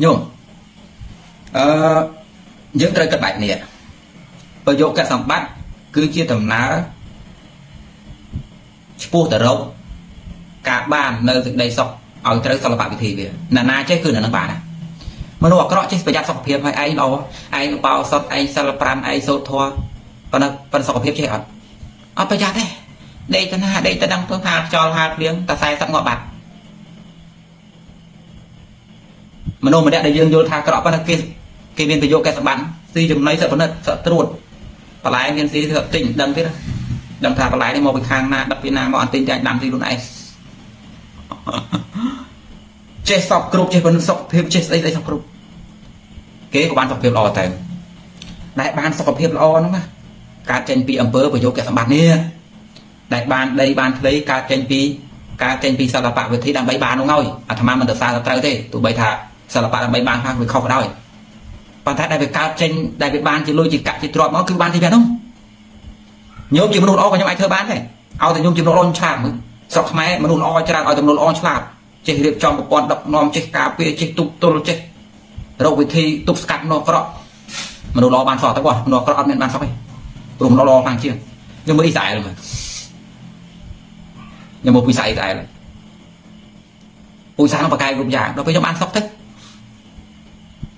ញោមអឺយើងត្រូវគិតបែបនេះប្រយោគកសម្បត្តិគឺជាដំណើរឆ្ពោះទៅរកការបាននៅសេចក្តីសុខឲ្យត្រូវសិល្បៈវិធីវាណាណាចេះគឺនៅនឹងបានមនុស្សអាក្រក់ចេះប្រយ័ត្នសុខភាពឲ្យឯងល្អឯងបោសុតឯងសិល5ឯងសូត្រធម៌ប៉ុន្តែប៉ុន្តែសុខភាពចេះអត់អត់ប្រយ័ត្នទេដេកទៅណាដេកទៅដឹងទៅហាលខ្យល់ហាលភ្លៀងតែ40ងាប់បាត់ មនុស្សម្នាក់ដែលយើងយល់ថាក្រក់ប៉ុន្តែគេគេមានប្រយោគកែសម្បត្តិស៊ីចំណីសត្វផលិតសត្វត្រួតបន្លែមានស៊ីសត្វទិញដឹងទៀតដឹងថាបន្លែនេះមកពីខាងណាដឹកពីណាមកអត់ទិញតែដាំទីខ្លួនឯងចេះសពគ្រប់ចេះប៉ុណ្ណឹងសុខភាពចេះស្អីស្អីសពគ្រប់គេក៏បានសុខភាពល្អតែដែលបានសុខភាពល្អហ្នឹងណាកើតចេញពីអង្គើប្រយោគកសម្បត្តិនេះដែលបានដីបានផ្លៃកើតចេញពីកើតចេញពីសិល្បៈវិធីដើម្បីបាននោះហើយអាត្មាមិនទៅសារត្រូវទេទោះបីថា សិល្បៈដើម្បីបានខាងវាខុសក៏ដោយប៉ុន្តែដែលវាកើតចេញដែលវាបានជាលុយជាកាក់ជាទ្រព្យមកគឺបានទីវានោះញោមជាមនុស្សល្អក៏ខ្ញុំអាចធ្វើបានដែរឲ្យតែញោមជាមនុស្សល្អឆ្លាតមើលស្រុកខ្មែរមនុស្សល្អច្រើនឲ្យតែមនុស្សល្អឆ្លាតចេះរៀបចំប្រព័ន្ធដឹកនាំចេះការពារចេះទប់ទល់ចេះរកវិធីទប់ស្កាត់នោះក្រក់មនុស្សល្អបានសោះទៅបងមនុស្សក្រក់អត់មានបានសោះទេព្រោះមនុស្សល្អខ្លាំងជាងខ្ញុំមើលអ៊ីស្រាអែលមើលខ្ញុំមកពីស្អីស្អែលពូសានោះបកកាយគ្រប់យ៉ាងដល់ពេលខ្ញុំបានសុកទៅ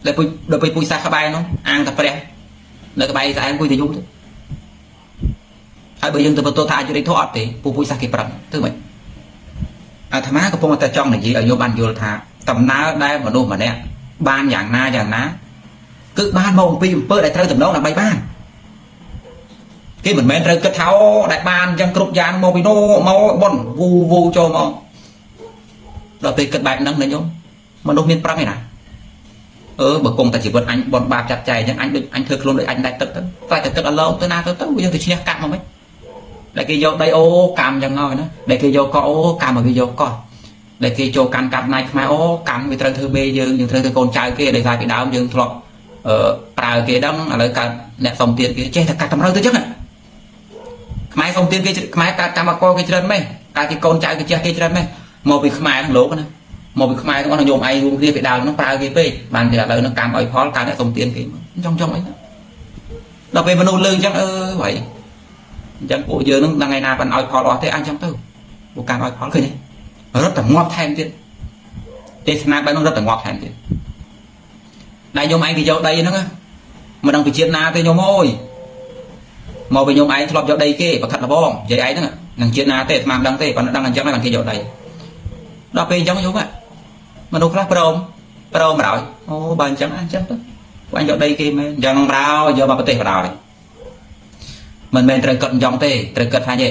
ដល់ពេលដល់ពេលពូសាក្បែរនោះអាងតែព្រះនៅក្បែរស្អែលអង្គុយតែយូរទៅហើយបើយើងទៅបន្ទោថាអជរិធអត់ទេពូពូសាគេប្រឹងទៅមិនអាត្មាកំពុងតែចង់និយាយឲ្យយកបានយល់ថាដំណើរដែលមនុស្សម្នាក់បានយ៉ាងណាយ៉ាងណាគឺបានមកអំពីអំពើដែលត្រូវតំណងដើម្បីបានគេមិនមែនត្រូវគិតថាអូដែលបានអញ្ចឹងគ្រប់យ៉ាងមកពីនោះមកបនវូវូចូលមកដល់ពេលគិតបែបហ្នឹងណាញោមមនុស្សមានប្រឹងឯណា អឺបើគង់តែជីវិតអញបនបាបចាត់ចែងអញ្ចឹងអញដូចអញធ្វើខ្លួនដូចអញដាច់ទឹកទៅតែតែទឹកអឡោទៅណាទៅទៅយើងទៅឈ្នះកាត់មកមិនដែលគេយកដីអូកម្មយ៉ាងហើយណាដែលគេយកកោអូកម្មមកគេយកកោដែលគេចូលកាន់កាប់ណៃខ្មែរអូកម្មវាត្រូវធ្វើមេយើងយើងត្រូវធ្វើកូនចៅគេដោយសារពីដើមយើងធ្លាប់អឺប្រើគេដឹងឥឡូវកើតអ្នកសុំទៀតគេចេះតែកាត់តម្រូវទៅចឹងខ្មែរសុំទៀតគេខ្មែរកើតកម្មករគេច្រើនម៉េះកើតជាកូនចៅគេចេះគេច្រើនម៉េះមកពីខ្មែរក្នុងលោកណា មកពីខ្មែរទាំងអស់ញោមឯងរួមគ្នាពីដើមហ្នឹងប្រើគេពេកបានគេឥឡូវហ្នឹងកម្មឲ្យផលកើតអ្នកសុំទៀតគេចង់ចង់អីដល់ពេលមនុស្សលើអញ្ចឹងអឺហីអញ្ចឹងពួកយើងនឹងដល់ថ្ងៃណាបានឲ្យផលអស់ទេអញ្ចឹងទៅពួកការឲ្យផលឃើញទេរត់តែងាប់ថែមទៀតទេសនាបែបនោះរត់តែងាប់ថែមទៀតដែលញោមឯងគេយកដីហ្នឹងមិនដឹងពីជាតិណាទេញោមអើយមកពីញោមឯងធ្លាប់យកដីគេប្រខិតលបងនិយាយឯងហ្នឹងនឹងជាតិណាទេស្មានដឹងទេប៉ុន្តែដឹងអញ្ចឹងហើយបានគេយកដីដល់ពេលអញ្ចឹងញោម មនុស្សខ្លះព្រមព្រមហើយអូបើអញ្ចឹងអញ្ចឹងទៅពួកអញយកដីគេមែនអញ្ចឹងហើយយកមកប្រទេសបដ ாய் មិនមែនត្រូវកត់យ៉ងទេត្រូវកត់ថាទេ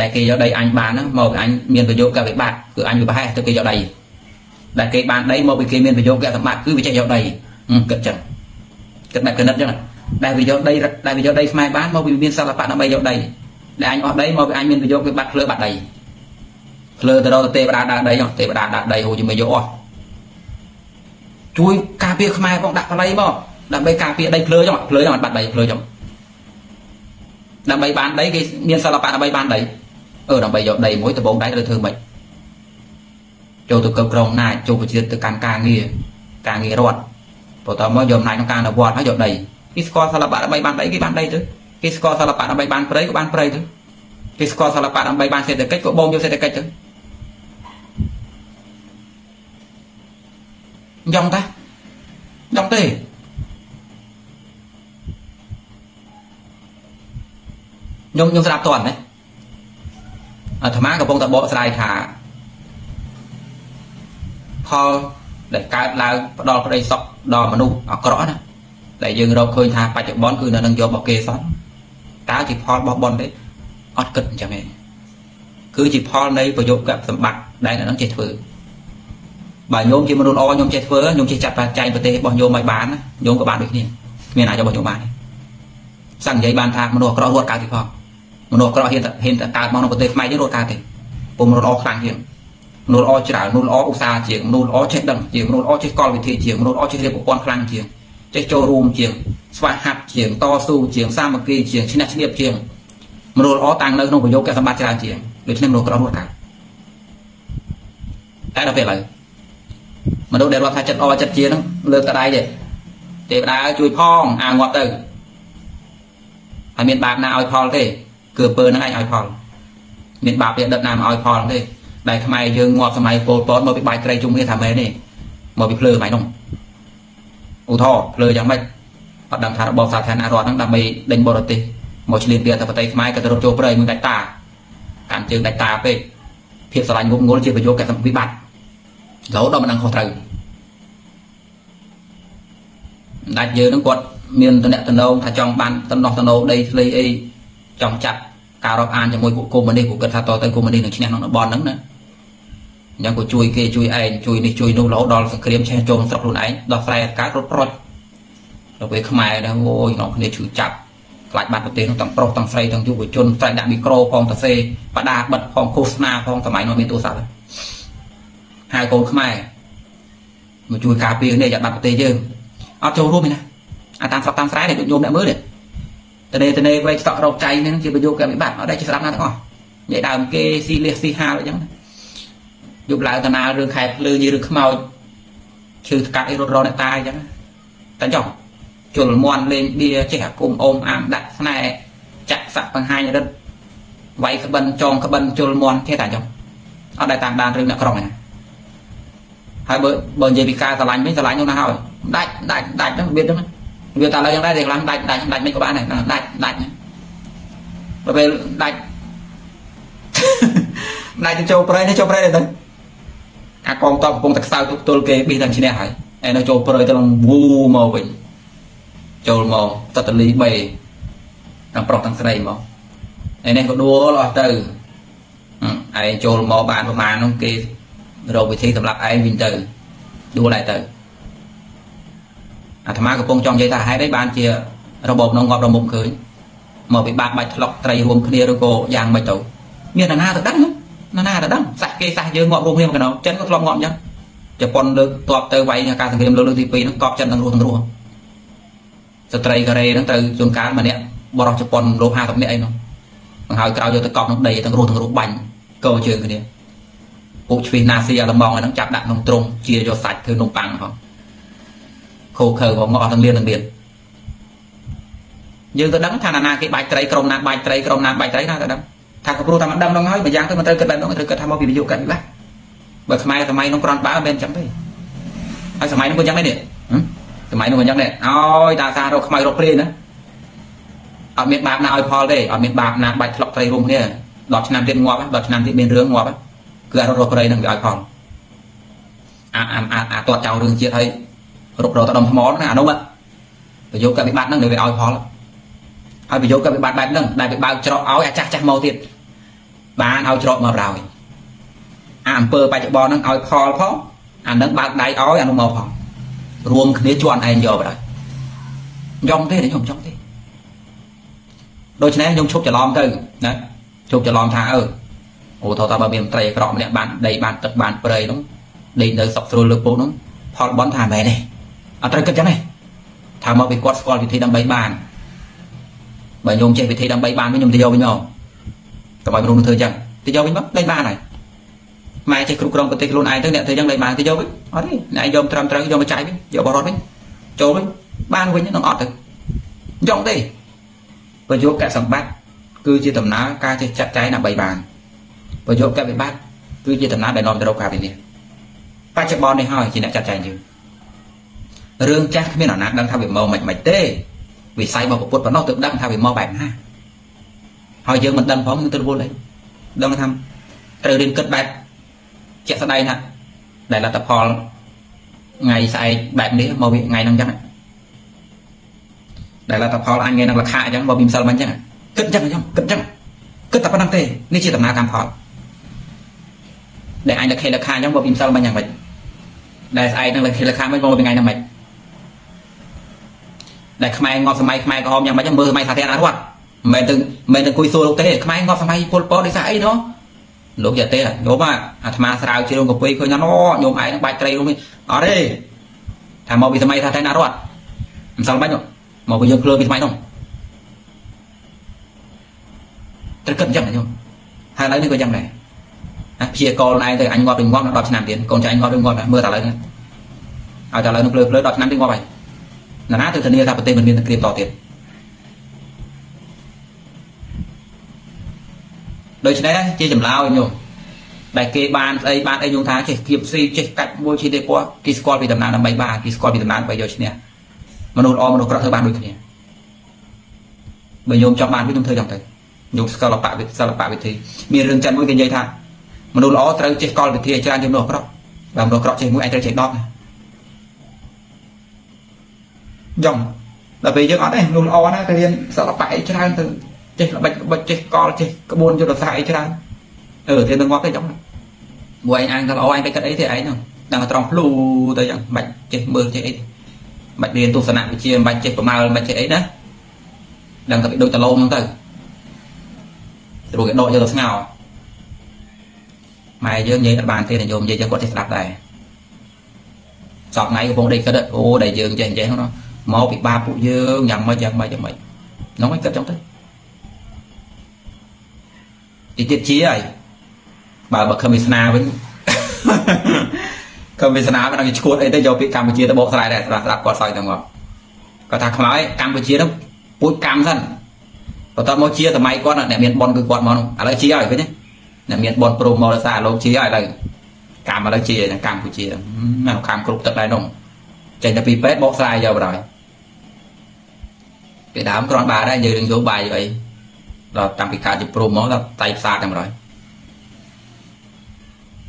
ដែលគេយកដីអញបានហ្នឹងមកអញមានប្រយោជន៍កវិបត្តិគឺអញវាប្រហែសទៅគេយកដីដែលគេបានដីមកពីគេមានប្រយោជន៍កសម្បត្តិគឺវាចេះយកដីគិតចឹងគិតបែបគណិតចឹងដែលវាយកដីដែលវាយកដីខ្មែរបានមកពីមានសិល្បៈដើម្បីយកដីដែលអញអស់ដីមកពីអញមានប្រយោជន៍វាបាត់ភ្លើបាត់ដីភ្លើទៅរកទេវតាដើរដីទេវតាដើរដីហូរជាមួយយកអស់ ជួយការពារខ្មែរផងដាក់បល័យមកដើម្បីការពារដីភ្លើចឹងភ្លើចឹងអត់បាត់ដីភ្លើចឹងដើម្បីបានដីគេមានសិល្បៈដើម្បីបានដីអឺដើម្បីយកដីមួយដបងដៃត្រូវធ្វើម៉េចចូលទៅគ្រប់គ្រងណាចចូលប្រជាទៅកាន់ការងារការងាររដ្ឋបន្តមកយកអំណាចក្នុងការអនុវត្តហើយយកដីគេស្គាល់សិល្បៈដើម្បីបានដីគេបានដីទៅគេស្គាល់សិល្បៈដើម្បីបានព្រៃក៏បានព្រៃទៅគេស្គាល់សិល្បៈដើម្បីបានសេដ្ឋកិច្ចក៏បងយកសេដ្ឋកិច្ចទៅ យ៉ងតាយ៉ងទេខ្ញុំខ្ញុំស្ដាប់តន់ណាអាត្មាកំពុងតែបកស្រាយថាផលដែលកើតឡើងផ្ដល់ក្តីសុខដល់មនុស្សអាក្រក់ណាដែលយើងរកឃើញថាបច្ចុប្បន្នគឺនៅនឹងយករបស់គេសោះតើជាផលរបស់ប៉ុនទេអត់គិតអញ្ចឹងទេគឺជាផលនៃប្រយោគសម្បត្តិដែលនៅនឹងចេះធ្វើ បើញោមជាមនុស្សល្អញោមចេះធ្វើញោមចេះចាត់ចែងប្រទេសរបស់ញោមឲ្យបានញោមក៏បានដូចគ្នាគ្មានអាចរបស់ញោមបានទេសង្កេតបានថាមនុស្សអាក្រក់រត់កើតទីផងមនុស្សអាក្រក់ហ៊ានហ៊ានតែកើតមកក្នុងប្រទេសខ្មែរយើងរត់កើតទេពុំមនុស្សល្អខ្លាំងជាងមនុស្សល្អច្រើនមនុស្សល្អឧស្សាហ៍ជាងមនុស្សល្អចេះដឹងជាងមនុស្សល្អចេះកលវិធីជាងមនុស្សល្អចេះរៀបប្រព័ន្ធខ្លាំងជាងចេះចូលរួមជាងស្វះហាត់ជាងតស៊ូជាងសាមគ្គីជាងឈ្នះឈ្នះជាងមនុស្សល្អតាំងនៅក្នុងប្រយោគសម្បត្តិច្រើនជាងដូច្នេះមនុស្សក្ររត់កើតតែដល់ពេលឥឡូវ មនុស្សដែលរាប់ថាចិត្តអចិត្តជាហ្នឹងលើកតដៃទេទេវតាជួយផងអាងាប់ទៅហើយមានបាបណាឲ្យផលទេគឺអំពើហ្នឹងឯងឲ្យផលមានបាបវាដិតណាមកឲ្យផលទេដែលខ្មែរយើងងាប់សម័យពលពតមកពីបាច់ត្រីជុំគ្នាថាមែនទេមកពីភ្លើសម័យនោះឧទាហរណ៍ភ្លើយ៉ាងម៉េចអត់ដឹងថារបបសាធារណរដ្ឋហ្នឹងដើម្បីដេញបរទេសមកឆ្លៀនពីអធិបតេយ្យខ្មែរក៏ទៅរត់ចូលព្រៃមួយដាច់តាកាន់ជើងដាច់តាពេកភាពស្រឡាញ់ងប់ងល់ជាប្រយោជន៍កសិវិបត្តិ រហូតដល់មិនដឹងខុសត្រូវដាច់យើងហ្នឹងគាត់មានតំណែងថាចង់បានតំណោះតំណោដីធ្លីអីចង់ចាត់ការរាប់អានជាមួយពួកកុម្មុយនីសពួកគាត់ថាតទៅកុម្មុយនីសនឹងឈ្នះក្នុងតំបន់ហ្នឹងណាអញ្ចឹងក៏ជួយគេជួយឯងជួយនេះជួយនោះរហូតដល់សង្គ្រាមឆេះចូលស្រុកខ្លួនឯងដោះស្រាយកើតរត់ប្រុចដល់ពេលខ្មែរដែរអូយនាំគ្នាឈឺចាប់ខ្លាចបាត់ប្រទេសនោះទាំងប្រុសទាំងស្រីទាំងយុវជនតែដាក់មីក្រូផងទៅសេបដាបិទផងឃោសនាផងសម័យនោះមានទូរស័ព្ទហើ យកូនខ្មែរមកជួយការពារនេះយ៉ាត់បាត់ប្រទេសយើងអត់ចូលរួមទេណាអាតាមស្រុកតាមស្រែនេះដូចញោមអ្នកមើលនេះតនេតនេវៃស្តក់រោគចៃនេះជាប្រយោគកម្មវិបត្តិអត់ដែលជាស្ដាប់ណាទាំងអស់និយាយដើមគេស៊ីលះស៊ីហាលអញ្ចឹងយប់ឡើងតាណារឿងខែភ្លើយរឿងខ្មោចឈឺស្កាត់អីរត់រអ្នកតាអញ្ចឹងតែចុះជលមន់លេងបៀចេះអាគុំអូមអាមដាក់ស្នែចាក់សាក់បង្ហាញរិទ្ធវាយក្បិនចងក្បិនជលមន់ទេតាចុះអត់ដែលតាមដានរឿងអ្នកក្រុងហ្នឹង ហើយបើបើនិយាយពីការឆ្លាញ់វិញឆ្លាញ់នោះណាហើយដាច់ដាច់ដាច់ហ្នឹងវាហ្នឹងវាតែឡើយយ៉ាងដែរតែខ្លាំងដាច់ដាច់ដាច់មិនក៏បានដែរដាច់ដាច់ដល់ពេលដាច់ដាច់ទៅចូលព្រៃទៅចូលព្រៃទៅអាកងតបកំពុងតែខ្សោយទុកទល់គេប៊ីសតែឈ្នះហើយឯនៅចូលព្រៃទៅនឹងវូមកវិញចូលមកតតលី3ទាំងប្រុសទាំងស្រីមកឯនេះក៏ដួលអស់ទៅឯងចូលមកបានប្រហែលនោះគេ រកវិធីសម្រាប់ឯងវិញទៅដួលដែរទៅអាត្មាកំពុងចង់និយាយថាហេតុអីបានជារបបនោះងាប់រមុំឃើញមកពិបាកបាច់ធ្លុកត្រីរួមគ្នាឬក៏យ៉ាងម៉េចទៅមានណាទៅដឹងណាណាទៅដឹងសាក់គេសាក់យើងងាប់រួមគ្នាមកកណ្ដោចិនក៏ធ្លាប់ងាប់អញ្ចឹងជប៉ុនលើកតបទៅវាយការសង្គ្រាមលើកលើកទី2ហ្នឹងកប់ចិនទាំងរស់ទាំងរស់ស្ត្រីកូរ៉េហ្នឹងទៅជួនកាលម្នាក់បរោះជប៉ុនលោ50នាក់អីនោះបង្ហើយក្រោយយកទៅកប់ក្នុងដីទាំងរស់ទាំងរស់បាញ់កោជើងគ្នា ពួកជ្វីសណាស៊ីអាឡម៉ង់ហ្នឹងចាប់ដាក់ក្នុងទ្រុងជាយកសាច់ធ្វើនំប៉័ងផងខូខើផងមកអស់ទាំងលៀនទាំងលៀនយើងទៅដឹងថាណាគេបាច់ត្រីក្រុមណាបាច់ត្រីក្រុមណាបាច់ត្រីណាទៅដឹងថាក៏ព្រោះតែមិនដឹងហ្នឹងហើយម្យ៉ាងទៅមិនត្រូវគិតបែបហ្នឹងត្រូវគិតថាមកពីប្រយោគកាត់វិបាកបើខ្មែរសម័យនោះក្រន់បើមិនអញ្ចឹងទេហើយសម័យនោះក៏អញ្ចឹងដែរនេះសម័យនោះក៏អញ្ចឹងដែរអើយតាសាររកខ្មៅរកព្រាយណាអត់មានបាបណាឲ្យផលទេអត់មានបាបណាបាច់ធ្លុកត្រីរួមគ្នា10ឆ្នាំទៀតងាប់10ឆ្នាំទៀតមានរឿងងាប់ គឺអត់រកព្រៃនឹងវាឲ្យផលអាអាអាតតចោលរឿងជាតិហើយរុករកទៅដុំថ្មណាអានោះប្រយោគកវិបត្តិហ្នឹងដែលវាឲ្យផលហើយប្រយោគកវិបត្តិបែបហ្នឹងដែលវាបើកច្រកឲ្យអាចាស់ចាស់មកទៀតបានឲ្យច្រកមកប្រោយអាអំពើបច្ចុប្បន្នហ្នឹងឲ្យផលផងអានឹងបើកដៃឲ្យអានោះមកផងរួមគ្នាជន់ឯងយកបណ្ដោយយ៉ងទេខ្ញុំចង់ទេដូច្នេះខ្ញុំឈប់ច្រឡំទៅណាឈប់ច្រឡំថាអឺ អូថតថាបើមានត្រីអក្រក់ម្នាក់បានដីបានទឹកបានព្រៃនោះដេកនៅសុកស្រួលលើពោនោះផលបន់ថាមែនទេអត់ត្រូវគិតចឹងទេថាមកពីគាត់ស្គាល់វិធីដើម្បីបានបើញោមចេះវិធីដើម្បីបានវិញខ្ញុំទៅយកវិញមកតើបើមនុស្សធ្វើចឹងទៅយកវិញមកលេងបានហើយម៉ែចេះគ្រប់គ្រងប្រទេសខ្លួនឯងទៅអ្នកធ្វើចឹងលេងបានទៅយកវិញអត់ទេអ្នកឯងយកត្រឹមត្រូវយកមកចាយវិញយកបរតវិញចូលវិញបានវិញនឹងអត់ទៅយ៉ងទេប្រយោគកសម្បត្តិគឺជាដំណើរការចេះចាត់ចែងដើម្បីបាន ប្រយោគកវិបត្តិគឺជាដំណើរដែលនាំទៅរកការវិនិច្ឆ័យបច្ចុប្បន្ននេះហើយជាអ្នកចាត់ចែងយើងរឿងចាស់គ្មានអាណាដឹងថាវាមកមិនមិនទេវិស័យរបស់ពុទ្ធប៉ុណ្ណោះទើបដឹងថាវាមកបែបណាហើយយើងមិនដឹងផងយើងទៅរវល់អីដឹងថាត្រូវរៀនគិតបែបជាក់ស្ដែងថាដែលលទ្ធផលថ្ងៃស្អែកបែបនេះមកវាថ្ងៃហ្នឹងអញ្ចឹងដែលលទ្ធផលអញថ្ងៃហ្នឹងលក្ខៈអញ្ចឹងមកពីម្សិលមិញអញ្ចឹងគិតអញ្ចឹងអញ្ចឹងគិតអញ្ចឹងគិតតែប៉ុណ្្នឹងទេនេះជាដំណើរកម្មផល ដែលអញលក្ខិលក្ខៈអញ្ចឹងមកពីម្សិលមិញយ៉ាងម៉េចដែលស្អែកហ្នឹងលក្ខិលក្ខៈមិញមកពីថ្ងៃហ្នឹងម៉េចដែលខ្មែរងាប់សម័យខ្មែរក្រហមយ៉ាងម៉េចមើលសម័យសាធារណរដ្ឋមិនមែនទៅមិនមែនទៅគួយសួរលោកទេខ្មែរងាប់សម័យពលពតដោយសារអីណោះលោកយ៉ាទេញោមអាត្មាស្រាវជ្រាវកពីឃើញថាណោញោមឯងបាច់ត្រីនោះអត់ទេថាមកពីសម័យសាធារណរដ្ឋមិនសល់បាច់នោះមកពីយើងភ្លើពីសម័យនោះត្រូវគិតអញ្ចឹងញោមហើយឥឡូវនេះក៏យ៉ាងដែរ ណាព្យាករខ្លួនឯងទៅអញងាប់ឬងាប់ដល់10ឆ្នាំទៀតកូនចៅអញងាប់ឬងាប់មើលតែឥឡូវនេះឲ្យតែឥឡូវនឹងភ្លើភ្លើ10ឆ្នាំទៀតងាប់ហើយណាណាទៅធានាថាប្រទេសមិនមានសង្គ្រាមតទៀតដូច្នេះជាចម្លើយញោមដែលគេបានស្អីបានអីញោមថាចេះគៀបស៊ីចេះកាច់មួយជាទេពណ៌គេស្គាល់ពីដំណើរដើម្បីបានគេស្គាល់ពីដំណើរដើម្បីយកឈ្នះមនុស្សល្អមនុស្សក្រក់ធ្វើបានដូចគ្នាបើញោមចង់បានវាញោមធ្វើយ៉ាងទៅញោមស្គាល់បៈវិសិលបៈវិធីមានរឿងចិនមួយគេនិយាយថា មនុស្សល្អត្រូវចេះកលវិធីឲ្យច្រើនជាងមនុស្សអាក្រក់បើមនុស្សអាក្រក់ចេះមួយឯងត្រូវចេះ10ណាយ៉ងដល់ពេលយើងអត់ទេមនុស្សល្អណាទៅរៀនសិល្បៈអីច្រើនទៅចេះល្បិចល្បិចចេះកលចេះក្បួនយុទ្ធសាស្ត្រអីច្រើនអឺទៅនឹងងាប់ទេចឹងមួយឯងអាងថាល្អឯងទៅគិតអីទេឯងហ្នឹងដឹងតែត្រង់ភ្លូទៅចឹងមិនបាច់ចេះមើលចេះអីមិនបាច់រៀនទស្សនវិជ្ជាមិនបាច់ចេះប្រមាលមិនបាច់ចេះអីណាដឹងតែដូចតឡងហ្នឹងទៅព្រោះគេដកយកទៅស្ងោ ម៉ែយើងនិយាយអត់បានទេញោមនិយាយចឹងគាត់ចេះស្ដាប់ដែរសពថ្ងៃកំពុងដេកគិតអូដែលយើងចេះចេះហ្នឹងមកពីបាពួកយើងយ៉ាងម៉េចយ៉ាងម៉េចយ៉ាងម៉េចហ្នឹងឯងគិតចឹងទៅទីទៀតជាហើយបើបើខំវាសនាវិញខំវាសនាមិនដឹងឈួតអីទៅយកពាក្យកម្ពុជាទៅបកស្រាយដែរស្ដាប់ស្ដាប់គាត់សើចទៅមកគាត់ថាខ្មោចកម្ពុជាហ្នឹងពូជកម្មសិនបន្ទាប់មកជាសម័យគាត់អ្នកមានបនគឺគាត់មកនោះឥឡូវជាហើយឃើញទេ អ្នកមានបនប្រូមកដោយសារលោកជាហើយឥឡូវកម្មឥឡូវជាកម្ពុជាណាកម្មគ្រប់ទឹកដែរនោះចេញតែពីពេទ្យបកស្រាយយកបណ្ដោយពីដើមគ្រាន់បានដែរយើងនឹងយកបាយអីដល់តាំងពីកើតជាព្រមមកដល់តៃផ្សារតែម្ដង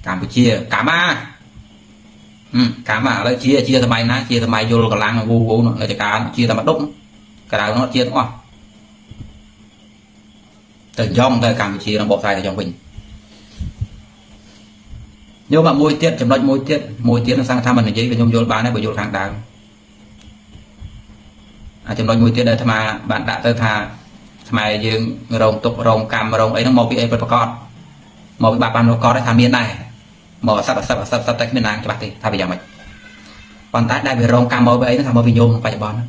កម្ពុជាកាមាកាមាឥឡូវជាជាសម័យណាជាសម័យយល់កម្លាំងវូវូនៅចការជាតែម្ដុកក្រៅនោះជាទាំងអស់ទៅយ៉ងទៅកម្ពុជានឹងបកស្រាយទៅយ៉ងវិញ យកមកមួយទៀតចំណុចមួយទៀតមួយទៀតនឹងសង្ឃថាមិននិយាយក៏ខ្ញុំយល់បានដែរបើយល់ខាងដើមអាចំណុចមួយទៀតដែលអាត្មាបានដាក់ទៅថាខ្មែរយើងរងទុករងកម្មរងអីហ្នឹងមកពីអីពិតប្រកបមកពីបាបបានប្រកបថាមានដែរមកសត្វអសត្វអសត្វសត្វតែគ្មានណាច្បាស់ទេថាវាយ៉ាងម៉េចប៉ុន្តែដែលវារងកម្មមកពីអីហ្នឹងថាមកពីញោមបច្ចុប្បន្ន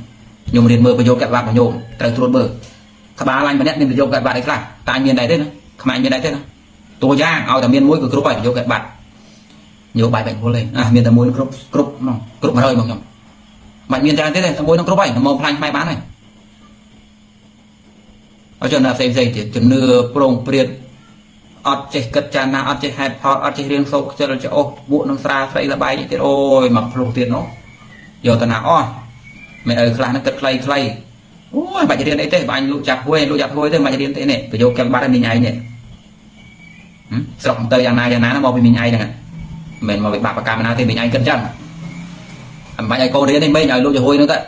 ញោមរៀនមើលប្រយោគកបាត់របស់ញោមត្រូវត្រួតមើលក្បាលអញម្នាក់មានប្រយោគកបាត់អីខ្លះតែអញមានដែរទេណាខ្មែរមានដែរទេណាតួយ៉ាងឲ្យតែមានមួយគឺគ្រប់ហើយប្រយោគកបាត់ ញោមបាយបាច់ពលទេអាមានតែមួយគ្រប់គ្រប់ហ្មងគ្រប់100ហ្មងខ្ញុំមិនមានច្រើនទេតែមួយនឹងគ្រប់ហើយមកផ្លាញ់ខ្មែរបានហើយអញ្ចឹងណាផ្សេងផ្សេងទៀតជំនឿប្រងព្រាតអត់ចេះគិតចាណាអត់ចេះហេតុផលអត់ចេះរៀងសោកខ្ជិលច្អូសបួកនឹងស្រាស្រីលបាយទៀតអូយមកភ្លុះទៀតនោះយកទៅណាអស់មិនអើខ្លះនឹងគិតខ្លីខ្លីអូយបាច់រៀនអីទេបាញ់លក់ចាប់ហួយលក់ចាប់ហួយទេបាច់រៀនទេនេះប្រយោគកែបាត់ឲ្យមីងឯងនេះស្រុកទៅយ៉ាងណាយ៉ាងណាមកពីមីងឯងហ្នឹង មិនមកពីបាក់បកម្មណាទេមីងឯងគិតចឹងអំបាច់ឲ្យកូនរៀននេះមីងឲ្យលក់ចាប់ហួយនោះទៅ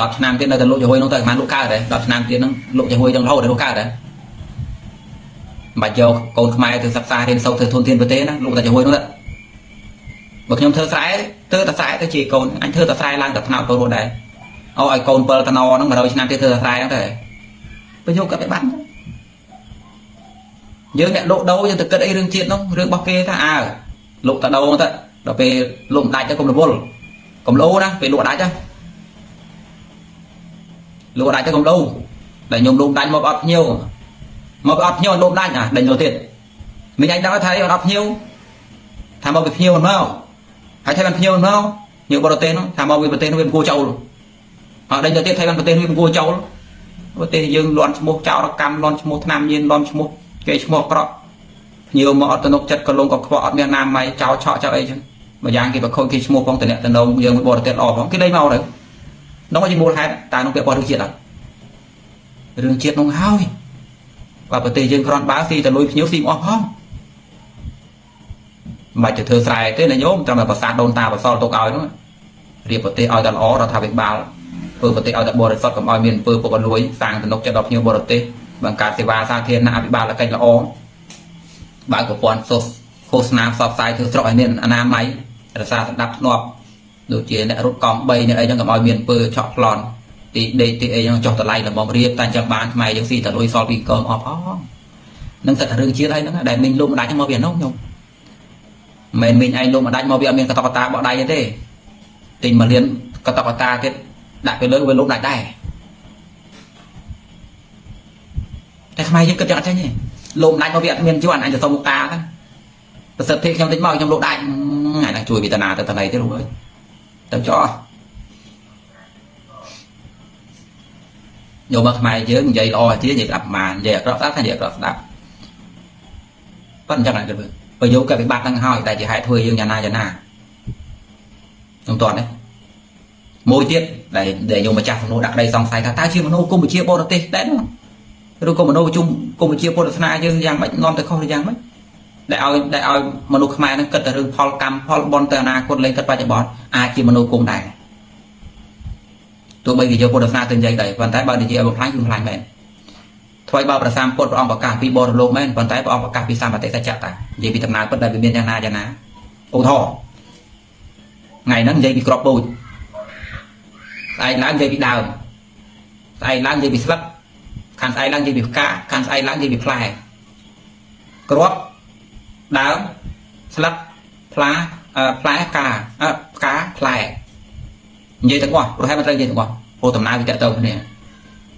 10ឆ្នាំទៀតនៅតែលក់ចំហួយនោះទៅប្រហែលលក់កើតដែរ10ឆ្នាំទៀតហ្នឹងលក់ចំហួយទាំងរហូតដល់លក់កើតដែរមិនបាច់យកកូនខ្មែរទៅសិក្សារៀនសូត្រធ្វើធនធានប្រទេសណាលក់តែចំហួយនោះទៅបើខ្ញុំធ្វើស្រែធ្វើតែស្រែទៅជាកូនអញធ្វើតែស្រែឡើងតែថ្នោតទៅរស់ដែរអូឲ្យកូន7តំណហ្នឹង100ឆ្នាំទៀតធ្វើតែស្រែហ្នឹងទៅបើយកក៏ទៅបានយើងអ្នកលក់ដូរយើងទៅគិតអីរឿងជាតិនោះរឿងរបស់គេថាអើ លក់តដូរទៅដល់ពេលលក់មិនដាច់ទៅកុំរវល់កុំលោណាពេលលក់ដាច់ណាលោកដាច់ទៅកុំដូរដែលខ្ញុំលោកដាច់មកអត់ភ្ញៀវមកអត់ភ្ញៀវលោកដាច់អាដេញទៅទៀតមិញអញដឹងថាអត់ភ្ញៀវថាមកពីភ្ញៀវមិនមកហើយថាបានភ្ញៀវមិនមកញៀវបរទេសនោះថាមកពីប្រទេសនោះវាមិនគួរចូលហើយដេញទៅទៀតថាបានប្រទេសនេះមិនគួរចូលប្រទេសយើងលន់ឈ្មោះចោរកម្មលន់ឈ្មោះឆ្នាំញៀនលន់ឈ្មោះគេឈ្មោះអក្រក់ ភ្ញៀវមកអត់ទំនុកចិត្តក៏លងក៏ខ្វក់អត់មានណាមម៉ៃចោលឆក់ចោលអីចឹងមួយយ៉ាងគេប្រខូចគេឈ្មោះផងតំណែងយើងមួយបរទេសល្អផងគេដេញមកទៅនោះជាមូលហេតុតើនោះពាក់ព័ន្ធរឿងជាតិអត់រឿងជាតិនោះហើយបើប្រទេសយើងក្រន់បើស៊ីតែលុយភ្ញៀវស៊ីមិនអស់ផងមិនបាច់ទៅធ្វើស្រែទេណាញោមត្រឹមតែប្រសាទដូនតាបសល់ទុកឲ្យនោះរៀបប្រទេសឲ្យតែល្អរដ្ឋាភិបាលធ្វើប្រទេសឲ្យតែបរិសុទ្ធកុំឲ្យមានអំពើពុករលួយសាងទំនុកចិត្តដល់ភ្ញៀវបរទេសបង្កើតសេវាសាធារណៈអភិបាលកិច្ចល្អ បើកប្រព័ន្ធសូសឃោសនាផ្សព្វផ្សាយធ្វើស្រុកឲ្យមានអនាម័យរក្សាសណ្ដាប់ធ្នាប់ដូចជាអ្នករត់កង់3អ្នកអីចឹងកុំឲ្យមានពើឆក់ប្លន់ទីដេកទីអីចឹងចុះតម្លៃរបស់រៀបតែចឹងបានខ្មែរយើងស៊ីតលុយសល់ពីកងអស់ផងនឹងតែរឿងជាតិហើយហ្នឹងដែលមីងលោកម្ដាច់មកពីនោះខ្ញុំមិនមីងឯងលោកម្ដាច់មកវាអត់មានកតកតាបោះដៃទេទិញមកលៀនកតកតាទៀតដាក់ទៅលើវាលោកម្ដាច់ដែរតែខ្មែរយើងគិតយ៉ាងអត់ចាញ់ទេ លោកម្ដាច់មកវាអត់មានជួនអញទៅសុំមុខតាទៅប្រសិទ្ធភាពខ្ញុំតិចមកខ្ញុំលោកដាច់ថ្ងៃណាជួយវេទនាទៅតណៃទេលោកអើយទៅចោះយកមកខ្មែរយើងនិយាយល្អទៀតនិយាយស្ដាប់ប្រមាណនិយាយអក្រក់ស្ដាប់ថានិយាយអក្រក់ស្ដាប់ប៉ុន្តែអញ្ចឹងណាគិតមើលប្រយោគកវិបត្តិហ្នឹងហើយតែជាហេតុធ្វើយើងយ៉ាងណាយ៉ាងណាខ្ញុំតន់ទេមួយទៀតដែលដែលយកម្ចាស់សំណួរដាក់ក្តីសង្ស័យថាតើជាមនុស្សគុំវិជាបរទេសដែរនោះ ឬក៏មនុស្សជុំគុំវិជាពុទ្ធសាសនាយើងយ៉ាងម៉េចនាំទៅខុសឬយ៉ាងម៉េចដែលឲ្យដែលឲ្យមនុស្សខ្មែរហ្នឹងគិតតែរឿងផលកម្មផលបុណ្យទៅអនាគតលេងគិតបច្ចុប្បន្នអាចជាមនុស្សគុំដែរទោះបីជាយកពុទ្ធសាសនាទៅនិយាយដែរប៉ុន្តែបើនិយាយឲ្យបំផ្លាញគឺបំផ្លាញមែនថ្មីបើប្រសាមពុទ្ធព្រះអង្គប្រកាសពីបរលោកមែនប៉ុន្តែព្រះអង្គប្រកាសពីសម្បត្តិសច្ចៈតានិយាយពីដំណើរពិតដែលវាមានយ៉ាងណាយ៉ាងណាឧទាហរណ៍ថ្ងៃហ្នឹងនិយាយពីក្របពូជស្អែកឡើងនិយាយពីដើមស្អែកឡើងនិយាយពីស្លឹក ខាងស្អែកឡើងនិយាយពីផ្កាខាងស្អែកឡើងនិយាយពីផ្លែក្របដើមស្លឹកផ្លាផ្លែផ្កាផ្កាផ្លែនិយាយទាំងអស់ប្រហែលមិនត្រូវនិយាយទាំងអស់ព្រោះដំណើរវាតទៅគ្នា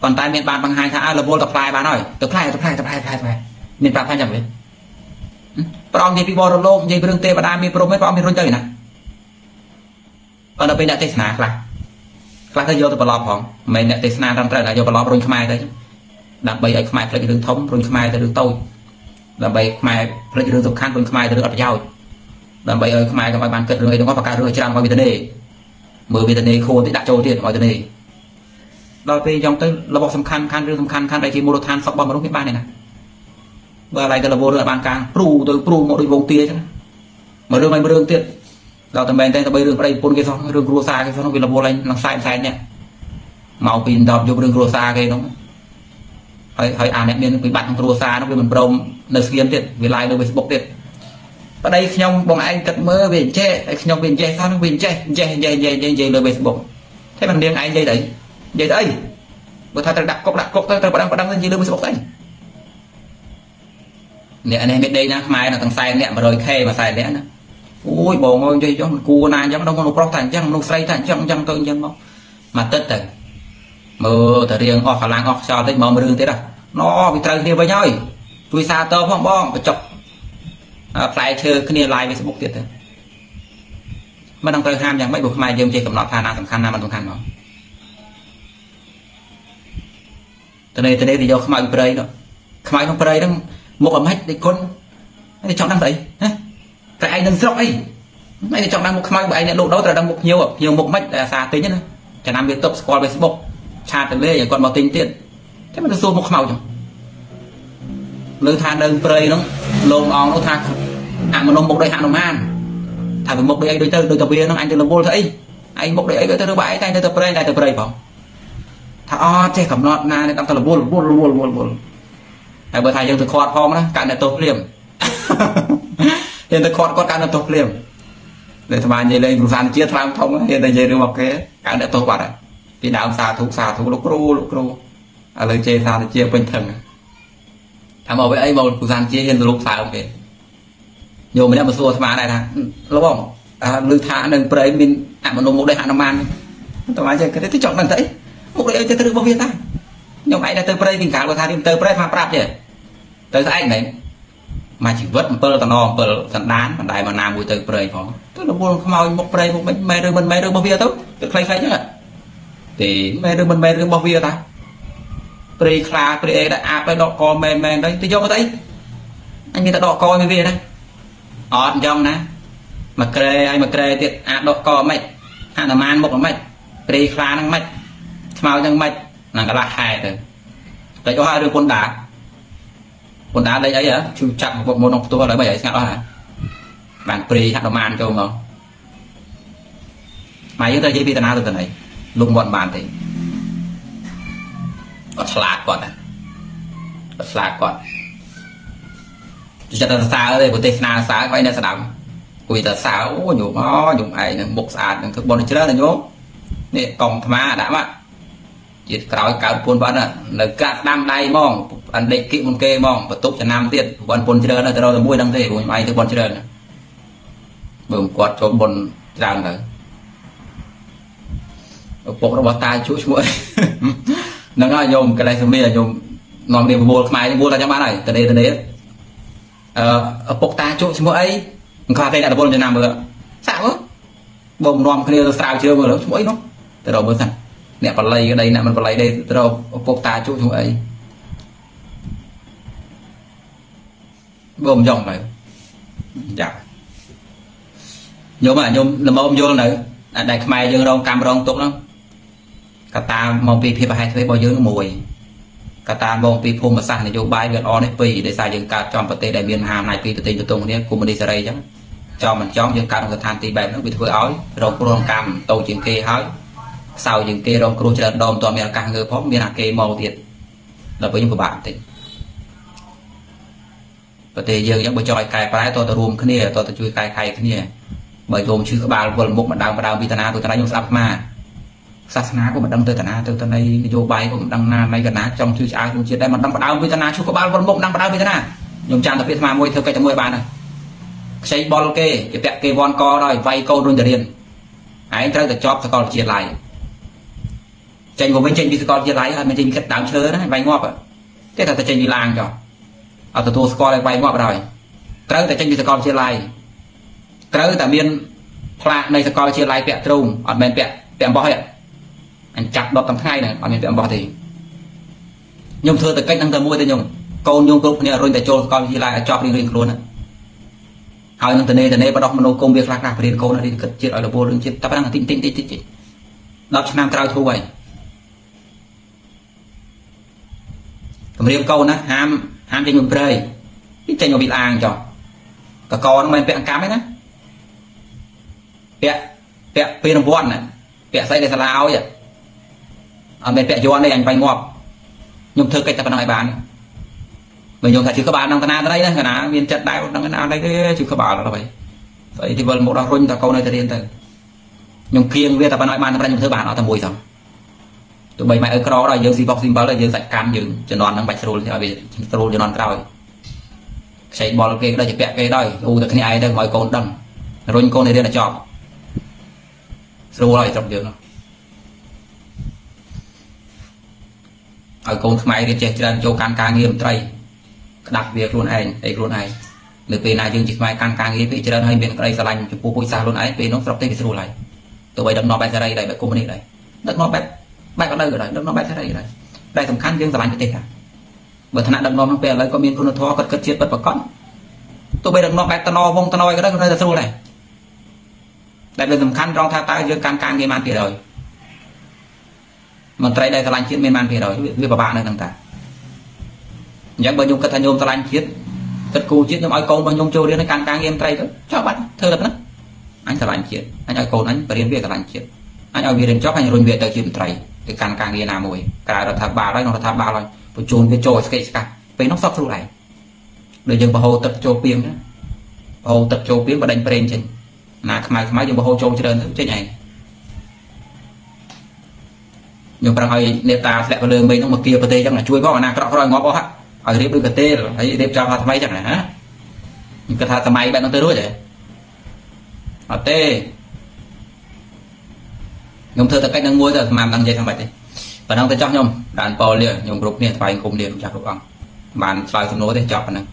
ប៉ុន្តែមានបានបង្ហាញថាអើរវល់ទៅផ្លែបានហើយទៅផ្លែទៅផ្លែទៅផ្លែផ្លែផ្លែមានប្រាប់ថាយ៉ាងម៉េចព្រះអង្គនិយាយពីបរលោកនិយាយពីរឿងទេវតាមានព្រមឯងព្រះអង្គមានរុញទៅណាប៉ុន្តែពេលអ្នកទេសនាខ្លះខ្លះទៅយកទៅប្រឡប់ផងមិនមែនអ្នកទេសនាត្រឹមត្រូវតែយកប្រឡប់រុញខ្មែរទៅ ដើម្បីឲ្យខ្មែរផ្លេចរឿងធំរុញខ្មែរទៅរឿងតូចដើម្បីខ្មែរផ្លេចរឿងសំខាន់រុញខ្មែរទៅរឿងអត់ប្រយោជន៍ដើម្បីឲ្យខ្មែរកុំឲ្យបានគិតរឿងអីទាំងអស់បង្កើតរឿងឲ្យច្រើនមកវេទនាមើលវេទនាខួនទៅដាក់ចូលទៀតឲ្យទៅនេះដល់ពេលយ៉ាងទៅរបស់សំខាន់ខាន់រឿងសំខាន់ខាន់ដែលជាមូលដ្ឋានសពរបស់មនុស្សវាបានទេណាបើឡើយទៅរវល់រឿងបានការព្រូទៅព្រូមកដូចវងទាចឹងមករឿងឲ្យរឿងទៀតដល់តែមែនតែទៅរឿងប្តីប្រពន្ធគេសោះរឿងគ្រួសារគេសោះវារវល់ឡើងនឹងខ្សែខ្សែនេះមកពីដបយករឿងគ្រួសារគេនោះ ហើយហើយអាអ្នកមានវិបត្តិក្នុងគ្រួសារនោះវាមិនព្រមនៅស្ងៀមទៀតវា live នៅ Facebook ទៀតប្តីខ្ញុំបងឯងគិតមើលវាអញ្ចេះហើយខ្ញុំវាអញ្ចេះសោះនឹងវាអញ្ចេះអញ្ចេះអញ្ចេះអញ្ចេះនិយាយលើ Facebook តែមិននាងឯងនិយាយទៅនិយាយទៅអីបើថាត្រូវដាក់គុកដាក់គុកទៅត្រូវប៉ណ្ដឹងប៉ណ្ដឹងទៅនិយាយលើ Facebook ទៅអ្នកនេះមានដេកណាខ្មែរនៅទាំង40អ្នក 100k មួយ40អ្នកណាអូយបងអើយនិយាយចុះគួរណាអញ្ចឹងដល់មនុស្សប្រុសតែអញ្ចឹងមនុស្សស្រីតែអញ្ចឹងអញ្ចឹងទៅអញ្ចឹងមកមកទឹកទៅ មើលតែរៀងអស់កម្លាំងអស់ខ្យល់តិចមករឿងទៀតណោវាត្រូវគ្នាវិញហើយជួយសារតផងបងបញ្ចុកផ្លែឈើគ្នា live Facebook ទៀតទៅមិនដឹងត្រូវហាមយ៉ាងម៉េចព្រោះខ្មែរយើងចេះកំណត់ថាណាសំខាន់ណាមិនសំខាន់មកតនេះតនេះទៅយកខ្មៅព្រៃនោះខ្មៅក្នុងព្រៃហ្នឹងមុខអាម៉េចដូចគុណនេះចង់ដឹងស្អីណាតែឯងនឹងស្រុកអីឯងចង់ដឹងមុខខ្មៅបើឯងអ្នកលក់ដូរត្រូវដឹងមុខភ្ញៀវភ្ញៀវមុខម៉េចតែអាសាទិញណាចំណាំវាទុកស្គាល់ Facebook ឆាតទៅលេឲ្យគាត់មកទិញទៀតតែមិនទៅសួរមុខខ្មៅចឹងលើថាដើមព្រៃហ្នឹងលោកអង្គនោះថាអមនុស្សមុខដូចហនុមានថាវាមុខដូចអីដូចទៅដូចទៅវាហ្នឹងអញទៅរវល់ទៅអីឯងមុខដូចអីទៅទៅបើឯងតែទៅទៅព្រៃតែទៅព្រៃផងថាអត់ចេះកំណត់ណានេះដល់ទៅរវល់រវល់រវល់រវល់រវល់ហើយបើថាយើងទៅខាត់ផងណាកើតអ្នកទោសភ្លាមយើងទៅខាត់គាត់កើតអ្នកទោសភ្លាមតែស្មាននិយាយលេងគ្រូសានជាតិថ្លើមធំហ៊ានតែនិយាយរឿងមកគេកើតអ្នកទោសបាត់ហើយ ពីដើមសាធុសាធុលោកគ្រូលោកគ្រូឥឡូវជេរសាជាពេញថឹងថាមកវិញអីមកគ្រូសានជាហ៊ានទៅលោកសើមគេយកម្នាក់មកសួរអាត្មាដែរថាលោកបងឮថានៅព្រៃមានអមនុស្សមកដូចហនុមានអាត្មាចេះគេទៅចង់ដឹងទៅអីមកដូចអីទៅត្រូវរបស់វាតាខ្ញុំឯងទៅព្រៃពីកាលគាត់ថាទៅព្រៃថាប្រាប់ទេទៅស្អែកមែនមកជីវិត7តំណ7សណ្ដានបណ្ដាយមកណាមួយទៅព្រៃផងទៅរវល់ខ្មោចមុខព្រៃមុខមិនមែនឬមិនមែនរបស់វាទៅទៅខ្លីៗចឹង ទេមែនឬមិនមែនរបស់វាតាព្រៃខ្លាព្រៃអីដែលអាប់ឲ្យដកកមែនមែនទៅទៅយកមកទៅអីអញមានតែដកកមានវាណាអត់អញ្ចឹងណាមកក្រែឲ្យមកក្រែទៀតអាដកកមិនអនុមានមុខមិនព្រៃខ្លាហ្នឹងមិនស្មៅហ្នឹងមិនហ្នឹងកន្លះហែទៅតែអស់ហើយរឿងពុនដាពុនដាលេខអីហ៎ជូចាប់មកមុនក្នុងផ្ទះឥឡូវបីឲ្យស្ងាត់អស់ហ่าបានព្រីហនុមានចូលមកមកយើងទៅនិយាយពីតាណាទៅតាណី លោកមាត់បានទេគាត់ឆ្លាតគាត់ណាគាត់ឆ្លាតគាត់ចិត្តតែសើទេប្រទេសស្នាសើគាត់អ្នកស្ដាប់គួយតែសើអូញោមអូញោមឯងនឹងមុខស្អាតនឹងធ្វើបន់ច្រើនណាញោមនេះកងថ្មដាក់មកជាតិក្រោយកើតពួនបាត់នៅកាត់ដាំដៃហ្មងអនដេកគិមុនគេហ្មងបន្ទប់ចំណាំទៀតប៉ុនពុនច្រើនទៅរកតែមួយដឹងទេព្រោះខ្ញុំឯងទៅប៉ុនច្រើនបើគាត់ចូលប៉ុនច្រើនទៅ ឪពុករបស់តាជួឈ្មោះហ្នឹងហើយញោមកលេសមីញោមនាំគ្នាប្រមូលខ្មែរនេះមូលតែចាំបានហើយតនេតនេអឺឪពុកតាជក់ឈ្មោះអីមិនខ្វះទេអ្នករពលចំណាំមើលសាក់មើលបងនាំគ្នាទៅស្រាវជ្រាវមើលឈ្មោះអីនោះទៅរកមើលសិនអ្នកបល័យក្តីអ្នកមិនបល័យទេទៅរកឪពុកតាជក់ឈ្មោះអីបងមិនចង់ទៅចាញោមញោមល្មមយល់នៅដែលខ្មែរយើងរងកម្មរងទុកហ្នឹង កតាមកពីភាពប្រហែលធ្វើរបស់យើងមួយកតាមកពីភូមិសាស្ត្រនយោបាយវាល្អនេះពីរដោយសារយើងកើតចំប្រទេសដែលមានមហាអំណាចពីរប្រទេសទទងគ្នាកុម្មុយនីសេរីអញ្ចឹងចំមិនចំយើងកើតក្នុងស្ថានទីបែបហ្នឹងវាធ្វើឲ្យរងគ្រោះកម្មតូចជាងគេហើយខ្សោយជាងគេរងគ្រោះច្រើនដងតមានឱកាសងើផងមានអាគេមកទៀតដល់ពេលយើងពិបាកបន្តិចប្រទេសយើងអញ្ចឹងបើចង់ឲ្យកែប្រែតទៅរួមគ្នាតទៅជួយកែខៃគ្នាបើយោមឈឺក្បាលវល់មុខម្ដងម្ដងពីតាណាទៅតាណាខ្ញុំស្ដាប់ស្មា សាសនាក៏មិនដឹងទៅតាណាទៅទៅនៃនយោបាយក៏មិនដឹងណានៃកណាចង់ជឿឆ្អើក្នុងជាតិដែរមិនដឹងបដើមពីតាណាឈឺក្បាលវល់មុខមិនដឹងបដើមពីតាណាខ្ញុំចាំតែពីស្មាមួយធ្វើកិច្ចតែមួយបានហើយខ្ចីបុលគេគេពាក់គេវ៉ាន់កដល់វាយកូនរុញទៅរៀនឯងត្រូវតែជាប់សកលវិទ្យាល័យចេញមកវិញចេញពីសកលវិទ្យាល័យហើយមិនចេញពីគិតដើមឈើណាវាយងាប់ទេតែតែចេញពីឡាងចុះអត់ទទួលស្គាល់ឲ្យវាយងាប់ដល់ត្រូវតែចេញពីសកលវិទ្យាល័យត្រូវតែមានផ្លាកនៃសកលវិទ្យាល័យពាក់ទ្រូងអត់មែនពាក់ពាក់អំបោះទេ អញចាប់ដប់ទាំងថ្ងៃហ្នឹងអត់មានពាក់អំបោះទេខ្ញុំធ្វើតែកិច្ចហ្នឹងតែមួយទេខ្ញុំកូនខ្ញុំគ្រប់គ្នារុញតែចូលសកលវិទ្យាល័យឲ្យចប់រៀងរៀងខ្លួនហើយនឹងតនេតនេបដោះមនុស្សគុំវាខ្លះខ្លះបរៀនកូនរៀនគិតជាតិឲ្យលពលរឿងជាតិតែប៉ុណ្ណឹងតិចតិចតិចតិច10ឆ្នាំក្រោយធូរហើយគម្រាមកូនណាហាមហាមចេញមកព្រៃចេញមកពីអាងចុះកកហ្នឹងមិនពាក់អង្កាំទេណាពាក់ពាក់ពីរង្វាន់ណាពាក់ស្អីដែលសាលាឲ្យ អត់មែនពាក់យន់ទេអញបាញ់ងាប់ខ្ញុំធ្វើកិច្ចតែប៉ុណ្្នឹងឲ្យបានបើខ្ញុំថាជឿក្បាលនឹងតាណាត្រីណាកណាមានចិត្តដែរនឹងណាអីទេជឿក្បាលដល់ហើយស្អីទីវិលមកដល់រុញតកូននៅទៅរៀនទៅខ្ញុំគៀងវាតែប៉ុណ្្នឹងឲ្យបានតែខ្ញុំធ្វើបានអត់តែមួយសោះទោះបីម៉ែឲ្យក្រដល់យើងស៊ីបុកស៊ី7ដល់យើងសាច់កម្មយើងជំនាន់ហ្នឹងបាច់ស្រួលឲ្យវាស្រួលជំនាន់ក្រោយខ្ចីបុលគេក៏ដូចជាពាក់គេដែរអូតែគ្នាឯងទៅឲ្យកូនដឹងរុញកូនឲ្យរៀនឲ្យចប់ស្រួលហើយស្រុកយើង ឲ្យកូនខ្មែររៀនចេះច្រើនចូលកាន់ការងារមន្ត្រីក្តាប់វាខ្លួនឯងអីខ្លួនឯងនៅពេលណាយើងជាខ្មែរកាន់ការងារពេលច្រើនហើយមានក្តីស្រឡាញ់ចំពោះពូជសាសន៍ខ្លួនឯងពេលនោះស្រុកទេវាស្រួលហើយទោះបីដឹកនាំបែបសេរីដែរបែបកុម្មុយនីសដែរដឹកនាំបែបបែបក៏នៅក៏ដែរដឹកនាំបែបសេរីក៏ដែរតែសំខាន់យើងស្រឡាញ់ប្រទេសដែរបើឋានៈដឹកនាំក្នុងពេលឥឡូវក៏មានគុណធម៌គាត់គិតជាតិពិតប្រកបទោះបីដឹកនាំបែបតណវងតណយក៏ដែរក៏នៅតែស្រួលដែរដែលលើសំខាន់ត្រង់ថាតើយើងកាន់ការងារបានពីរយ មន្ត្រីដែលស្រឡាញ់ជាតិមានបានពីរយវាពិបាកនៅហ្នឹងតាអញ្ចឹងបើខ្ញុំគិតថាខ្ញុំស្រឡាញ់ជាតិគិតគូជាតិខ្ញុំឲ្យកូនរបស់ខ្ញុំចូលរៀននៅកាន់ការងារមន្ត្រីទៅចោលបាត់ធ្វើតែប៉ុណ្ណឹងអញស្រឡាញ់ជាតិអញឲ្យកូនអញបរៀនវាស្រឡាញ់ជាតិអញឲ្យវារៀនចប់អញរុញវាទៅជាមន្ត្រីទៅកាន់ការងារណាមួយក្រៅរដ្ឋាភិបាលហើយក្នុងរដ្ឋាភិបាលហើយបញ្ជូនវាចូលស្កេតស្កាត់ពេលនោះសក់ស្រួលដែរដូចយើងបហូរទឹកចូលពីងណាបហូរទឹកចូលពីងបដិញប្រេងចេញណាខ្មៅខ្មៅយើងបហូរចូលច្រើនទៅចេញឯង ខ្ញុំប្រឹងឲ្យនេតាធ្លាក់ទៅលើមេឃនោះមកគៀប្រទេសចឹងជួយផងអាណាក្រក់ក្រឲ្យងាប់អស់ឲ្យរៀបដូចកទេលហើយរៀបចំថាថ្មីចឹងណាខ្ញុំគិតថាសម័យបែបនោះទៅរួចទេអត់ទេខ្ញុំធ្វើតែកិច្ចនឹងមួយទៅស្មានដឹងនិយាយថាម៉េចទេប៉ុណ្ណឹងទៅចោះខ្ញុំដានប៉លលាខ្ញុំគ្រប់គ្នាថ្វាយគុំលាចាស់គ្រប់អង្គបានឆ្លើយសំណួរទេចប់ប៉ុណ្ណឹង